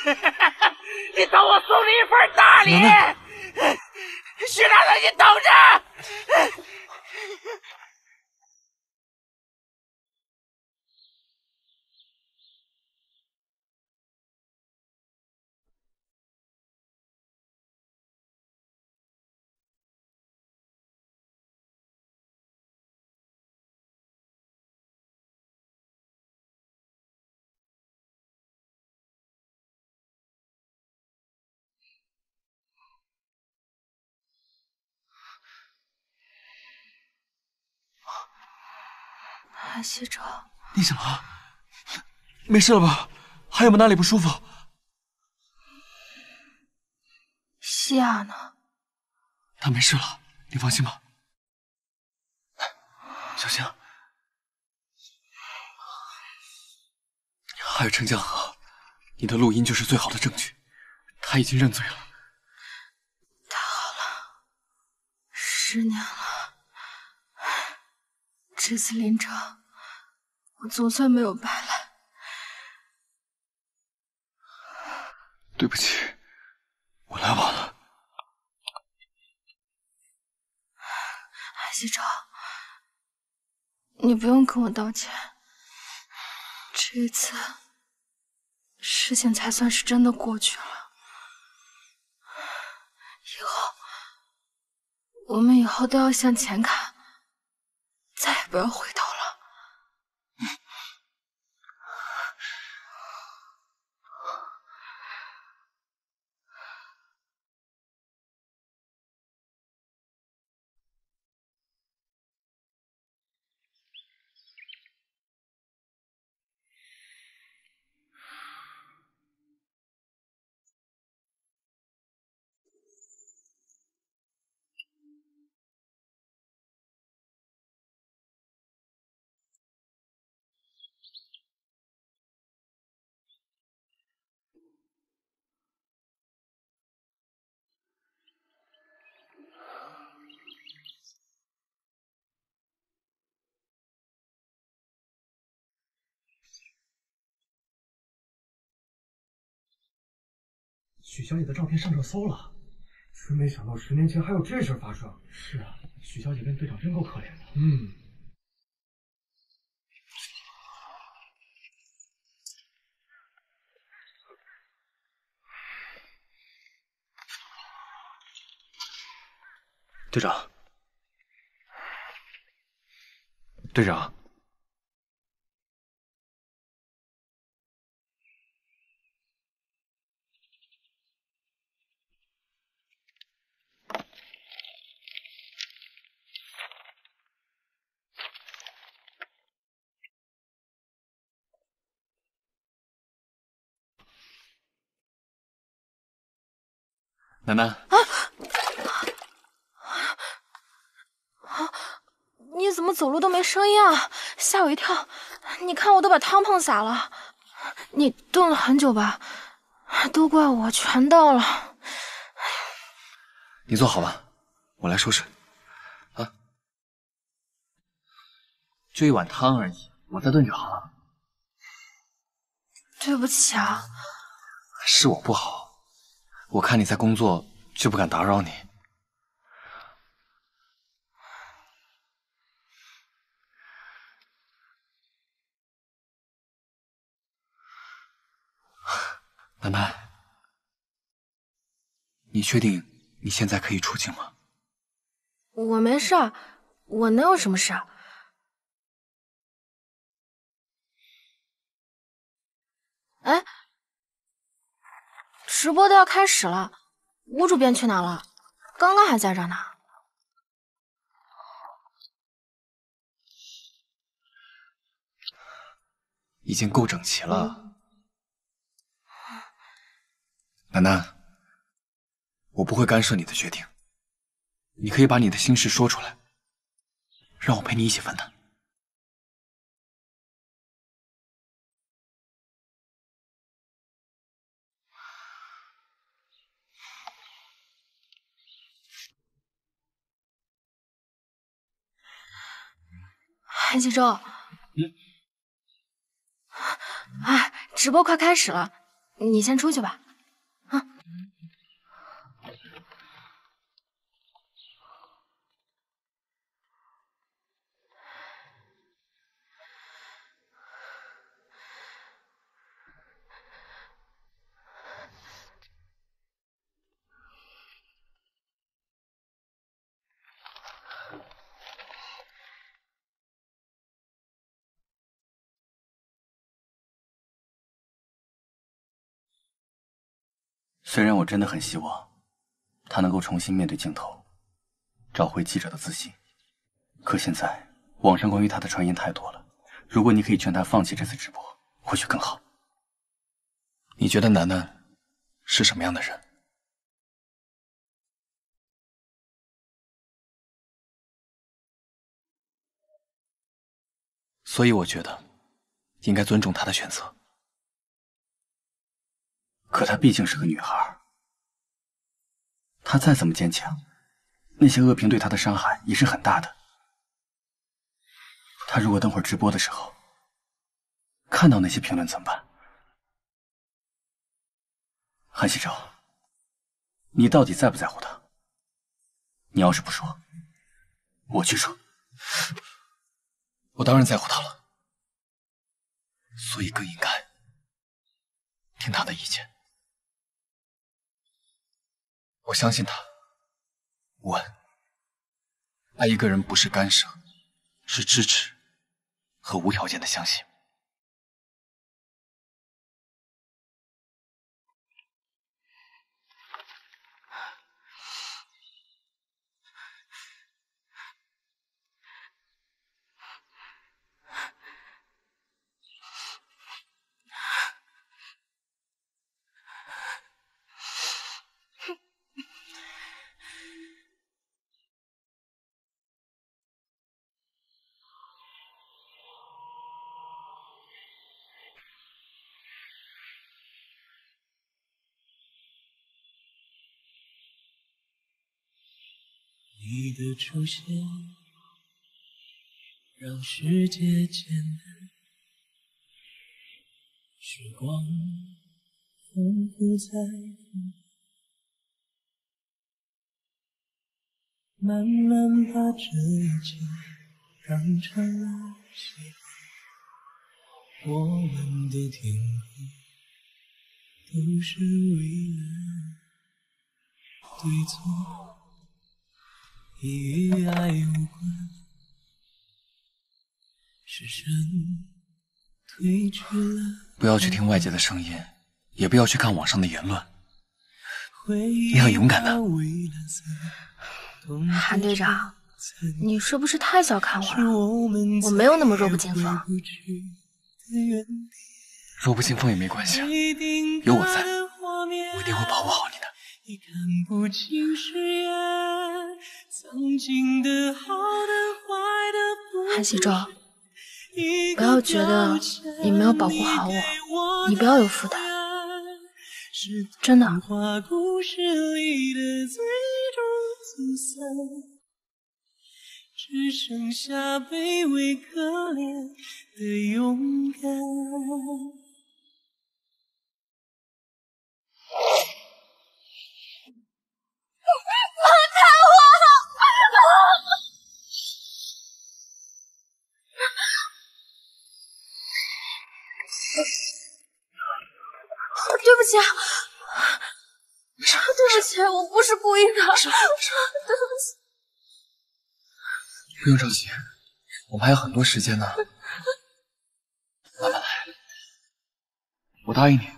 [LAUGHS] 你等我送你一份大礼。徐楠楠，你等着。西城，你怎么？没事了吧？还有没有哪里不舒服？西亚呢？他没事了，你放心吧。小星，还有陈江河，你的录音就是最好的证据，他已经认罪了。太好了，十年了，这次林城，我总算没有白来。对不起，我来晚了。韩西哲，你不用跟我道歉，这一次事情才算是真的过去了。以后，我们以后都要向前看，再也不要回头了。许小姐的照片上热搜了，真没想到十年前还有这事发生。是啊，许小姐跟队长真够可怜的。嗯。队长，队长，楠楠，你怎么走路都没声音啊？吓我一跳！你看我都把汤碰洒了。你炖了很久吧？都怪我，全倒了。你坐好吧，我来收拾。啊，就一碗汤而已，我再炖就好了。对不起啊，是我不好，我看你在工作，就不敢打扰你。[SIGHS] 楠楠，你确定你现在可以出境吗？我没事儿，我能有什么事儿？哎，直播都要开始了，吴主编去哪了？刚刚还在这呢。已经够整齐了。楠楠，我不会干涉你的决定，你可以把你的心事说出来，让我陪你一起分担。韩启周，哎，直播快开始了，你先出去吧。虽然我真的很希望他能够重新面对镜头，找回记者的自信，可现在网上关于他的传言太多了。如果你可以劝他放弃这次直播，或许更好。你觉得楠楠是什么样的人？所以我觉得应该尊重他的选择。可她毕竟是个女孩，她再怎么坚强，那些恶评对她的伤害也是很大的。她如果等会儿直播的时候看到那些评论怎么办？韩熙昭，你到底在不在乎她？你要是不说，我去说。我当然在乎她了，所以更应该听她的意见。我相信他。我：爱一个人不是干涉，是支持和无条件的相信。你的出现，让世界简单。时光仿佛在风慢慢把这一切当成了习惯。我们的天空都是蔚蓝，对错。已与爱无关，时针推迟了。不要去听外界的声音，也不要去看网上的言论。你很勇敢的，韩队长，你是不是太小看我了？我没有那么弱不禁风。弱不禁风也没关系，有我在，我一定会保护好你的。你看不清誓言，曾经的好的坏的韩熙周，不要觉得你没有保护好我，你不要有负担，真的。故事里的最终走散，只剩下卑微可怜的勇敢。对不起啊，对不起，我不是故意的，对不起。不用着急，我们还有很多时间呢，慢慢来。我答应你，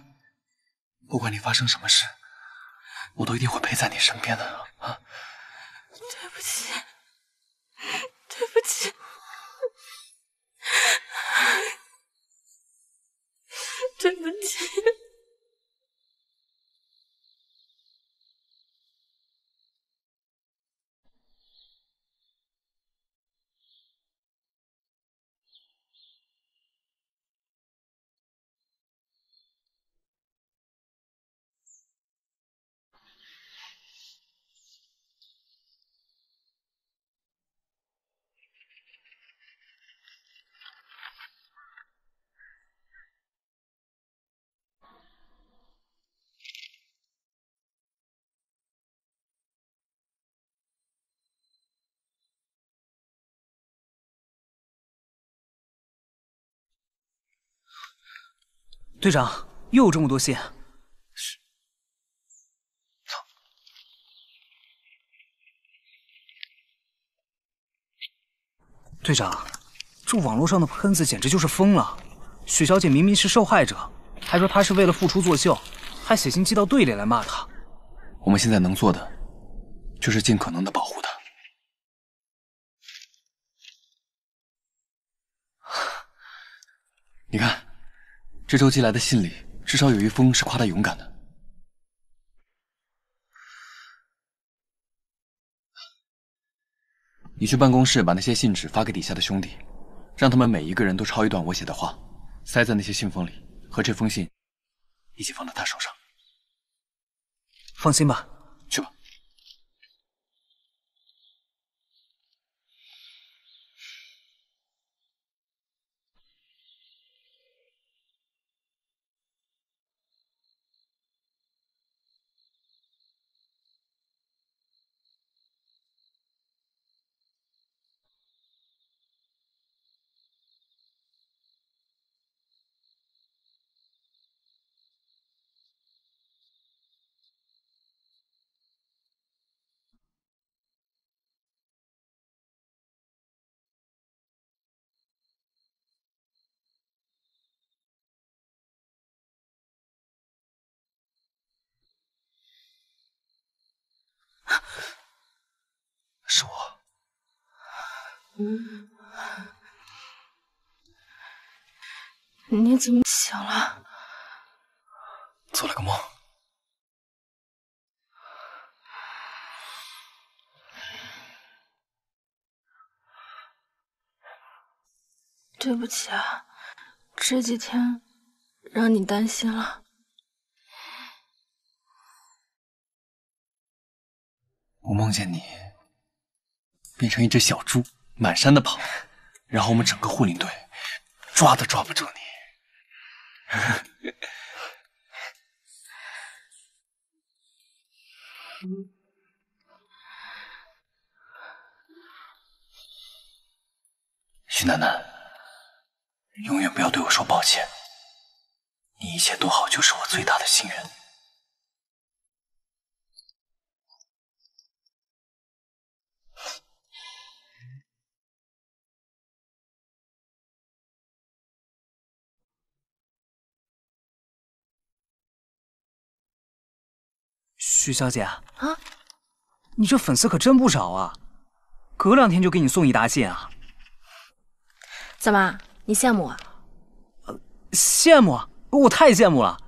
不管你发生什么事，我都一定会陪在你身边的啊！对不起，对不起，对不起。队长，又有这么多信。队长，这网络上的喷子简直就是疯了。许小姐明明是受害者，还说她是为了复出作秀，还写信寄到队里来骂她。我们现在能做的，就是尽可能的保护她。[LAUGHS] 你看，这周寄来的信里，至少有一封是夸他勇敢的。你去办公室把那些信纸发给底下的兄弟，让他们每一个人都抄一段我写的话，塞在那些信封里，和这封信一起放到他手上。放心，吧。是我。嗯，你怎么醒了？做了个梦。对不起啊，这几天让你担心了。我梦见你变成一只小猪，满山的跑，然后我们整个护林队抓都抓不住你。徐楠楠，永远不要对我说抱歉，你一切都好就是我最大的心愿。徐小姐啊，你这粉丝可真不少啊，隔两天就给你送一沓信啊。怎么，你羡慕我？羡慕，我太羡慕了。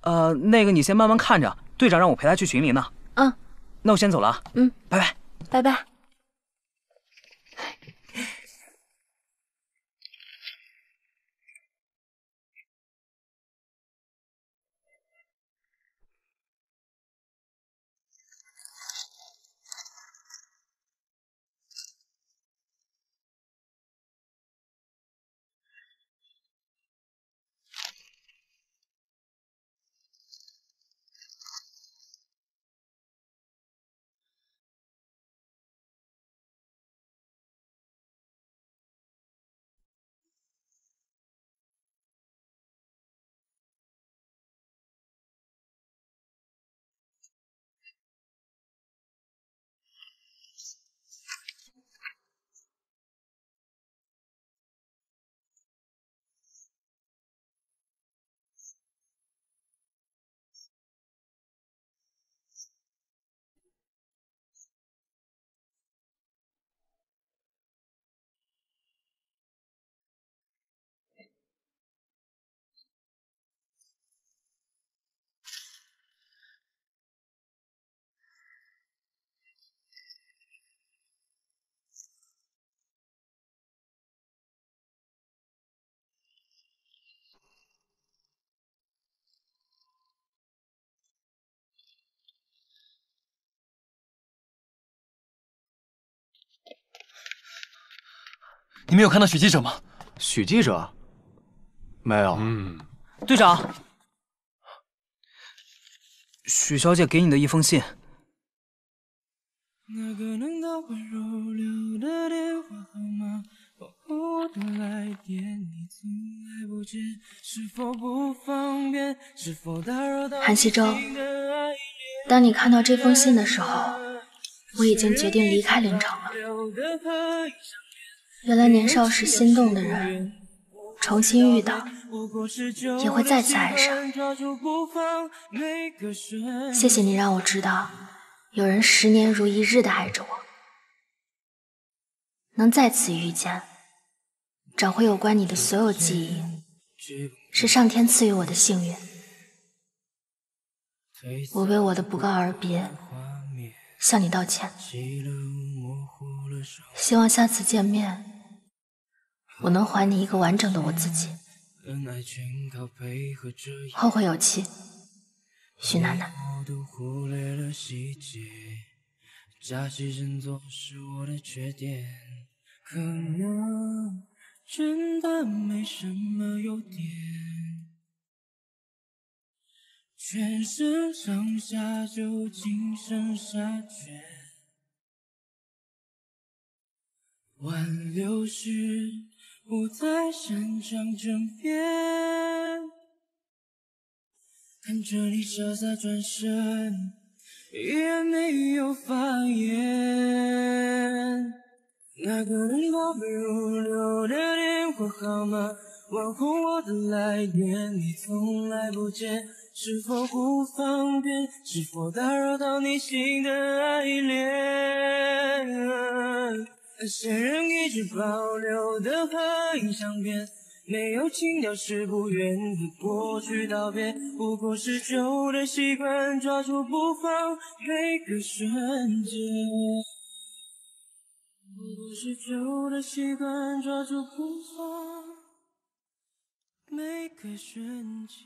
呃，那个你先慢慢看着，队长让我陪他去群里呢。嗯，那我先走了啊。嗯，拜拜，拜拜。你没有看到许记者吗？许记者？没有。嗯，队长，许小姐给你的一封信。那个能到温柔留的电话号码，往后的来电你从来不接，是否不方便？是否打扰到韩熙周，当你看到这封信的时候，我已经决定离开林城了。原来年少时心动的人，重新遇到，也会再次爱上。谢谢你让我知道。有人十年如一日的爱着我，能再次遇见，找回有关你的所有记忆，是上天赐予我的幸运。我为我的不告而别向你道歉，希望下次见面，我能还你一个完整的我自己。后会有期。许楠楠。假戏真做是我的缺点，可能真的没什么优点。全身上下就精神杀绝，挽留时不再擅长争辩。看着你潇洒转身，依然没有发言。那个人倒背如流的电话号码，问候我的来电，你从来不接，是否不方便？是否打扰到你新的爱恋？那些人一直保留的合影相片。没有情调是不愿和过去道别，不过是旧的习惯，抓住不放每个瞬间。不过是旧的习惯，抓住不放每个瞬间。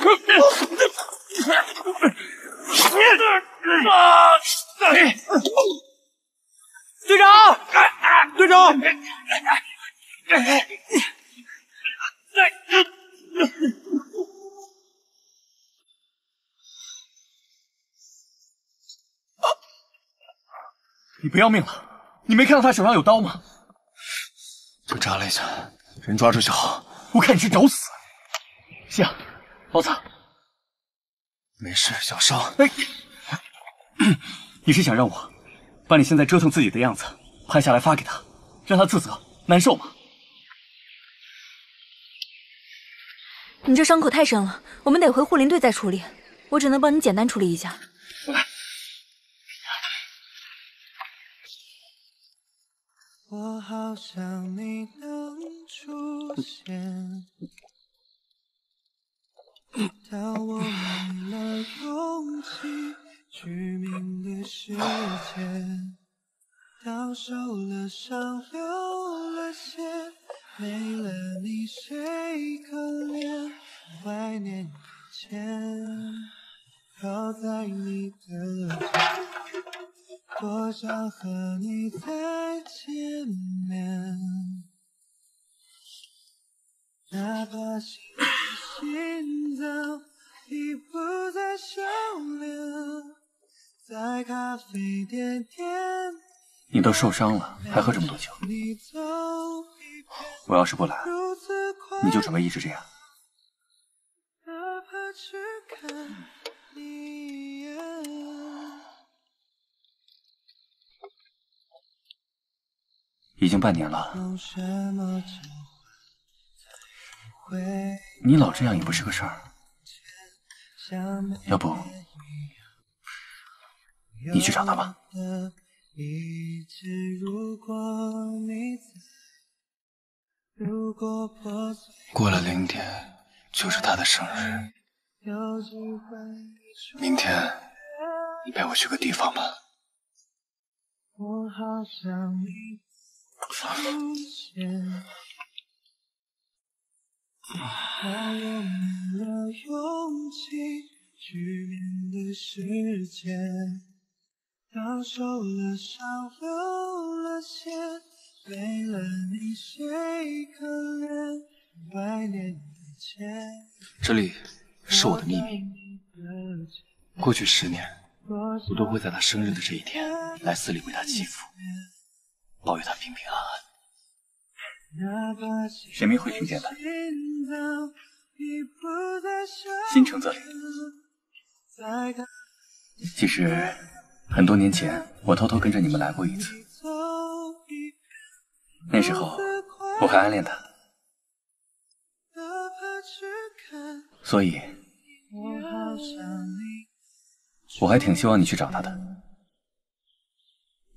[LAUGHS] 队长，队长，你不要命了？你没看到他手上有刀吗？就扎了一下，人抓住就好。我看你是找死。行，包子，没事，小伤。哎，你是想让我把你现在折腾自己的样子拍下来发给他，让他自责难受吗？你这伤口太深了，我们得回护林队再处理。我只能帮你简单处理一下。我好想你能出现，当我没了勇气去面对世界，当受了伤流了血，没了你谁可怜？怀念以前，靠在你的肩。多想和你再见面，哪怕心心脏已不再相连，在咖啡店点。你都受伤了，还喝这么多酒？我要是不来，你就准备一直这样？已经半年了，你老这样也不是个事儿。要不，你去找他吧。过了零点就是他的生日，明天你陪我去个地方吧。我好想你。出现，怕我没了勇气去面对世界，当受了伤流了血，为了你谁可怜？怀念以前。这里是我的秘密。过去十年，我都会在他生日的这一天来寺里为他祈福，保佑他平平安安。谁没会听见的？心诚则灵。其实很多年前，我偷偷跟着你们来过一次，那时候我还暗恋他，所以我还挺希望你去找他的，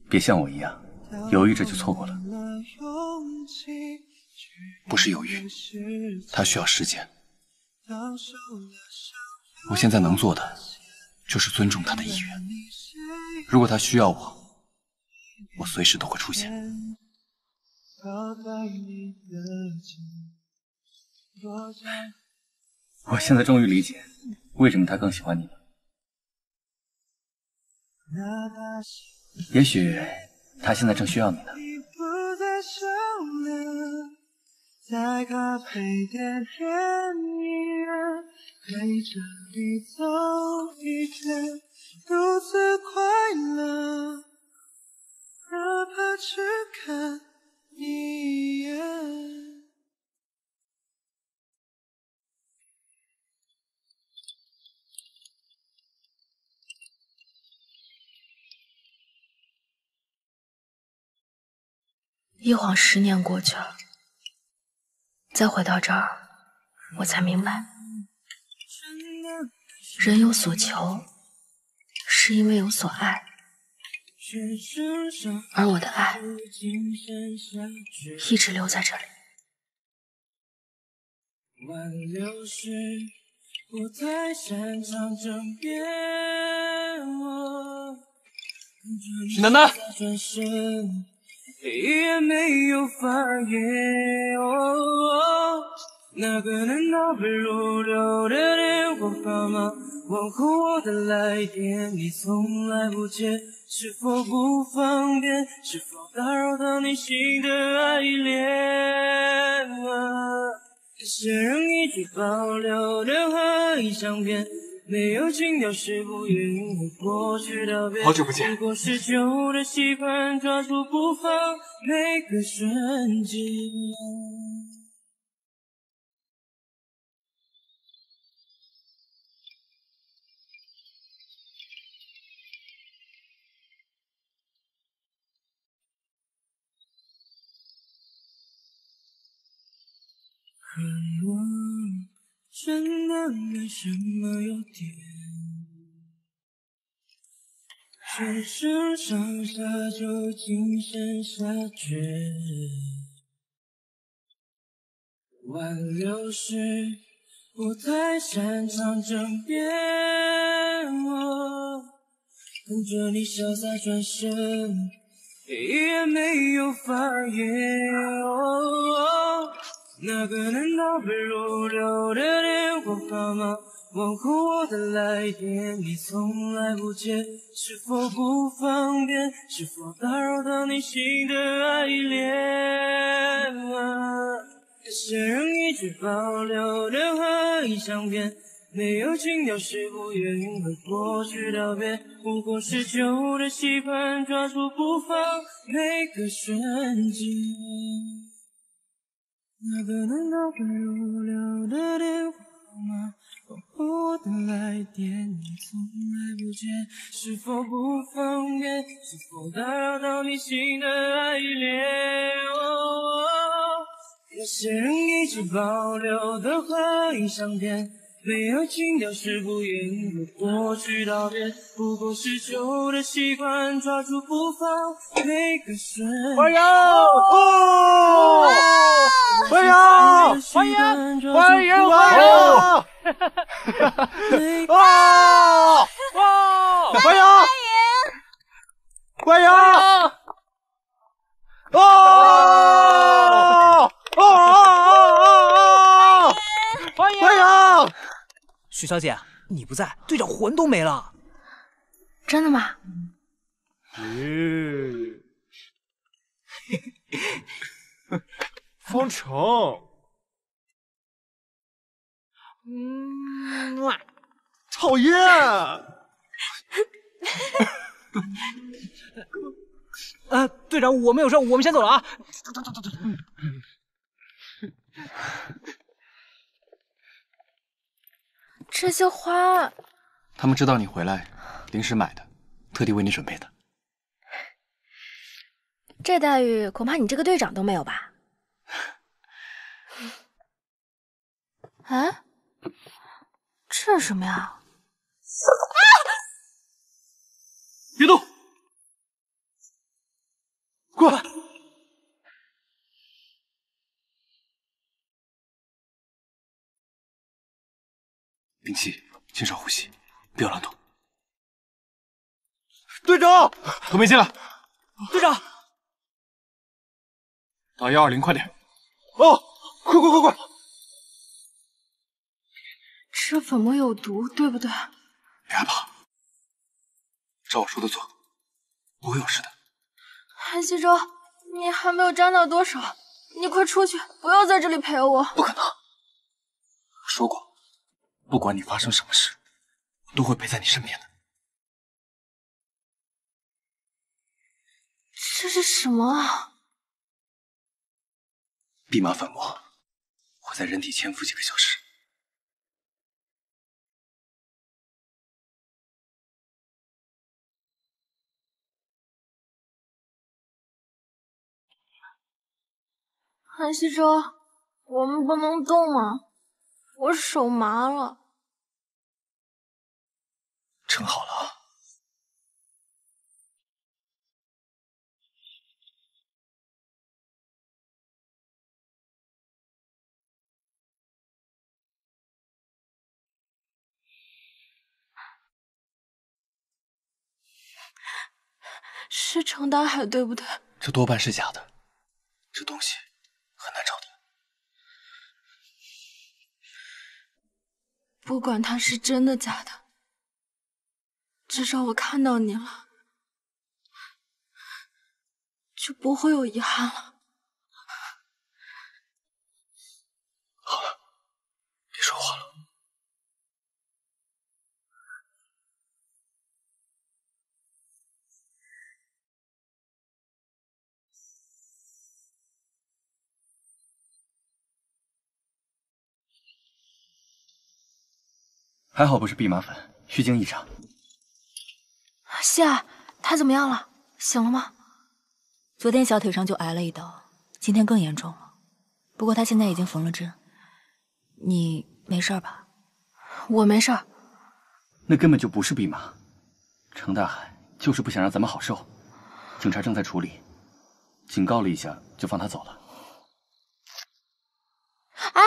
别像我一样犹豫着就错过了。不是犹豫，他需要时间。我现在能做的就是尊重他的意愿。如果他需要我，我随时都会出现。我现在终于理解为什么他更喜欢你了。也许他现在正需要你呢。在咖啡店点一人，陪着你走一圈，如此快乐，哪怕只看一眼。一晃十年过去了，再回到这儿，我才明白，人有所求，是因为有所爱，而我的爱一直留在这里。挽留时不太擅长争辩，我许楠楠转身，也没有发言。哦，那个难道被如流的电话号码，问候我的来电，你从来不接，是否不方便？是否打扰到你新的爱恋？啊写上一句保留的合影相片，没有是不愿和过去道别。好久不见真的没什么优点，全身上下就精剩下绝。挽留时不太擅长争辩，我跟着你潇洒转身，也没有发言。哦那个难道被如流的电话号码，问候我的来电，你从来不接，是否不方便？是否打扰到你新的爱恋？啊写上一句保留的合影相片，没有情调是不愿和过去道别，不过是旧的习惯，抓住不放每个瞬间。那个难道被如流的电话号码，问候我的来电，你从来不接，是否不方便？是否打扰到你新的爱恋？哦那些人一直保留的合影相片，没有情调是不愿和过去道别，不过是旧的习惯，抓住不放每个瞬间。欢迎！哦欢迎！欢迎！欢迎！欢迎！哇！哇！欢迎！欢迎！哦！哦！哦！许小姐，你不在，队长魂都没了。真的吗？咦，方程，嗯，讨厌。呃，队长，我们有事，我们先走了啊。这些花，他们知道你回来，临时买的，特地为你准备的。这待遇恐怕你这个队长都没有吧？哎，这是什么呀？别动！过来！屏气，减少呼吸，不要乱动。队长，都没进来。队长，打幺二零，快点！哦，快快快快！这粉末有毒，对不对？别害怕，照我说的做，不会有事的。韩西周，你还没有沾到多少，你快出去，不要在这里陪我。不可能，我说过，不管你发生什么事，我都会陪在你身边的。这是什么啊？蓖麻粉末会在人体潜伏几个小时。韩西周，我们不能动吗？我手麻了。撑好了啊！是程大海，对不对？这多半是假的，这东西很难找到。不管它是真的假的，至少我看到你了，就不会有遗憾了。好了，别说话了。还好不是蓖麻粉，虚惊一场。谢，他怎么样了？醒了吗？昨天小腿上就挨了一刀，今天更严重了。不过他现在已经缝了针。你没事吧？我没事。那根本就不是弼马，程大海就是不想让咱们好受。警察正在处理，警告了一下就放他走了。哎，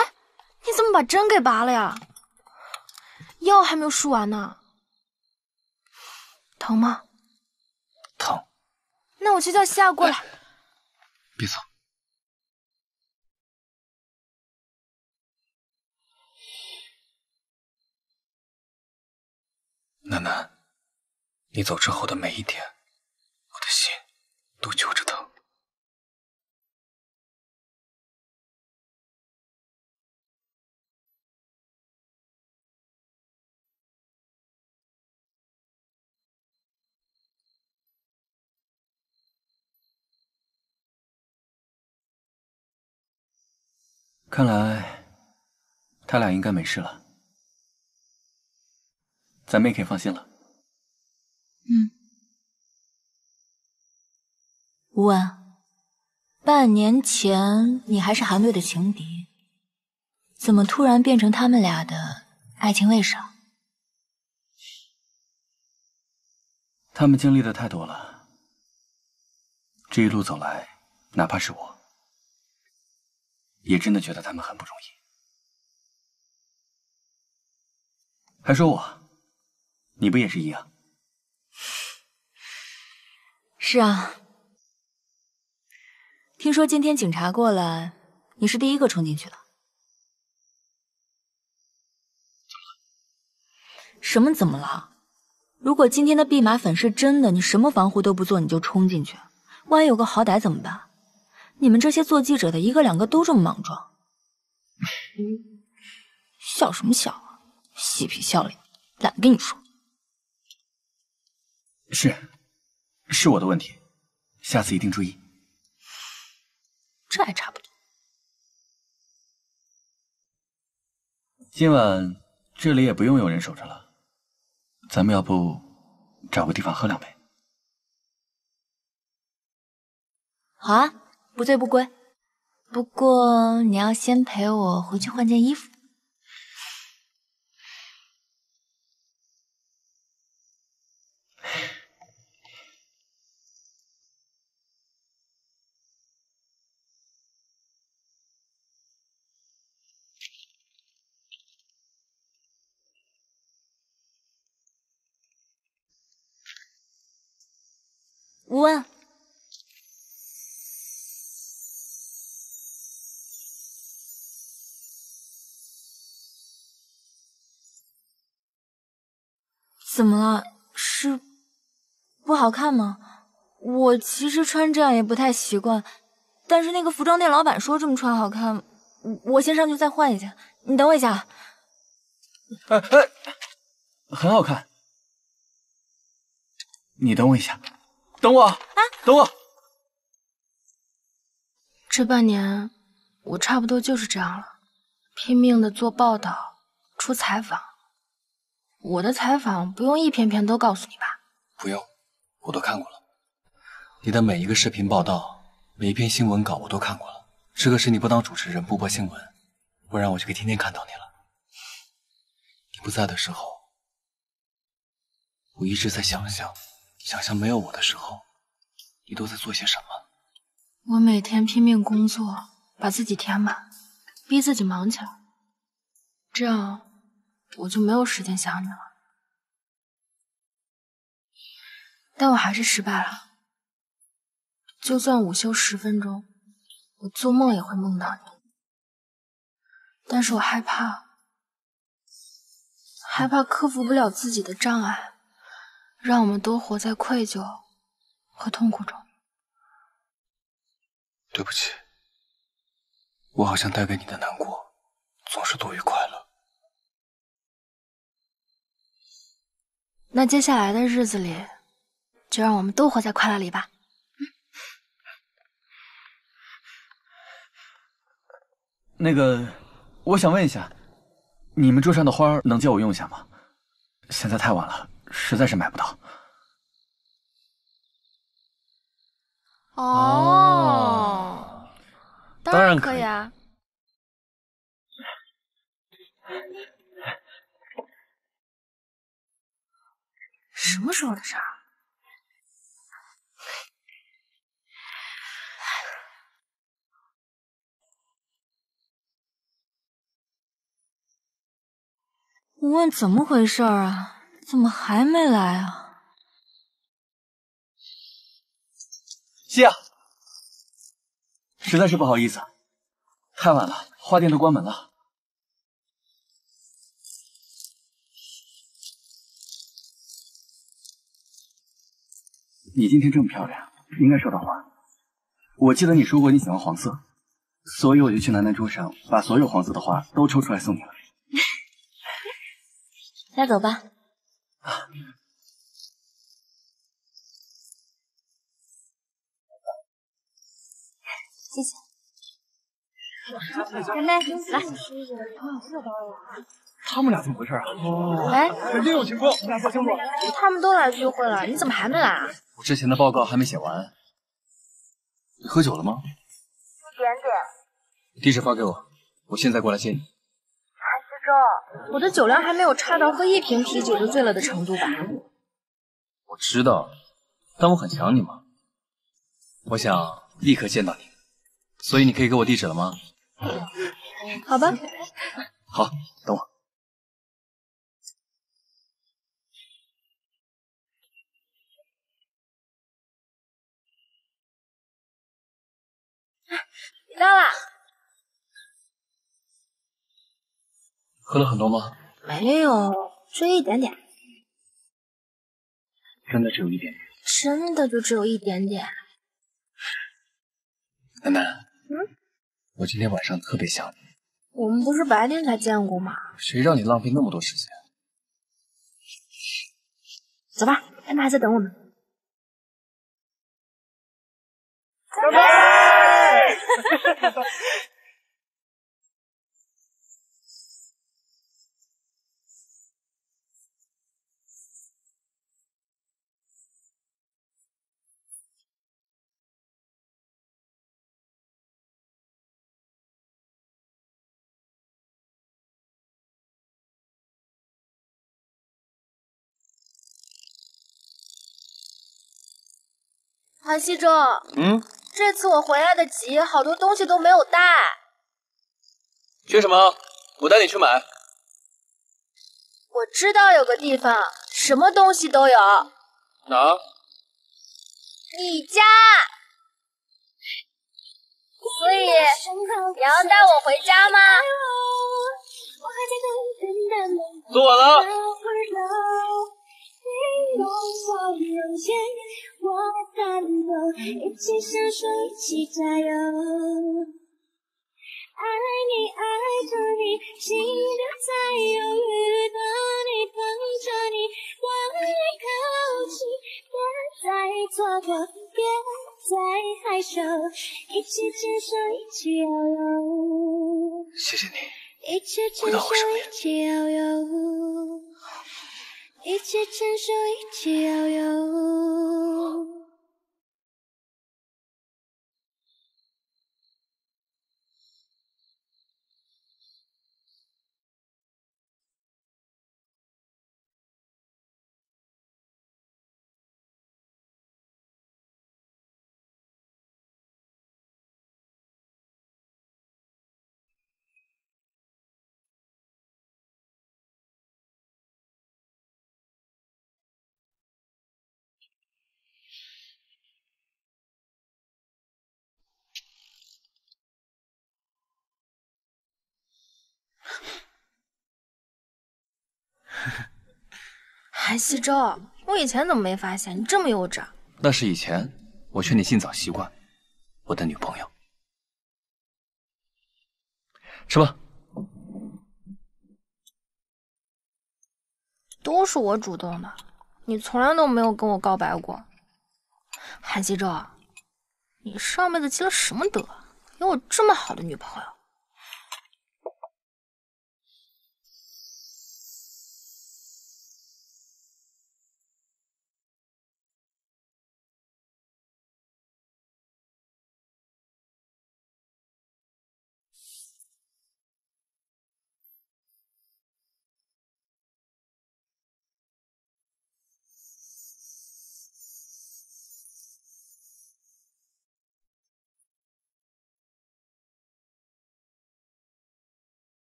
你怎么把针给拔了呀？药还没有输完呢，疼吗？疼。那我去叫西亚过来。别走。楠楠，你走之后的每一天，我的心都揪着疼。看来他俩应该没事了，咱们也可以放心了。嗯，吴文，半年前你还是韩队的情敌，怎么突然变成他们俩的爱情卫士？他们经历的太多了，这一路走来，哪怕是我，也真的觉得他们很不容易。还说我，你不也是一样？是啊，听说今天警察过来，你是第一个冲进去的。什么怎么了？如果今天的蓖麻粉是真的，你什么防护都不做你就冲进去，万一有个好歹怎么办？你们这些做记者的，一个两个都这么莽撞，笑什么笑啊？嬉皮笑脸，懒得跟你说。是，是我的问题，下次一定注意。这还差不多。今晚这里也不用有人守着了，咱们要不找个地方喝两杯？好啊，不醉不归。不过你要先陪我回去换件衣服。吴问，怎么了？是不好看吗？我其实穿这样也不太习惯，但是那个服装店老板说这么穿好看，我我先上去再换一件。你等我一下。哎哎，很好看。你等我一下，等我啊，等我。这半年我差不多就是这样了，拼命的做报道、出采访。我的采访不用一篇篇都告诉你吧？不用，我都看过了。你的每一个视频报道，每一篇新闻稿我都看过了。这个是你不当主持人不播新闻，不然我就可以天天看到你了。你不在的时候，我一直在想象，想象没有我的时候，你都在做些什么。我每天拼命工作，把自己填满，逼自己忙起来，这样我就没有时间想你了。但我还是失败了。就算午休十分钟，我做梦也会梦到你。但是我害怕，害怕克服不了自己的障碍，让我们都活在愧疚和痛苦中。对不起，我好像带给你的难过总是多于快乐。那接下来的日子里，就让我们都活在快乐里吧。那个，我想问一下，你们桌上的花能借我用一下吗？现在太晚了，实在是买不到。哦，当然可以啊。什么时候的事儿？我问怎么回事啊？怎么还没来啊？西亚，实在是不好意思，太晚了，花店都关门了。你今天这么漂亮，应该收到花。我记得你说过你喜欢黄色，所以我就去楠楠桌上把所有黄色的花都抽出来送你了。[LAUGHS] 那走吧。啊谢谢。妹妹，来。他们俩怎么回事啊？哎，肯定有情况，你俩说清楚。他们都来聚会了，你怎么还没来啊？我之前的报告还没写完。你喝酒了吗？一点点。地址发给我，我现在过来接你。韩西中，我的酒量还没有差到喝一瓶啤酒就醉了的程度吧？我知道，但我很想你嘛。我想立刻见到你，所以你可以给我地址了吗？好吧。好，等我。到了。喝了很多吗？没有，就一点点，真的只有一点点。真的就只有一点点。楠楠，嗯，我今天晚上特别想你，我们不是白天才见过吗？谁让你浪费那么多时间？走吧，他们还在等我们。干杯！韩西周，嗯，这次我回来的急，好多东西都没有带。缺什么？我带你去买。我知道有个地方，什么东西都有。哪？你家。所以你要带我回家吗？做完了。我带走，一起一起加油。爱你，爱着你，心留在犹豫的你，等着你，往你靠近，别再错过，别再害羞，一起牵手，一起遨游。谢谢你，一起牵手，一起摇摇。一起牵手，一起遨游。韩西周，我以前怎么没发现你这么幼稚？那是以前，我劝你尽早习惯我的女朋友。吃吧。都是我主动的，你从来都没有跟我告白过。韩西周，你上辈子积了什么德，有我这么好的女朋友？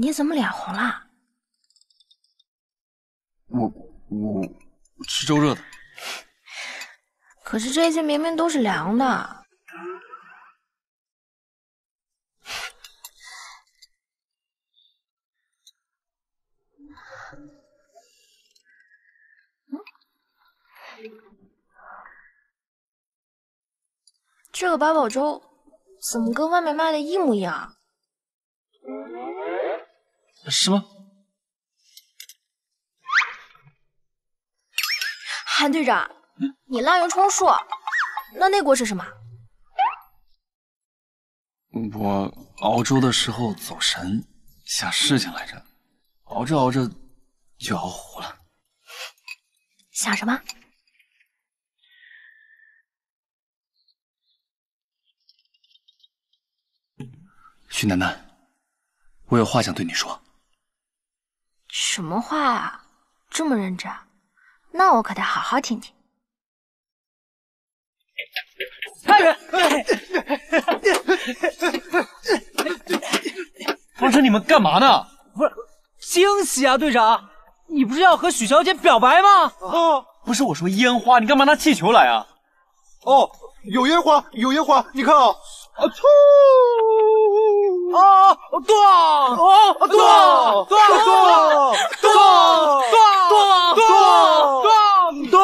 你怎么脸红了？我我吃粥热的。可是这些明明都是凉的。这个八宝粥怎么跟外面卖的一模一样？是吗？韩队长，你滥竽充数，那那锅是什么？我熬粥的时候走神，想事情来着，熬着熬着就熬糊了。想什么？徐楠楠，我有话想对你说。什么话啊？这么认真？那我可得好好听听。太远！方辰，你们干嘛呢？不是惊喜啊，队长！你不是要和许小姐表白吗？哦，不是我说烟花，你干嘛拿气球来啊？哦，有烟花，有烟花，你看啊！啊突！啊！咚！啊！咚！咚！咚！咚！咚！咚！咚！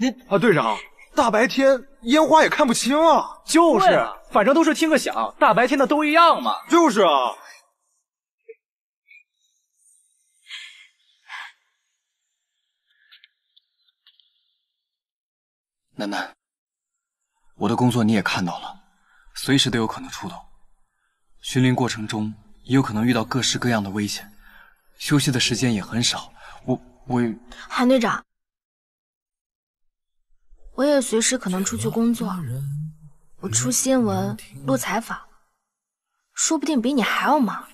你啊，队长，大白天烟花也看不清啊。就是，反正都是听个响，大白天的都一样嘛。就是啊。楠楠，我的工作你也看到了，随时都有可能出动。巡林过程中也有可能遇到各式各样的危险，休息的时间也很少。我我韩队长，我也随时可能出去工作，我出新闻、录采访，说不定比你还要忙。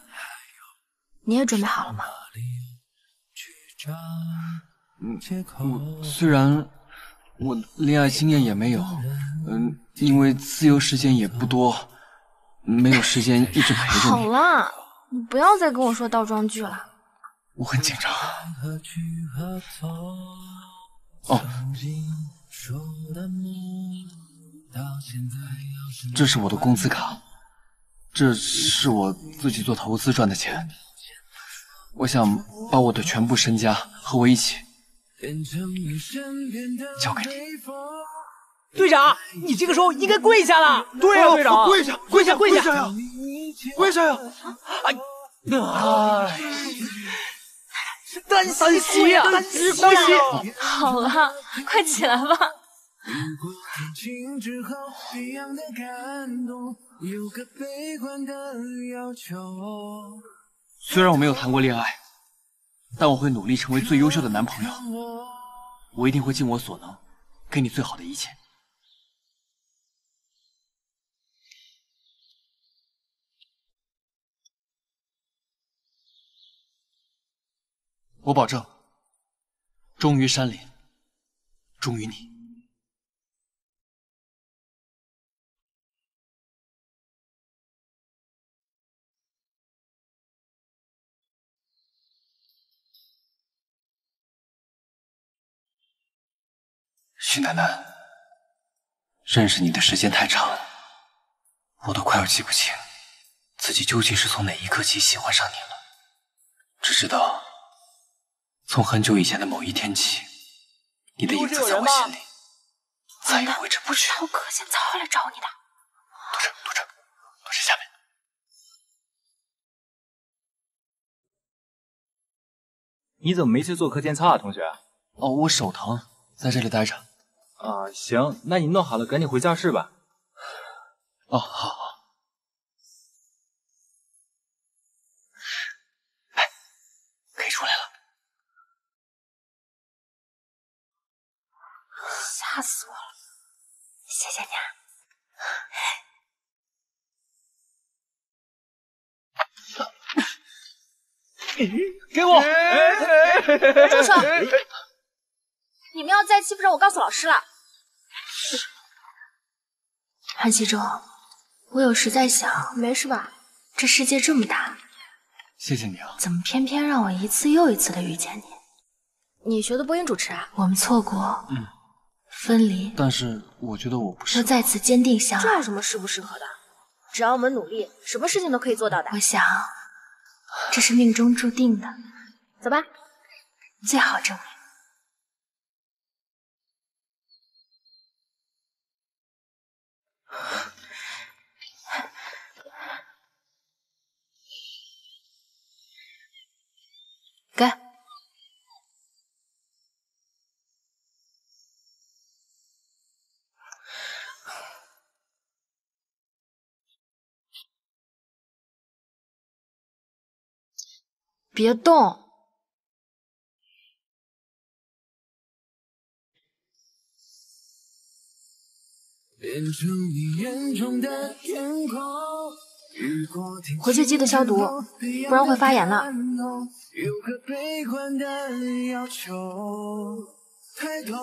你也准备好了吗？嗯，我虽然我恋爱经验也没有，嗯，因为自由时间也不多，没有时间一直陪着你好你。了，你不要再跟我说倒装句了。我很紧张。哦，这是我的工资卡，这是我自己做投资赚的钱。我想把我的全部身家和我一起交给你。队长，你这个时候应该跪下了。对呀、队长，跪下，跪下，跪跪下呀，跪下呀！哎，单单膝呀单膝，单膝。好了，快起来吧。虽然我没有谈过恋爱，但我会努力成为最优秀的男朋友。我一定会尽我所能，给你最好的一切。我保证，忠于山林，忠于你。许楠楠，认识你的时间太长了，我都快要记不清自己究竟是从哪一刻起喜欢上你了。只知道，从很久以前的某一天起，你的影子在我心里再也挥之不去。超可现在会来找你的。躲着，躲着，躲着下面。你怎么没去做课间操啊，同学？哦，我手疼，在这里待着。啊，行，那你弄好了赶紧回教室吧。哦，好好。来，可以出来了。吓死我了！谢谢你啊。给我！住手！你们要再欺负人，我告诉老师了。韩西周，我有时在想，没事吧？这世界这么大，谢谢你啊。怎么偏偏让我一次又一次的遇见你？你学的播音主持啊？我们错过，嗯，分离，但是我觉得我不适合又。再次坚定相爱。这有什么适不适合的？只要我们努力，什么事情都可以做到的。我想，这是命中注定的。走吧。最好证明。给。别动！变成你眼中的天空，回去记得消毒，不然会发炎了。抬头。